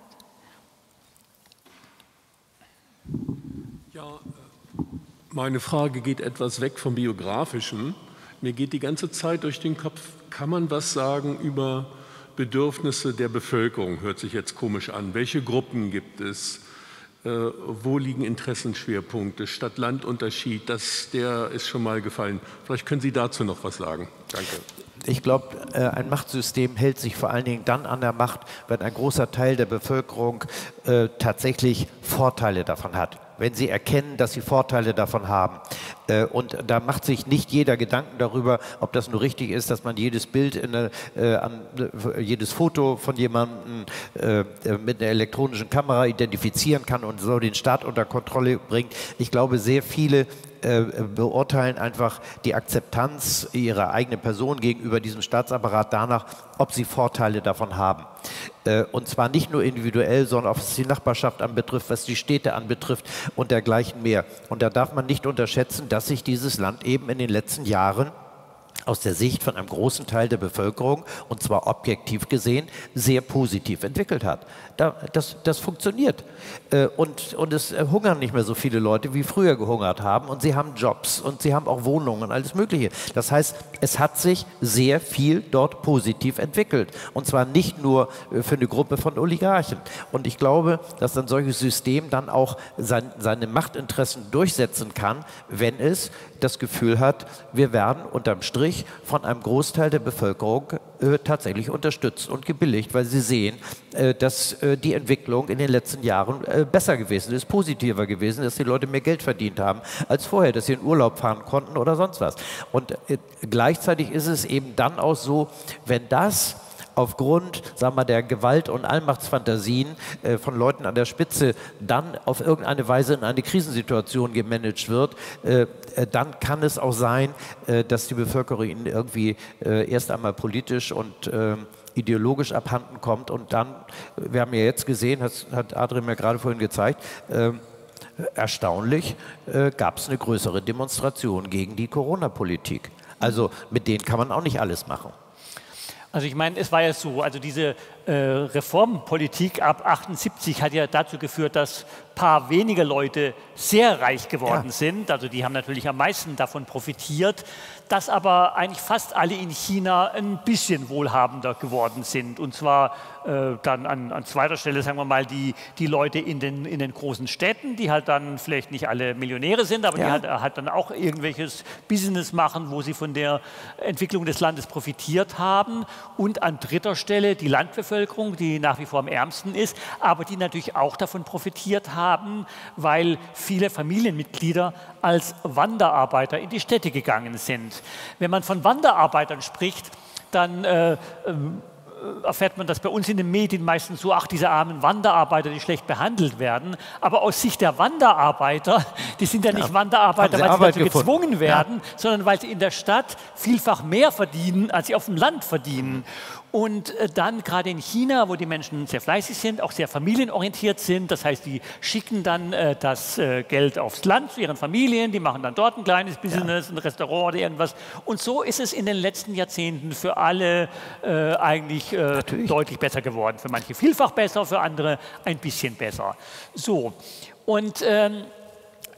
Speaker 7: Ja, meine Frage geht etwas weg vom Biografischen. Mir geht die ganze Zeit durch den Kopf, kann man was sagen über Bedürfnisse der Bevölkerung? Hört sich jetzt komisch an. Welche Gruppen gibt es? Äh, wo liegen Interessenschwerpunkte? Stadt-Land-Unterschied, der ist schon mal gefallen. Vielleicht können Sie dazu noch was sagen. Danke
Speaker 3: ich glaube, äh, ein Machtsystem hält sich vor allen Dingen dann an der Macht, wenn ein großer Teil der Bevölkerung äh, tatsächlich Vorteile davon hat wenn sie erkennen, dass sie Vorteile davon haben. Äh, und da macht sich nicht jeder Gedanken darüber, ob das nur richtig ist, dass man jedes Bild, eine, äh, an, äh, jedes Foto von jemandem äh, mit einer elektronischen Kamera identifizieren kann und so den Staat unter Kontrolle bringt. Ich glaube, sehr viele äh, beurteilen einfach die Akzeptanz ihrer eigenen Person gegenüber diesem Staatsapparat danach, ob sie Vorteile davon haben. Äh, und zwar nicht nur individuell, sondern auch was die Nachbarschaft anbetrifft, was die Städte anbetrifft und dergleichen mehr. Und da darf man nicht unterschätzen, dass sich dieses Land eben in den letzten Jahren aus der Sicht von einem großen Teil der Bevölkerung, und zwar objektiv gesehen, sehr positiv entwickelt hat. das, das funktioniert. Äh, und, und es hungern nicht mehr so viele Leute, wie früher gehungert haben. Und sie haben Jobs und sie haben auch Wohnungen und alles Mögliche. Das heißt, es hat sich sehr viel dort positiv entwickelt. Und zwar nicht nur äh, für eine Gruppe von Oligarchen. Und ich glaube, dass ein solches System dann auch sein, seine Machtinteressen durchsetzen kann, wenn es das Gefühl hat, wir werden unterm Strich von einem Großteil der Bevölkerung äh, tatsächlich unterstützt und gebilligt, weil sie sehen, äh, dass äh, die Entwicklung in den letzten Jahren äh, besser gewesen ist, positiver gewesen, dass die Leute mehr Geld verdient haben als vorher, dass sie in Urlaub fahren konnten oder sonst was. Und äh, gleichzeitig ist es eben dann auch so, wenn das aufgrund sagen wir, der Gewalt- und Allmachtsfantasien äh, von Leuten an der Spitze dann auf irgendeine Weise in eine Krisensituation gemanagt wird, äh, äh dann kann es auch sein, äh, dass die Bevölkerung ihnen irgendwie äh, erst einmal politisch und ähm, ideologisch abhanden kommt und dann, wir haben ja jetzt gesehen, hat, hat Adrian mir gerade vorhin gezeigt, erstaunlich äh, gab es eine größere Demonstration gegen die Corona-Politik. Also mit denen kann man auch nicht alles machen.
Speaker 4: Also ich meine, es war ja so, also diese äh, Reformpolitik ab 78 hat ja dazu geführt, dass paar wenige Leute sehr reich geworden ja. sind. Also die haben natürlich am meisten davon profitiert, dass aber eigentlich fast alle in China ein bisschen wohlhabender geworden sind. Und zwar äh, dann an, an, zweiter Stelle, sagen wir mal, die, die Leute in den, in den großen Städten, die halt dann vielleicht nicht alle Millionäre sind, aber ja. die halt, halt dann auch irgendwelches Business machen, wo sie von der Entwicklung des Landes profitiert haben. Und an dritter Stelle die Landbevölkerung, die nach wie vor am ärmsten ist, aber die natürlich auch davon profitiert haben, weil viele Familienmitglieder als Wanderarbeiter in die Städte gegangen sind. Wenn man von Wanderarbeitern spricht, dann äh, ähm, erfährt man das bei uns in den Medien meistens so, ach, diese armen Wanderarbeiter, die schlecht behandelt werden. Aber aus Sicht der Wanderarbeiter, (laughs) die sind ja nicht ja, Wanderarbeiter, weil sie Arbeit dazu gefunden. gezwungen werden, ja. sondern weil sie in der Stadt vielfach mehr verdienen, als sie auf dem Land verdienen. Und äh, dann gerade in China, wo die Menschen sehr fleißig sind, auch sehr familienorientiert sind, das heißt, die schicken dann äh, das äh, Geld aufs Land zu ihren Familien, die machen dann dort ein kleines Business, ja. ein Restaurant oder irgendwas. Und so ist es in den letzten Jahrzehnten für alle äh, eigentlich äh, deutlich besser geworden. Für manche vielfach besser, für andere ein bisschen besser. So, und ähm,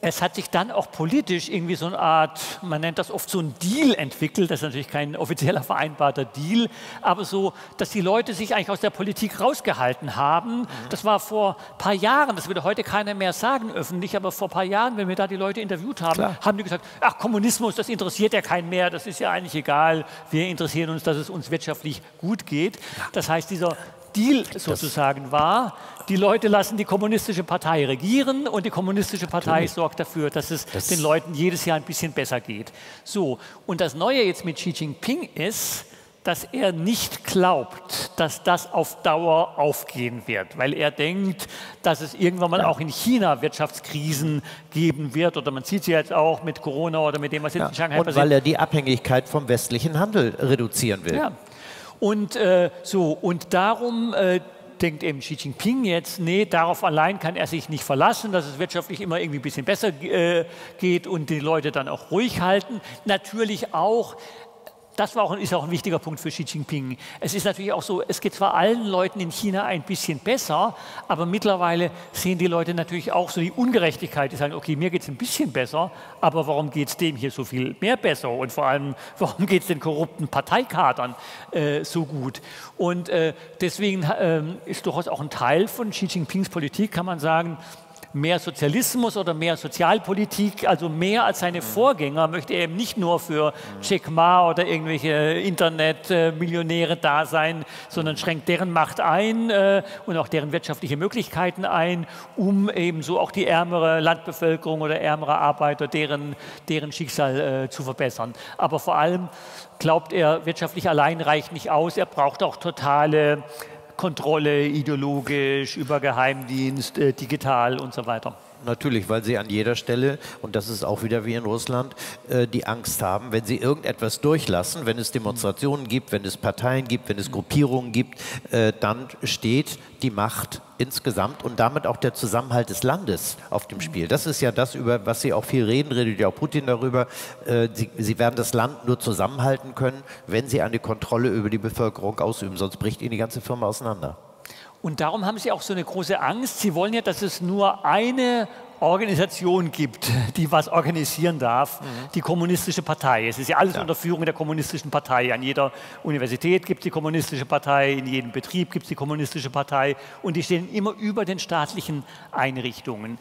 Speaker 4: es hat sich dann auch politisch irgendwie so eine Art, man nennt das oft so ein Deal entwickelt, das ist natürlich kein offizieller vereinbarter Deal, aber so, dass die Leute sich eigentlich aus der Politik rausgehalten haben. Mhm. Das war vor ein paar Jahren, das würde heute keiner mehr sagen öffentlich, aber vor ein paar Jahren, wenn wir da die Leute interviewt haben, Klar. haben die gesagt, ach Kommunismus, das interessiert ja keinen mehr, das ist ja eigentlich egal, wir interessieren uns, dass es uns wirtschaftlich gut geht. Das heißt, dieser Deal sozusagen war, die Leute lassen die kommunistische Partei regieren und die kommunistische Partei Natürlich. sorgt dafür, dass es das den Leuten jedes Jahr ein bisschen besser geht. So, und das Neue jetzt mit Xi Jinping ist, dass er nicht glaubt, dass das auf Dauer aufgehen wird, weil er denkt, dass es irgendwann mal ja. auch in China Wirtschaftskrisen geben wird oder man sieht sie jetzt auch mit Corona oder mit dem, was jetzt ja. in Shanghai
Speaker 3: und
Speaker 4: passiert.
Speaker 3: weil er die Abhängigkeit vom westlichen Handel reduzieren will. Ja.
Speaker 4: Und äh, so und darum äh, denkt eben Xi Jinping jetzt, nee, darauf allein kann er sich nicht verlassen, dass es wirtschaftlich immer irgendwie ein bisschen besser äh, geht und die Leute dann auch ruhig halten. Natürlich auch das war auch, ist auch ein wichtiger Punkt für Xi Jinping. Es ist natürlich auch so, es geht zwar allen Leuten in China ein bisschen besser, aber mittlerweile sehen die Leute natürlich auch so die Ungerechtigkeit. Die sagen, okay, mir geht es ein bisschen besser, aber warum geht es dem hier so viel mehr besser? Und vor allem, (laughs) warum geht es den korrupten Parteikadern äh, so gut? Und äh, deswegen äh, ist durchaus auch ein Teil von Xi Jinpings Politik, kann man sagen, mehr Sozialismus oder mehr Sozialpolitik, also mehr als seine Vorgänger, möchte er eben nicht nur für Jack Ma oder irgendwelche Internetmillionäre da sein, sondern schränkt deren Macht ein äh, und auch deren wirtschaftliche Möglichkeiten ein, um eben so auch die ärmere Landbevölkerung oder ärmere Arbeiter, deren, deren Schicksal äh, zu verbessern. Aber vor allem glaubt er, wirtschaftlich allein reicht nicht aus, er braucht auch totale Kontrolle ideologisch, über Geheimdienst, äh, digital und so weiter.
Speaker 3: Natürlich, weil sie an jeder Stelle, und das ist auch wieder wie in Russland, äh, die Angst haben, wenn sie irgendetwas durchlassen, wenn es Demonstrationen gibt, wenn es Parteien gibt, wenn es Gruppierungen gibt, äh, dann steht die Macht insgesamt und damit auch der Zusammenhalt des Landes auf dem Spiel. Das ist ja das, über was Sie auch viel reden, redet ja auch Putin darüber. Äh, sie, sie werden das Land nur zusammenhalten können, wenn sie eine Kontrolle über die Bevölkerung ausüben, sonst bricht ihnen die ganze Firma auseinander.
Speaker 4: Und darum haben sie auch so eine große Angst. Sie wollen ja, dass es nur eine Organisation gibt, die was organisieren darf, mhm. die kommunistische Partei. Es ist ja alles ja. unter Führung der kommunistischen Partei. An jeder Universität gibt es die kommunistische Partei, in jedem Betrieb gibt es die kommunistische Partei und die stehen immer über den staatlichen Einrichtungen.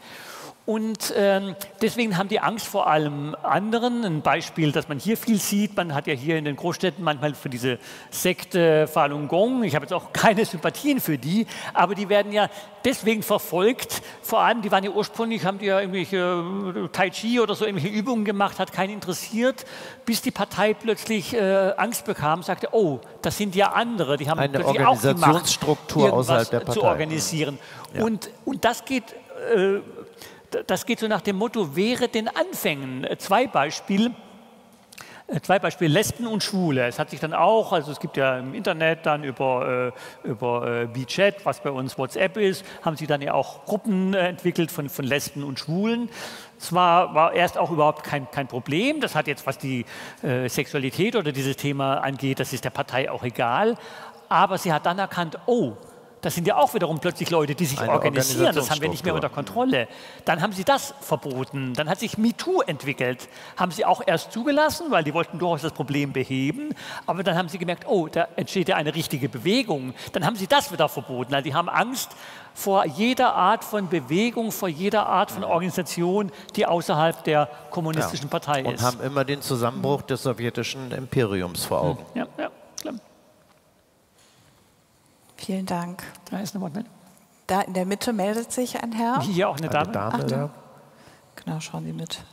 Speaker 4: Und ähm, deswegen haben die Angst vor allem anderen. Ein Beispiel, das man hier viel sieht, man hat ja hier in den Großstädten manchmal für diese Sekte Falun Gong, ich habe jetzt auch keine Sympathien für die, aber die werden ja deswegen verfolgt. Vor allem, die waren ja ursprünglich, haben die ja irgendwelche äh, Tai Chi oder so irgendwelche Übungen gemacht, hat keinen interessiert, bis die Partei plötzlich äh, Angst bekam, sagte, oh, das sind ja andere, die haben
Speaker 3: Eine plötzlich auch die Macht, außerhalb der Partei.
Speaker 4: zu organisieren. Ja. Und, und das geht... Äh, das geht so nach dem Motto, wäre den Anfängen. Zwei Beispiele. Äh, zwei Beispiele, Lesben und Schwule. Es hat sich dann auch, also es gibt ja im Internet dann über, äh, über äh, was bei uns WhatsApp ist, haben sie dann ja auch Gruppen äh, entwickelt von, von Lesben und Schwulen. Es war, war erst auch überhaupt kein, kein Problem. Das hat jetzt, was die äh, Sexualität oder dieses Thema angeht, das ist der Partei auch egal. Aber sie hat dann erkannt, oh, das sind ja auch wiederum plötzlich Leute, die sich Eine organisieren. Das haben wir nicht mehr unter Kontrolle. Dann haben sie das verboten. Dann hat sich MeToo entwickelt. Haben sie auch erst zugelassen, weil die wollten durchaus das Problem beheben. Aber dann haben sie gemerkt, oh, da entsteht ja eine richtige Bewegung. Dann haben sie das wieder verboten. Also die haben Angst vor jeder Art von Bewegung, vor jeder Art von Organisation, die außerhalb der kommunistischen ja. Partei ist.
Speaker 3: Und haben immer den Zusammenbruch des sowjetischen Imperiums vor Augen.
Speaker 4: Ja, ja.
Speaker 2: Vielen Dank.
Speaker 4: Da ist eine Wortmeldung.
Speaker 2: Da in der Mitte meldet sich ein Herr.
Speaker 4: Hier auch eine Dame. Eine Dame
Speaker 2: Ach, ja. Genau, schauen Sie mit.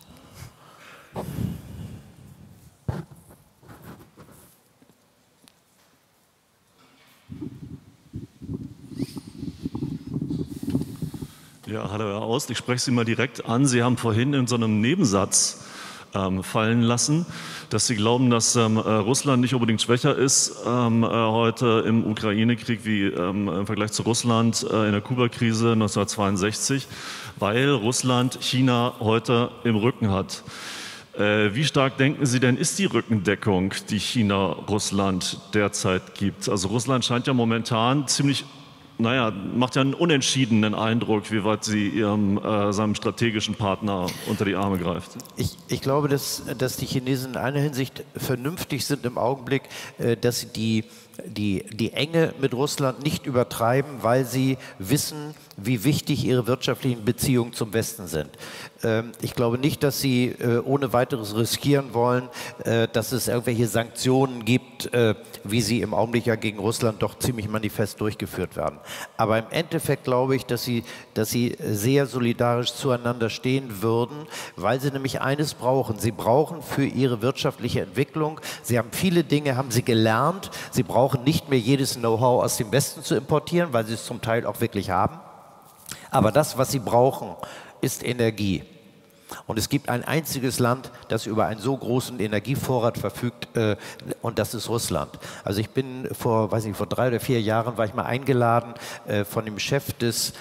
Speaker 8: Ja, hallo Herr Aust, ich spreche Sie mal direkt an. Sie haben vorhin in so einem Nebensatz ähm, fallen lassen, dass Sie glauben, dass ähm, äh, Russland nicht unbedingt schwächer ist ähm, äh, heute im Ukraine-Krieg wie ähm, im Vergleich zu Russland äh, in der Kuba-Krise 1962, weil Russland China heute im Rücken hat. Äh, wie stark denken Sie denn, ist die Rückendeckung, die China Russland derzeit gibt? Also Russland scheint ja momentan ziemlich naja, macht ja einen unentschiedenen Eindruck, wie weit sie ihrem, äh, seinem strategischen Partner unter die Arme greift.
Speaker 3: Ich, ich glaube, dass, dass die Chinesen in einer Hinsicht vernünftig sind im Augenblick, äh, dass sie die, die, die Enge mit Russland nicht übertreiben, weil sie wissen, wie wichtig ihre wirtschaftlichen Beziehungen zum Westen sind. Ähm, ich glaube nicht, dass sie äh, ohne weiteres riskieren wollen, äh, dass es irgendwelche Sanktionen gibt, äh, wie sie im Augenblick ja gegen Russland doch ziemlich manifest durchgeführt werden. Aber im Endeffekt glaube ich, dass sie, dass sie sehr solidarisch zueinander stehen würden, weil sie nämlich eines brauchen. Sie brauchen für ihre wirtschaftliche Entwicklung, sie haben viele Dinge, haben sie gelernt. Sie brauchen nicht mehr jedes Know-how aus dem Westen zu importieren, weil sie es zum Teil auch wirklich haben. Aber das, was sie brauchen, ist Energie. Und es gibt ein einziges Land, das über einen so großen Energievorrat verfügt, äh, und das ist Russland. Also ich bin vor, weiß nicht, vor drei oder vier Jahren war ich mal eingeladen äh, von dem Chef des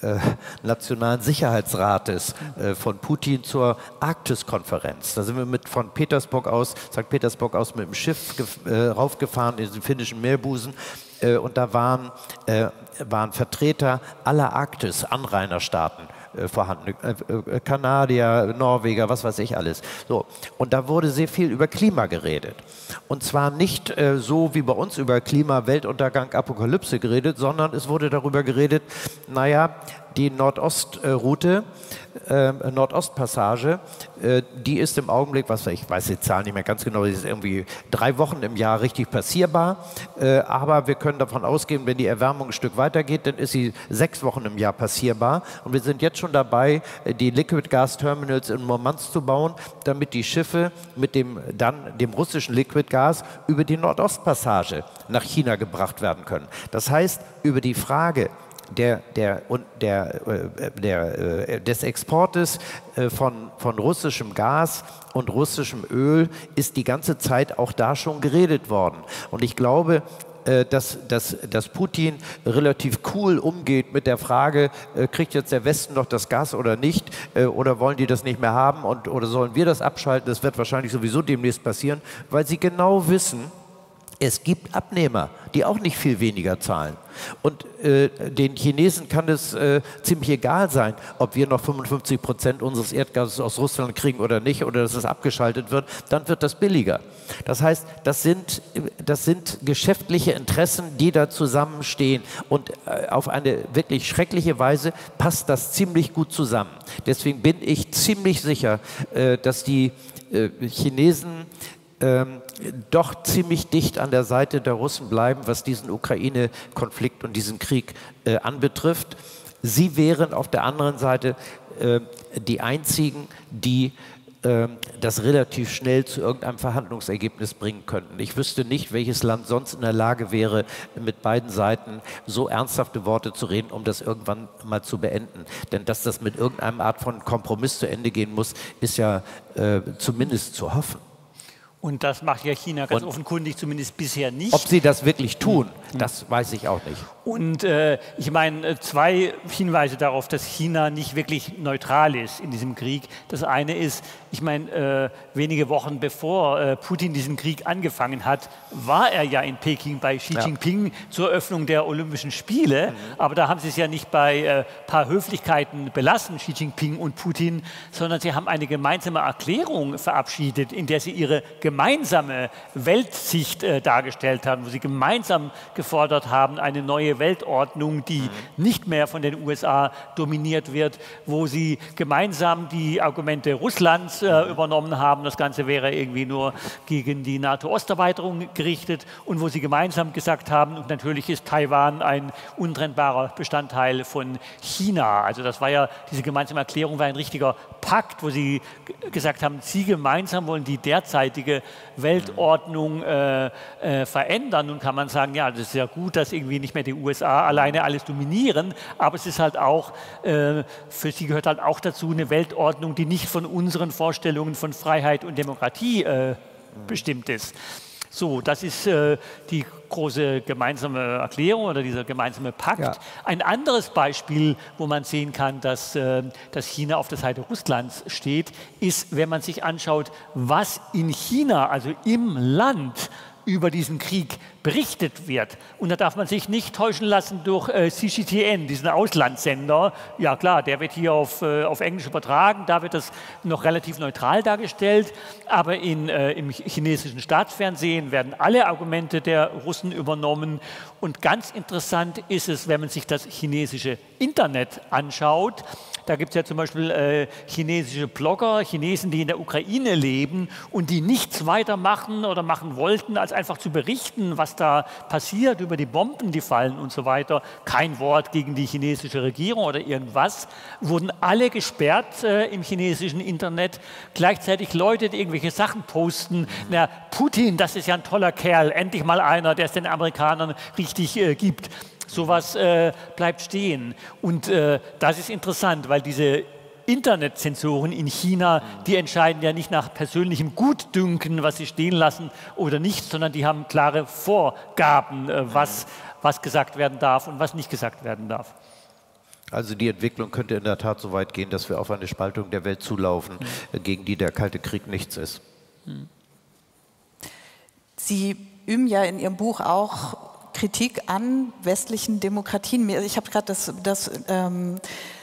Speaker 3: äh, Nationalen Sicherheitsrates äh, von Putin zur Arktiskonferenz. Da sind wir mit von Petersburg aus, St. Petersburg aus mit dem Schiff äh, raufgefahren in den finnischen Meerbusen und da waren, waren Vertreter aller Arktis-Anrainerstaaten vorhanden. Äh, äh, Kanadier, Norweger, was weiß ich alles. So. Und da wurde sehr viel über Klima geredet. Und zwar nicht äh, so wie bei uns über Klima, Weltuntergang, Apokalypse geredet, sondern es wurde darüber geredet, naja, die Nordostraute, äh, Nordostpassage, äh, die ist im Augenblick, was ich weiß die Zahl nicht mehr ganz genau, die ist irgendwie drei Wochen im Jahr richtig passierbar. Äh, aber wir können davon ausgehen, wenn die Erwärmung ein Stück weitergeht, dann ist sie sechs Wochen im Jahr passierbar. Und wir sind jetzt schon dabei, äh, die Liquid Gas Terminals in Murmansk zu bauen, damit die Schiffe mit dem dann dem russischen Liquid Gas über die Nordostpassage nach China gebracht werden können. Das heißt, über die Frage, der, der, der, äh, der, äh, des Exportes äh, von, von russischem Gas und russischem Öl ist die ganze Zeit auch da schon geredet worden. Und ich glaube, dass, dass, dass Putin relativ cool umgeht mit der Frage, kriegt jetzt der Westen noch das Gas oder nicht, oder wollen die das nicht mehr haben und, oder sollen wir das abschalten? Das wird wahrscheinlich sowieso demnächst passieren, weil sie genau wissen, es gibt Abnehmer, die auch nicht viel weniger zahlen. Und äh, den Chinesen kann es äh, ziemlich egal sein, ob wir noch 55 Prozent unseres Erdgases aus Russland kriegen oder nicht, oder dass es abgeschaltet wird, dann wird das billiger. Das heißt, das sind, das sind geschäftliche Interessen, die da zusammenstehen. Und äh, auf eine wirklich schreckliche Weise passt das ziemlich gut zusammen. Deswegen bin ich ziemlich sicher, äh, dass die äh, Chinesen ähm, doch ziemlich dicht an der Seite der Russen bleiben, was diesen Ukraine-Konflikt und diesen Krieg äh, anbetrifft. Sie wären auf der anderen Seite äh, die einzigen, die äh, das relativ schnell zu irgendeinem Verhandlungsergebnis bringen könnten. Ich wüsste nicht, welches Land sonst in der Lage wäre, mit beiden Seiten so ernsthafte Worte zu reden, um das irgendwann mal zu beenden. Denn dass das mit irgendeiner Art von Kompromiss zu Ende gehen muss, ist ja äh, zumindest zu hoffen.
Speaker 4: Und das macht ja China ganz und offenkundig zumindest bisher nicht.
Speaker 3: Ob sie das wirklich tun, das weiß ich auch nicht.
Speaker 4: Und äh, ich meine, äh, zwei Hinweise darauf, dass China nicht wirklich neutral ist in diesem Krieg. Das eine ist, ich meine, äh, wenige Wochen bevor äh, Putin diesen Krieg angefangen hat, war er ja in Peking bei Xi Jinping ja. zur Eröffnung der Olympischen Spiele. Mhm. Aber da haben sie es ja nicht bei ein äh, paar Höflichkeiten belassen, Xi Jinping und Putin, sondern sie haben eine gemeinsame Erklärung verabschiedet, in der sie ihre gemeinsame Weltsicht äh, dargestellt haben, wo sie gemeinsam gefordert haben, eine neue Weltordnung, die mhm. nicht mehr von den USA dominiert wird, wo sie gemeinsam die Argumente Russlands äh, übernommen haben. Das Ganze wäre irgendwie nur gegen die NATO-Osterweiterung gerichtet und wo sie gemeinsam gesagt haben, und natürlich ist Taiwan ein untrennbarer Bestandteil von China. Also das war ja, diese gemeinsame Erklärung war ein richtiger Pakt, wo sie gesagt haben, sie gemeinsam wollen die derzeitige Weltordnung äh, äh, verändern. Nun kann man sagen, ja, das ist ja gut, dass irgendwie nicht mehr die USA alleine alles dominieren, aber es ist halt auch, äh, für sie gehört halt auch dazu eine Weltordnung, die nicht von unseren Vorstellungen von Freiheit und Demokratie äh, bestimmt ist. So, das ist äh, die große gemeinsame Erklärung oder dieser gemeinsame Pakt. Ja. Ein anderes Beispiel, wo man sehen kann, dass, äh, dass China auf der Seite Russlands steht, ist, wenn man sich anschaut, was in China, also im Land, über diesen Krieg berichtet wird. Und da darf man sich nicht täuschen lassen durch äh, CGTN, diesen Auslandssender. Ja klar, der wird hier auf, äh, auf Englisch übertragen, da wird das noch relativ neutral dargestellt. Aber in, äh, im chinesischen Staatsfernsehen werden alle Argumente der Russen übernommen. Und ganz interessant ist es, wenn man sich das chinesische Internet anschaut. Da gibt es ja zum Beispiel äh, chinesische Blogger, Chinesen, die in der Ukraine leben und die nichts weiter machen oder machen wollten, als einfach zu berichten, was da passiert über die Bomben, die fallen und so weiter. Kein Wort gegen die chinesische Regierung oder irgendwas. Wurden alle gesperrt äh, im chinesischen Internet. Gleichzeitig Leute, die irgendwelche Sachen posten. Na, Putin, das ist ja ein toller Kerl. Endlich mal einer, der es den Amerikanern richtig äh, gibt. Sowas äh, bleibt stehen. Und äh, das ist interessant, weil diese Internetzensoren in China, die entscheiden ja nicht nach persönlichem Gutdünken, was sie stehen lassen oder nicht, sondern die haben klare Vorgaben, äh, was, was gesagt werden darf und was nicht gesagt werden darf.
Speaker 3: Also die Entwicklung könnte in der Tat so weit gehen, dass wir auf eine Spaltung der Welt zulaufen, mhm. gegen die der Kalte Krieg nichts ist. Mhm.
Speaker 2: Sie üben ja in Ihrem Buch auch Kritik an westlichen Demokratien. Ich habe gerade das, das, ähm,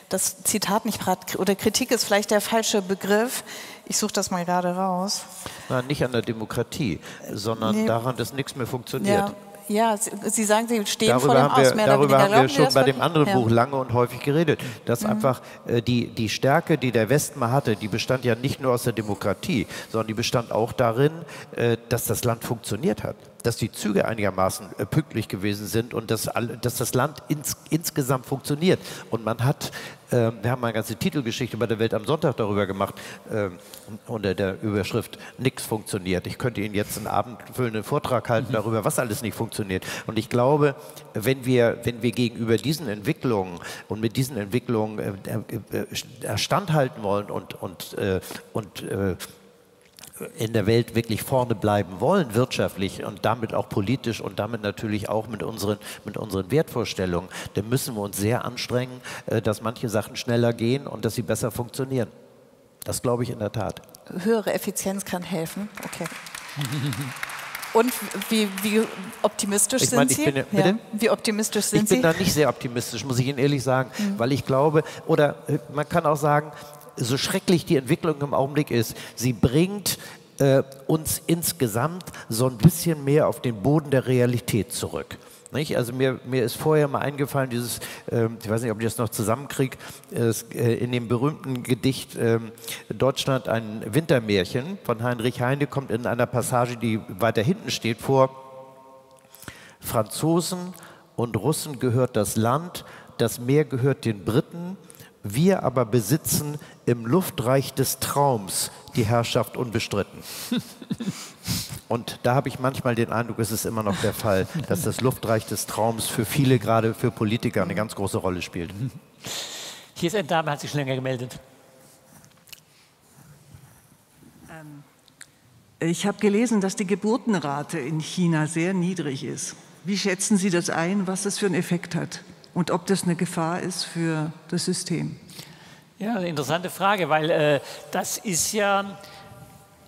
Speaker 2: das Zitat nicht parat, oder Kritik ist vielleicht der falsche Begriff. Ich suche das mal gerade raus.
Speaker 3: Nein, nicht an der Demokratie, sondern nee. daran, dass nichts mehr funktioniert.
Speaker 2: Ja. Ja, Sie sagen, Sie stehen
Speaker 3: darüber
Speaker 2: vor dem
Speaker 3: haben wir, Darüber haben wir schon bei dem anderen ja. Buch lange und häufig geredet. Dass mhm. einfach äh, die, die Stärke, die der Westen mal hatte, die bestand ja nicht nur aus der Demokratie, sondern die bestand auch darin, äh, dass das Land funktioniert hat dass die Züge einigermaßen äh, pünktlich gewesen sind und dass, dass das Land ins, insgesamt funktioniert. Und man hat, äh, wir haben eine ganze Titelgeschichte bei der Welt am Sonntag darüber gemacht, äh, unter der Überschrift Nichts funktioniert. Ich könnte Ihnen jetzt einen abendfüllenden Vortrag halten mhm. darüber, was alles nicht funktioniert. Und ich glaube, wenn wir, wenn wir gegenüber diesen Entwicklungen und mit diesen Entwicklungen äh, äh, äh standhalten wollen und, und, und in der Welt wirklich vorne bleiben wollen, wirtschaftlich und damit auch politisch und damit natürlich auch mit unseren, mit unseren Wertvorstellungen, dann müssen wir uns sehr anstrengen, äh, dass manche Sachen schneller gehen und dass sie besser funktionieren. Das glaube ich in der Tat.
Speaker 2: Höhere Effizienz kann helfen. Okay. (laughs) Und wie, wie optimistisch ich mein, sind Sie? Bin, ja. Wie optimistisch sind
Speaker 3: ich
Speaker 2: Sie?
Speaker 3: Ich bin da nicht sehr optimistisch, muss ich Ihnen ehrlich sagen, mhm. weil ich glaube, oder äh, man kann auch sagen, so schrecklich die Entwicklung im Augenblick ist, sie bringt äh, uns insgesamt so ein bisschen mehr auf den Boden der Realität zurück. Nicht? Also mir, mir ist vorher mal eingefallen, dieses, äh, ich weiß nicht, ob ich das noch zusammenkriege, äh, in dem berühmten Gedicht äh, Deutschland ein Wintermärchen von Heinrich Heine kommt in einer Passage, die weiter hinten steht, vor, Franzosen und Russen gehört das Land, das Meer gehört den Briten, wir aber besitzen im Luftreich des Traums die Herrschaft unbestritten. (laughs) Und da habe ich manchmal den Eindruck, es ist immer noch der Fall, dass das Luftreich des Traums für viele, gerade für Politiker, eine ganz große Rolle spielt.
Speaker 4: Hier ist eine Dame, hat sich schon länger gemeldet.
Speaker 9: Ähm, ich habe gelesen, dass die Geburtenrate in China sehr niedrig ist. Wie schätzen Sie das ein, was das für einen Effekt hat? Und ob das eine Gefahr ist für das System?
Speaker 4: Ja, eine interessante Frage, weil äh, das ist ja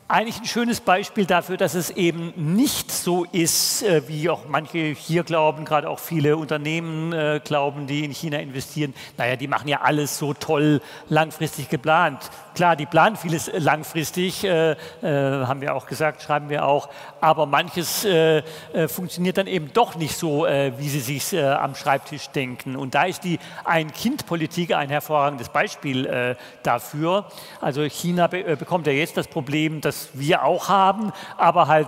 Speaker 4: eigentlich ein schönes Beispiel dafür, dass es eben nicht so ist, äh, wie auch manche hier glauben, gerade auch viele Unternehmen äh, glauben, die in China investieren. Naja, die machen ja alles so toll langfristig geplant. Klar, die planen vieles langfristig, äh, haben wir auch gesagt, schreiben wir auch, aber manches funktioniert dann eben doch nicht so, wie sie sich am Schreibtisch denken. Und da ist die Ein-Kind-Politik ein hervorragendes Beispiel dafür. Also China bekommt ja jetzt das Problem, dass wir auch haben, aber halt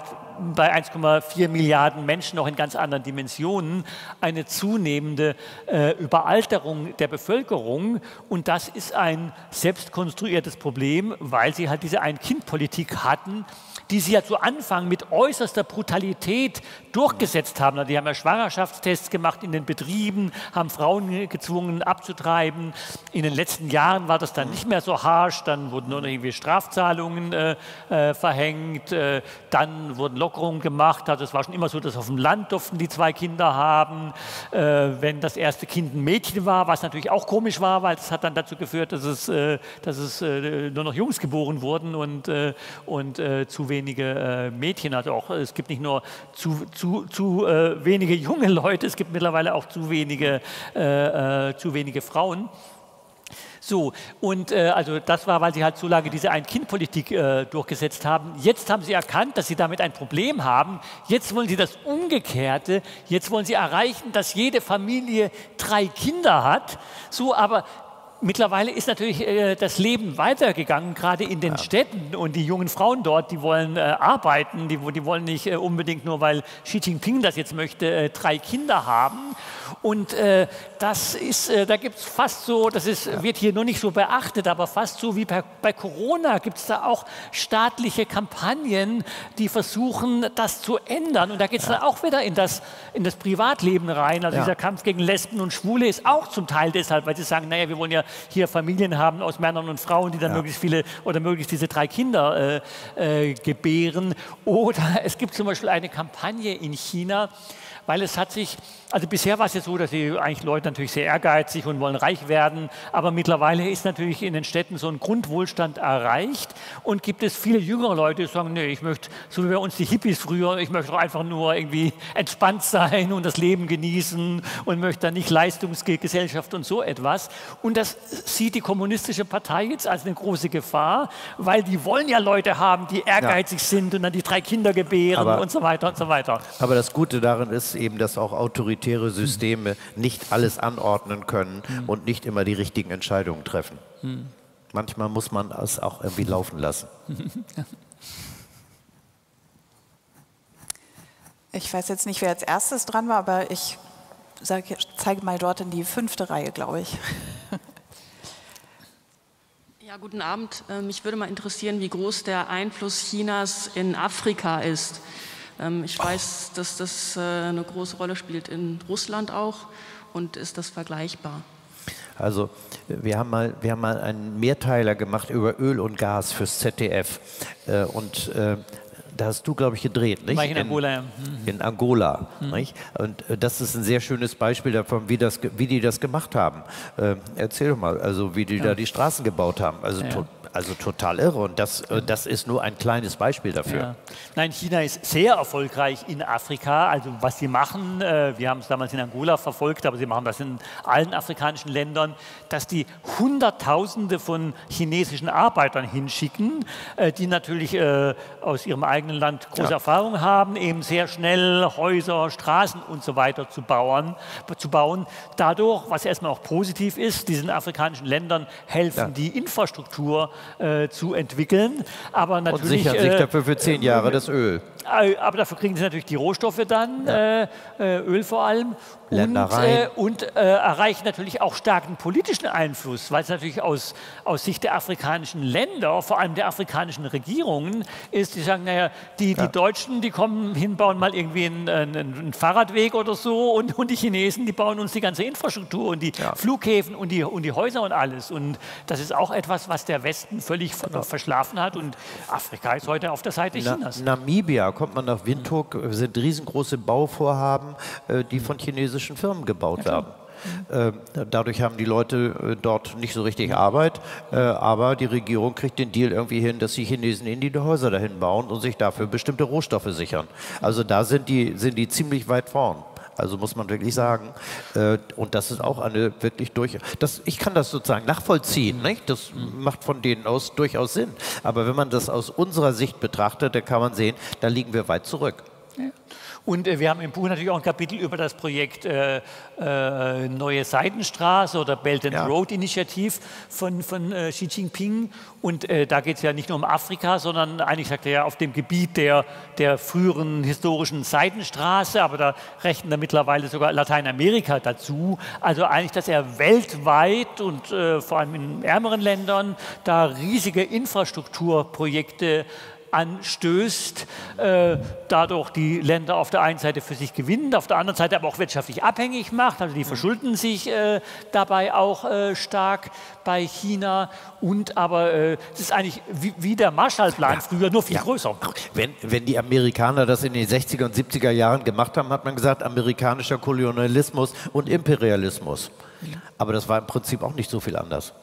Speaker 4: bei 1,4 Milliarden Menschen auch in ganz anderen Dimensionen eine zunehmende äh, Überalterung der Bevölkerung. Und das ist ein selbstkonstruiertes Problem, weil sie halt diese Ein-Kind-Politik hatten, die sie ja zu Anfang mit äußerster Brutalität durchgesetzt haben. Also die haben ja Schwangerschaftstests gemacht in den Betrieben, haben Frauen gezwungen abzutreiben. In den letzten Jahren war das dann nicht mehr so harsch, dann wurden nur noch irgendwie Strafzahlungen äh, äh, verhängt, äh, dann wurden Lockerungen gemacht. Also es war schon immer so, dass auf dem Land durften die zwei Kinder haben. Äh, wenn das erste Kind ein Mädchen war, was natürlich auch komisch war, weil es hat dann dazu geführt, dass es, dass es nur noch Jungs geboren wurden und, und zu wenige Mädchen. Also auch es gibt nicht nur zu, zu zu, zu äh, wenige junge Leute, es gibt mittlerweile auch zu wenige, äh, äh, zu wenige Frauen. So, und äh, also das war, weil sie halt so lange diese Ein-Kind-Politik äh, durchgesetzt haben. Jetzt haben sie erkannt, dass sie damit ein Problem haben. Jetzt wollen sie das Umgekehrte. Jetzt wollen sie erreichen, dass jede Familie drei Kinder hat. So, aber mittlerweile ist natürlich äh, das Leben weitergegangen, gerade in den ja. Städten. Und die jungen Frauen dort, die wollen äh, arbeiten, die, die, wollen nicht äh, unbedingt nur, weil Xi Jinping das jetzt möchte, äh, drei Kinder haben. Und äh, das ist, äh, da gibt es fast so, das ist, ja. wird hier nur nicht so beachtet, aber fast so wie bei, bei Corona gibt es da auch staatliche Kampagnen, die versuchen, das zu ändern. Und da geht es ja. dann auch wieder in das, in das Privatleben rein. Also dieser Kampf gegen Lesben und Schwule ist auch zum Teil deshalb, weil sie sagen, naja, wir wollen ja hier Familien haben aus Männern und Frauen, die dann ja. möglichst viele oder möglichst diese drei Kinder äh, äh, gebären. Oder (laughs) es gibt zum Beispiel eine Kampagne in China, weil es hat sich, also bisher war es ja so, dass die eigentlich Leute natürlich sehr ehrgeizig und wollen reich werden, aber mittlerweile ist natürlich in den Städten so ein Grundwohlstand erreicht und gibt es viele jüngere Leute, die sagen, nee, ich möchte, so wie bei uns die Hippies früher, ich möchte doch einfach nur irgendwie entspannt sein und das Leben genießen und möchte dann nicht Leistungsgesellschaft und so etwas. Und das sieht die kommunistische Partei jetzt als eine große Gefahr, weil die wollen ja Leute haben, die ehrgeizig ja. sind und dann die drei Kinder gebären aber, und so weiter und so weiter.
Speaker 3: Aber das Gute darin ist, eben, dass auch autoritäre Systeme nicht alles anordnen können mhm. und nicht immer die richtigen Entscheidungen treffen. Mhm. Manchmal muss man es auch irgendwie laufen lassen. (laughs)
Speaker 2: Ich weiß jetzt nicht, wer als erstes dran war, aber ich zeige mal dort in die fünfte Reihe, glaube ich.
Speaker 10: Ja, guten Abend. Ähm, mich würde mal interessieren, wie groß der Einfluss Chinas in Afrika ist. Ähm, ich weiß, dass das äh, eine große Rolle spielt in Russland auch. Und ist das vergleichbar?
Speaker 3: Also wir haben mal, wir haben mal einen Mehrteiler gemacht über Öl und Gas fürs ZDF. Äh, und äh, da hast du, glaube ich, gedreht, nicht?
Speaker 4: War ich in Angola, ja. Mhm.
Speaker 3: In Angola, mhm. nicht? Und das ist ein sehr schönes Beispiel davon, wie, das, wie die das gemacht haben. Äh, erzähl doch mal, also wie die ja. da die Straßen gebaut haben. Also ja. Also total irre und das, äh, das ist nur ein kleines Beispiel dafür. Ja.
Speaker 4: Nein, China ist sehr erfolgreich in Afrika. Also was sie machen, äh, wir haben es damals in Angola verfolgt, aber sie machen das in allen afrikanischen Ländern, dass die Hunderttausende von chinesischen Arbeitern hinschicken, äh, die natürlich aus ihrem eigenen Land große ja. Erfahrung haben, eben sehr schnell Häuser, Straßen und so weiter zu bauen. Zu bauen. Dadurch, was erstmal auch positiv ist, diesen afrikanischen Ländern helfen ja. die Infrastruktur äh, zu entwickeln. Aber natürlich, Und
Speaker 3: sichern sich äh, dafür für zehn Jahre das Öl.
Speaker 4: Äh, aber dafür kriegen sie natürlich die Rohstoffe dann, ja. Öl vor allem. Und, äh, und äh, erreichen natürlich auch starken politischen Einfluss, weil es natürlich aus, aus Sicht der afrikanischen Länder, vor allem der afrikanischen Regierungen, ist, die sagen, naja, die, ja. die Deutschen, die kommen hin, bauen mal irgendwie einen, einen, einen Fahrradweg oder so und, und, die Chinesen, die bauen uns die ganze Infrastruktur und die ja. Flughäfen und die, und die Häuser und alles. Und das ist auch etwas, was der Westen völlig verschlafen hat und Afrika ist heute auf der Seite
Speaker 3: Na,
Speaker 4: Chinas.
Speaker 3: Namibia kommt man nach Windhoek, sind riesengroße Bauvorhaben, äh, die von chinesischen Firmen gebaut ja, werden. Äh, dadurch haben die Leute äh, dort nicht so richtig Arbeit, aber die Regierung kriegt den Deal irgendwie hin, dass die Chinesen in die Häuser dahin bauen und sich dafür bestimmte Rohstoffe sichern. Also da sind die, sind die ziemlich weit vorn. Also muss man wirklich sagen. Äh, und das ist auch eine wirklich durch. Das, ich kann das sozusagen nachvollziehen. Nicht? Das macht von denen aus durchaus Sinn. Aber wenn man das aus unserer Sicht betrachtet, dann kann man sehen, da liegen wir weit zurück.
Speaker 4: Und äh, wir haben im Buch natürlich auch ein Kapitel über das Projekt äh, äh, Neue Seidenstraße oder Belt and ja. Road Initiative von, von äh, Xi Jinping. Und äh, da geht es ja nicht nur um Afrika, sondern eigentlich sagt er ja auf dem Gebiet der, der früheren historischen Seidenstraße, aber da rechnen er mittlerweile sogar Lateinamerika dazu. Also eigentlich, dass er weltweit und äh, vor allem in ärmeren Ländern da riesige Infrastrukturprojekte anstößt, äh, dadurch die Länder auf der einen Seite für sich gewinnt, auf der anderen Seite aber auch wirtschaftlich abhängig macht. Also die verschulden sich äh, dabei auch äh, stark bei China und aber es ist eigentlich wie, wie der Marshallplan ja. früher, nur viel ja. größer.
Speaker 3: Wenn, wenn die Amerikaner das in den 60er und 70er Jahren gemacht haben, hat man gesagt, amerikanischer Kolonialismus und Imperialismus. Aber das war im Prinzip auch nicht so viel anders.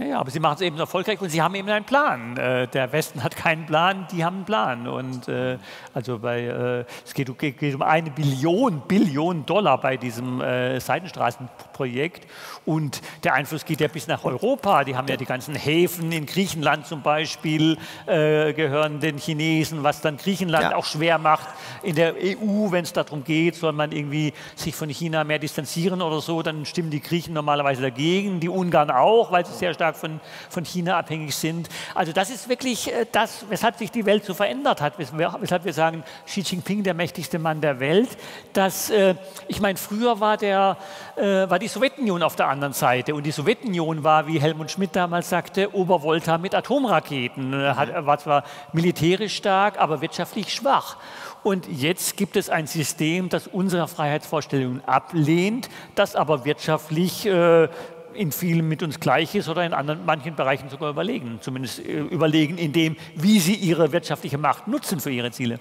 Speaker 4: Ja, aber sie machen es eben erfolgreich und sie haben eben einen Plan. Äh, der Westen hat keinen Plan, die haben einen Plan. Und äh, also bei, äh, es geht, geht, um eine Billion, Billion Dollar bei diesem äh, Seitenstraßenprojekt. Und der Einfluss geht ja bis nach Europa. Die haben ja die ganzen Häfen in Griechenland zum Beispiel, äh, gehören den Chinesen, was dann Griechenland ja. auch schwer macht. In der EU, wenn es darum geht, soll man irgendwie sich von China mehr distanzieren oder so, dann stimmen die Griechen normalerweise dagegen, die Ungarn auch, weil sie sehr stark stark von, von China abhängig sind. Also das ist wirklich äh, das, weshalb sich die Welt so verändert hat, weshalb wir sagen, Xi Jinping der mächtigste Mann der Welt. Dass, äh, ich meine, früher war, der, äh, war die Sowjetunion auf der anderen Seite und die Sowjetunion war, wie Helmut Schmidt damals sagte, Obervolta mit Atomraketen. Hat, war zwar militärisch stark, aber wirtschaftlich schwach. Und jetzt gibt es ein System, das unsere Freiheitsvorstellungen ablehnt, das aber wirtschaftlich äh, in vielen mit uns gleich ist oder in anderen, manchen Bereichen sogar überlegen. Zumindest äh, überlegen in dem, wie sie ihre wirtschaftliche Macht nutzen für ihre Ziele.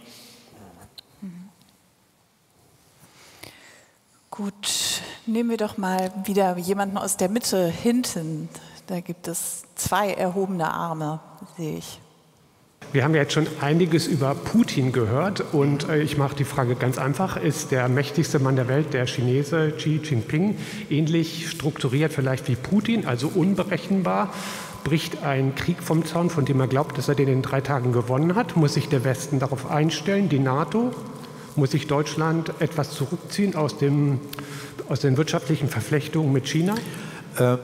Speaker 2: Gut, nehmen wir doch mal wieder jemanden aus der Mitte hinten. Da gibt es zwei erhobene Arme, sehe ich.
Speaker 11: Wir haben ja jetzt schon einiges über Putin gehört und äh, ich mache die Frage ganz einfach. Ist der mächtigste Mann der Welt, der Chinese Xi Jinping, ähnlich strukturiert vielleicht wie Putin, also unberechenbar? Bricht ein Krieg vom Zaun, von dem er glaubt, dass er den in drei Tagen gewonnen hat? Muss sich der Westen darauf einstellen, die NATO? Muss sich Deutschland etwas zurückziehen aus, dem, aus den wirtschaftlichen Verflechtungen mit China? Äh,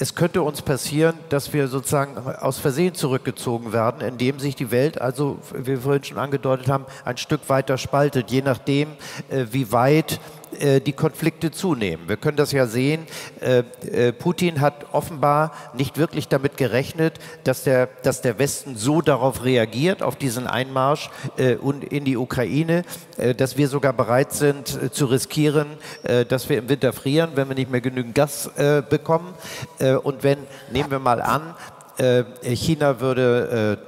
Speaker 3: es könnte uns passieren, dass wir sozusagen aus Versehen zurückgezogen werden, indem sich die Welt, also wie wir vorhin schon angedeutet haben, ein Stück weiter spaltet, je nachdem, äh, wie weit äh, die Konflikte zunehmen. Wir können das ja sehen. Äh, äh, Putin hat offenbar nicht wirklich damit gerechnet, dass der, dass der Westen so darauf reagiert, auf diesen Einmarsch in die Ukraine, dass wir sogar bereit sind zu riskieren, dass wir im Winter frieren, wenn wir nicht mehr genügend Gas bekommen. Und wenn, nehmen wir mal an, China würde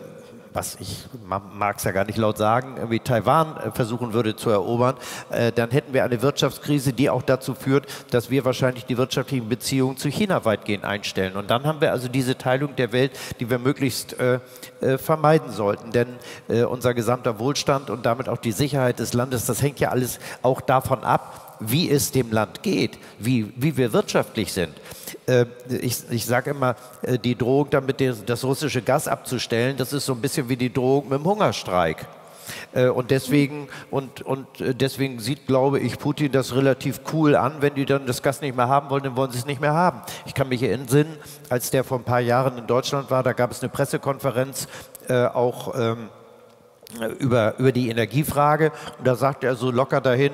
Speaker 3: was ich mag es ja gar nicht laut sagen, irgendwie Taiwan äh, versuchen würde zu erobern, äh, dann hätten wir eine Wirtschaftskrise, die auch dazu führt, dass wir wahrscheinlich die wirtschaftlichen Beziehungen zu China weitgehend einstellen. Und dann haben wir also diese Teilung der Welt, die wir möglichst äh, vermeiden sollten. Denn unser gesamter Wohlstand und damit auch die Sicherheit des Landes, das hängt ja alles auch davon ab, wie es dem Land geht, wie, wie wir wirtschaftlich sind. Äh, ich, ich sage immer, äh, die Drohung damit, das russische Gas abzustellen, das ist so ein bisschen wie die Drohung mit dem Hungerstreik. Äh, und deswegen, und, und deswegen sieht, glaube ich, Putin das relativ cool an. Wenn die dann das Gas nicht mehr haben wollen, dann wollen sie es nicht mehr haben. Ich kann mich erinnern, als der vor ein paar Jahren in Deutschland war, da gab es eine Pressekonferenz, äh, auch ähm, über, über die Energiefrage. Und da sagt er so locker dahin,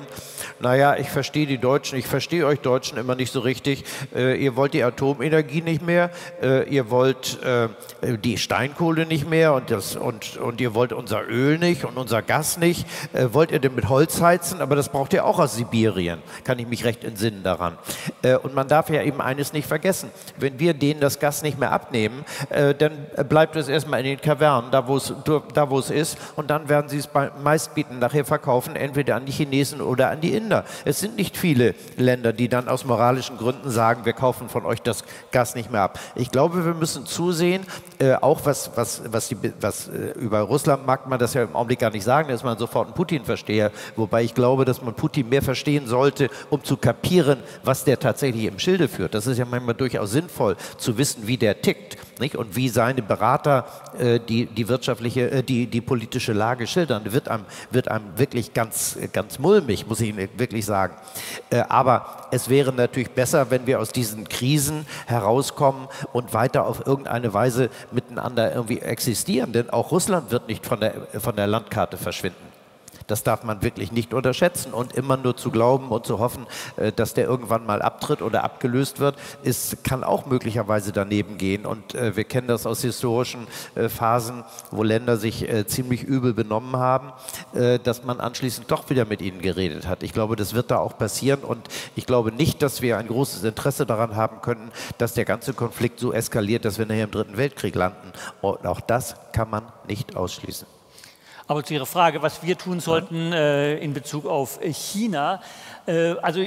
Speaker 3: naja, ich verstehe die Deutschen, ich verstehe euch Deutschen immer nicht so richtig. Äh, ihr wollt die Atomenergie nicht mehr, äh, ihr wollt äh, die Steinkohle nicht mehr und, das, und, und ihr wollt unser Öl nicht und unser Gas nicht. Äh, wollt ihr denn mit Holz heizen? Aber das braucht ihr auch aus Sibirien, kann ich mich recht entsinnen daran. Äh, und man darf ja eben eines nicht vergessen. Wenn wir denen das Gas nicht mehr abnehmen, äh, dann bleibt es erstmal in den Kavernen, da wo es, da, wo es ist. Und dann werden sie es meistbieten nachher verkaufen, entweder an die Chinesen oder an die Inder. Es sind nicht viele Länder, die dann aus moralischen Gründen sagen, wir kaufen von euch das Gas nicht mehr ab. Ich glaube, wir müssen zusehen, äh, auch was, was, was, die, was äh, über Russland mag man das ja im Augenblick gar nicht sagen, da ist man sofort ein Putin-Versteher, wobei ich glaube, dass man Putin mehr verstehen sollte, um zu kapieren, was der tatsächlich im Schilde führt. Das ist ja manchmal durchaus sinnvoll, zu wissen, wie der tickt Nicht? Und wie seine Berater äh, die, die wirtschaftliche, äh, die, die politische Lage schildern, wird einem, wird einem wirklich ganz, ganz mulmig, muss ich wirklich sagen. Äh, aber es wäre natürlich besser, wenn wir aus diesen Krisen herauskommen und weiter auf irgendeine Weise miteinander irgendwie existieren. Denn auch Russland wird nicht von der, von der Landkarte verschwinden. Das darf man wirklich nicht unterschätzen und immer nur zu glauben und zu hoffen, äh, dass der irgendwann mal abtritt oder abgelöst wird, ist, kann auch möglicherweise daneben gehen. Und äh, wir kennen das aus historischen äh, Phasen, wo Länder sich ziemlich übel benommen haben, dass man anschließend doch wieder mit ihnen geredet hat. Ich glaube, das wird da auch passieren und ich glaube nicht, dass wir ein großes Interesse daran haben könnten, dass der ganze Konflikt so eskaliert, dass wir nachher im Dritten Weltkrieg landen. Und auch das kann man nicht ausschließen.
Speaker 4: Aber zu Ihrer Frage, was wir tun sollten äh, in Bezug auf äh, China. Äh, also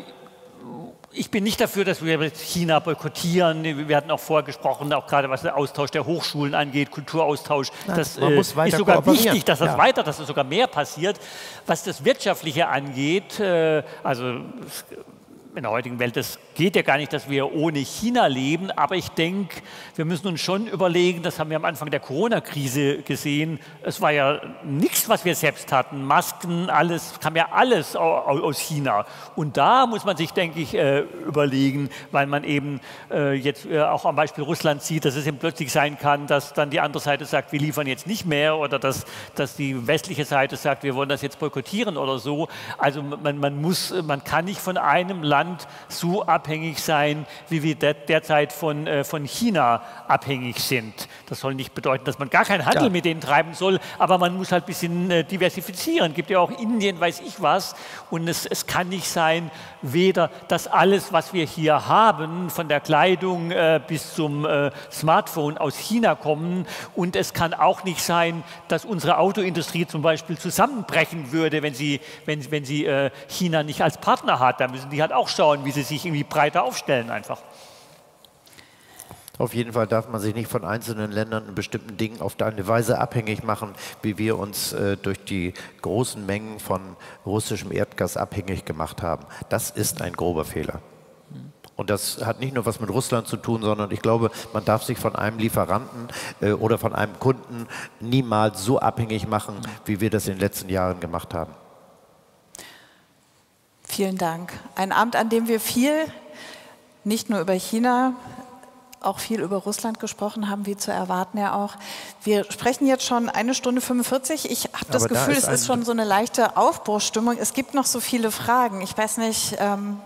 Speaker 4: ich bin nicht dafür, dass wir China boykottieren. Wir hatten auch vorher gesprochen, auch gerade was den Austausch der Hochschulen angeht, Kulturaustausch. Nein, das äh, ist sogar wichtig, dass das ja. weiter, dass das sogar mehr passiert. Was das Wirtschaftliche angeht, äh, also in der heutigen Welt, das geht ja gar nicht, dass wir ohne China leben, aber ich denke, wir müssen uns schon überlegen, das haben wir am Anfang der Corona-Krise gesehen, es war ja nichts, was wir selbst hatten, Masken, alles, kam ja alles aus China. Und da muss man sich, denke ich, äh, überlegen, weil man eben äh, jetzt äh, auch am Beispiel Russland sieht, dass es eben plötzlich sein kann, dass dann die andere Seite sagt, wir liefern jetzt nicht mehr oder dass, dass die westliche Seite sagt, wir wollen das jetzt boykottieren oder so. Also man, man muss, man kann nicht von einem Land Land so abhängig sein, wie wir derzeit von, äh, von China abhängig sind. Das soll nicht bedeuten, dass man gar keinen Handel ja. mit denen treiben soll, aber man muss halt ein bisschen äh, diversifizieren. Es gibt ja auch Indien, weiß ich was. Und es, es kann nicht sein, weder dass alles, was wir hier haben, von der Kleidung äh, bis zum äh, Smartphone aus China kommen. Und es kann auch nicht sein, dass unsere Autoindustrie zum Beispiel zusammenbrechen würde, wenn sie, wenn, wenn sie äh, China nicht als Partner hat. Da müssen die halt auch schauen, wie sie sich irgendwie breiter aufstellen einfach.
Speaker 3: Auf jeden Fall darf man sich nicht von einzelnen Ländern in bestimmten Dingen auf eine Weise abhängig machen, wie wir uns äh, durch die großen Mengen von russischem Erdgas abhängig gemacht haben. Das ist ein grober Fehler. Und das hat nicht nur was mit Russland zu tun, sondern ich glaube, man darf sich von einem Lieferanten äh, oder von einem Kunden niemals so abhängig machen, wie wir das in den letzten Jahren gemacht haben.
Speaker 2: Vielen Dank. Ein Abend, an dem wir viel, nicht nur über China, auch viel über Russland gesprochen haben, wie zu erwarten ja auch. Wir sprechen jetzt schon eine Stunde 45. Ich habe das Aber Gefühl, da es ist schon so eine leichte Aufbruchstimmung. Es gibt noch so viele Fragen. Ich weiß nicht. Ähm,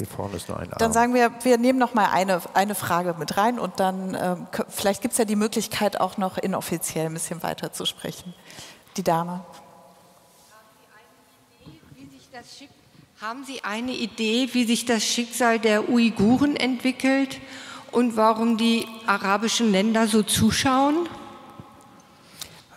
Speaker 3: hier vorne ist nur ein Arm.
Speaker 2: Dann sagen wir, wir nehmen noch mal eine, eine Frage mit rein und dann ähm, vielleicht gibt es ja die Möglichkeit auch noch inoffiziell ein bisschen weiter zu sprechen. Die Dame.
Speaker 12: Haben Sie eine Idee, wie sich das Schicksal der Uiguren entwickelt und warum die arabischen Länder so zuschauen?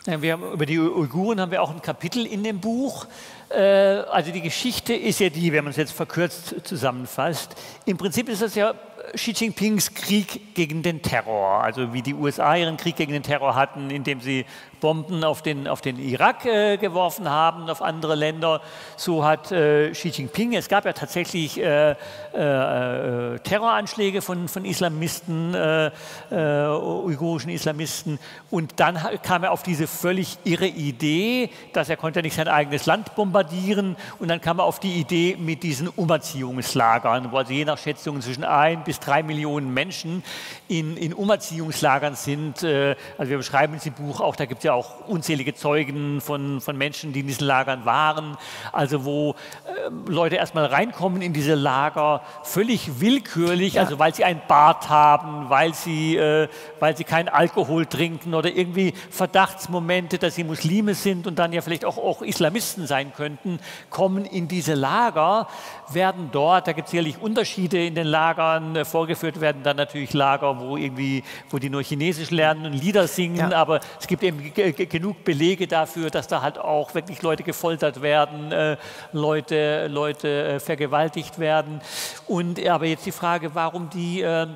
Speaker 4: Wir haben, über die Uiguren haben wir auch ein Kapitel in dem Buch. Äh, also die Geschichte ist ja die, wenn man es jetzt verkürzt zusammenfasst. Im Prinzip ist das ja Xi Jinpings Krieg gegen den Terror, also wie die USA ihren Krieg gegen den Terror hatten, indem sie Bomben auf den, auf den Irak äh, geworfen haben, auf andere Länder. So hat äh, Xi Jinping, es gab ja tatsächlich äh, äh, äh Terroranschläge von, von Islamisten, äh, uigurischen Islamisten. Und dann kam er auf diese völlig irre Idee, dass er konnte nicht sein eigenes Land bombardieren. Und dann kam er auf die Idee mit diesen Umerziehungslagern, wo also je nach Schätzungen zwischen ein bis drei Millionen Menschen in, in Umerziehungslagern sind. also wir beschreiben es im Buch auch, da gibt es ja auch unzählige Zeugen von, von Menschen, die in diesen Lagern waren. Also wo äh, Leute erstmal reinkommen in diese Lager, völlig willkürlich, ja. also weil sie ein Bart haben, weil sie, äh, weil sie keinen Alkohol trinken oder irgendwie Verdachtsmomente, dass sie Muslime sind und dann ja vielleicht auch, auch Islamisten sein könnten, kommen in diese Lager, werden dort, da gibt es sicherlich Unterschiede in den Lagern, äh, vorgeführt werden dann natürlich Lager, wo irgendwie, wo die nur Chinesisch lernen und Lieder singen, ja. aber es gibt eben genug Belege dafür, dass da halt auch wirklich Leute gefoltert werden, äh, Leute, Leute äh, vergewaltigt werden. Und aber jetzt die Frage, warum die äh, äh,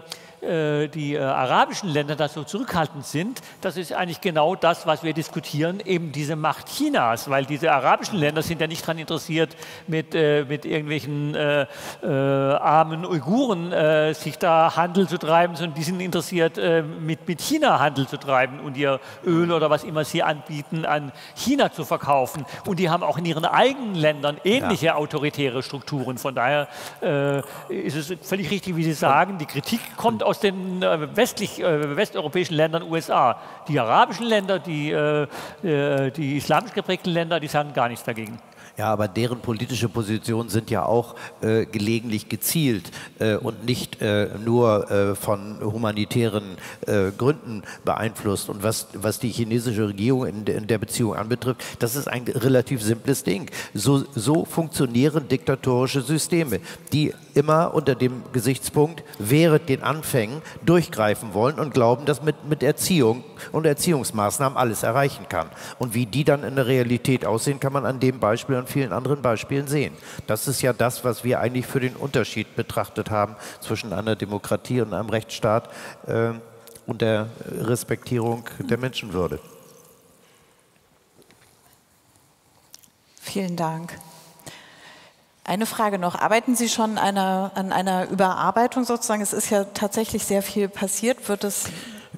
Speaker 4: die äh, arabischen Länder da so zurückhaltend sind, das ist eigentlich genau das, was wir diskutieren, eben diese Macht Chinas, weil diese arabischen Länder sind ja nicht daran interessiert, mit, äh, mit irgendwelchen äh, äh, armen Uiguren äh, sich da Handel zu treiben, sondern die sind interessiert, mit, mit China Handel zu treiben und ihr Öl oder was immer sie anbieten, an China zu verkaufen. Und die haben auch in ihren eigenen Ländern ähnliche ja. autoritäre Strukturen. Von daher ist es völlig richtig, wie Sie sagen, die Kritik kommt aus den äh, westlich, äh, westeuropäischen Ländern USA. Die arabischen Länder, die, äh, die islamisch geprägten Länder, die sagen gar nichts dagegen.
Speaker 3: Ja, aber deren politische Positionen sind ja auch äh, gelegentlich gezielt äh, und nicht äh, nur äh, von humanitären äh, Gründen beeinflusst. Und was, was die chinesische Regierung in, in, der Beziehung anbetrifft, das ist ein relativ simples Ding. So, so funktionieren diktatorische Systeme, die immer unter dem Gesichtspunkt während den Anfängen durchgreifen wollen und glauben, dass mit, mit Erziehung und Erziehungsmaßnahmen alles erreichen kann. Und wie die dann in der Realität aussehen, kann man an dem Beispiel vielen anderen Beispielen sehen. Das ist ja das, was wir eigentlich für den Unterschied betrachtet haben zwischen einer Demokratie und einem Rechtsstaat äh, und der Respektierung der Menschenwürde.
Speaker 2: Vielen Dank. Eine Frage noch. Arbeiten Sie schon einer, an einer Überarbeitung sozusagen? Es ist ja tatsächlich sehr viel passiert. Wird es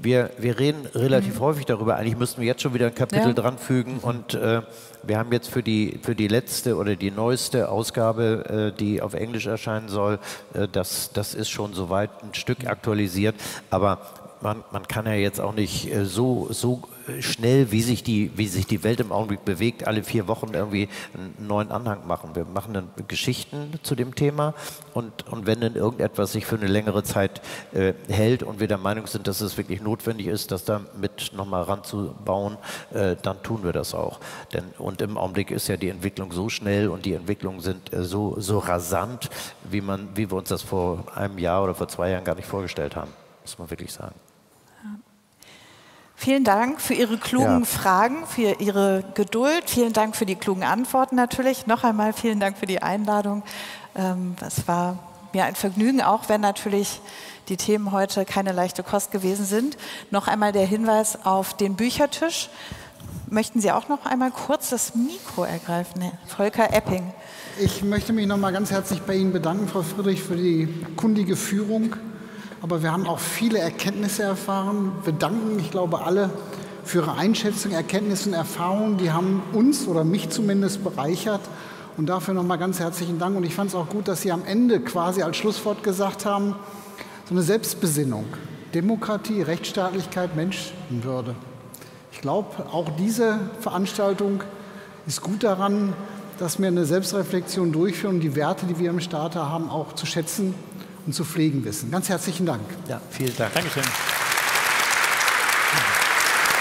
Speaker 3: wir, wir reden relativ mhm. häufig darüber. Eigentlich müssten wir jetzt schon wieder ein Kapitel ja. dran fügen. Und äh, wir haben jetzt für die, für die letzte oder die neueste Ausgabe, äh, die auf Englisch erscheinen soll, äh, das, das ist schon soweit ein Stück aktualisiert. Aber man, man kann ja jetzt auch nicht äh, so, so schnell, wie sich, die, wie sich die Welt im Augenblick bewegt, alle vier Wochen irgendwie einen neuen Anhang machen. Wir machen dann Geschichten zu dem Thema und, und wenn dann irgendetwas sich für eine längere Zeit äh, hält und wir der Meinung sind, dass es wirklich notwendig ist, das da mit nochmal ranzubauen, äh, dann tun wir das auch. Denn, und im Augenblick ist ja die Entwicklung so schnell und die Entwicklungen sind äh, so, so rasant, wie, man, wie wir uns das vor einem Jahr oder vor zwei Jahren gar nicht vorgestellt haben, muss man wirklich sagen.
Speaker 2: Vielen Dank für Ihre klugen ja. Fragen, für Ihre Geduld. Vielen Dank für die klugen Antworten natürlich. Noch einmal vielen Dank für die Einladung. Ähm, es war mir ein Vergnügen, auch wenn natürlich die Themen heute keine leichte Kost gewesen sind. Noch einmal der Hinweis auf den Büchertisch. Möchten Sie auch noch einmal kurz das Mikro ergreifen, Volker Epping?
Speaker 1: Ich möchte mich noch mal ganz herzlich bei Ihnen bedanken, Frau Friedrich, für die kundige Führung aber wir haben auch viele Erkenntnisse erfahren. Wir danken, ich glaube, alle für Ihre Einschätzung, Erkenntnisse und Erfahrungen. Die haben uns oder mich zumindest bereichert. Und dafür nochmal ganz herzlichen Dank. Und ich fand es auch gut, dass Sie am Ende quasi als Schlusswort gesagt haben, so eine Selbstbesinnung. Demokratie, Rechtsstaatlichkeit, Menschenwürde. Ich glaube, auch diese Veranstaltung ist gut daran, dass wir eine Selbstreflexion durchführen und die Werte, die wir im Staat haben, auch zu schätzen und zu pflegen wissen. Ganz herzlichen Dank.
Speaker 3: Ja, vielen Dank.
Speaker 4: Dankeschön.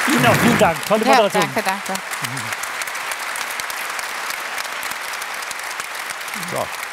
Speaker 4: Ihnen auch vielen Dank. Tolle Moderation.
Speaker 2: Ja, danke, danke.
Speaker 3: So.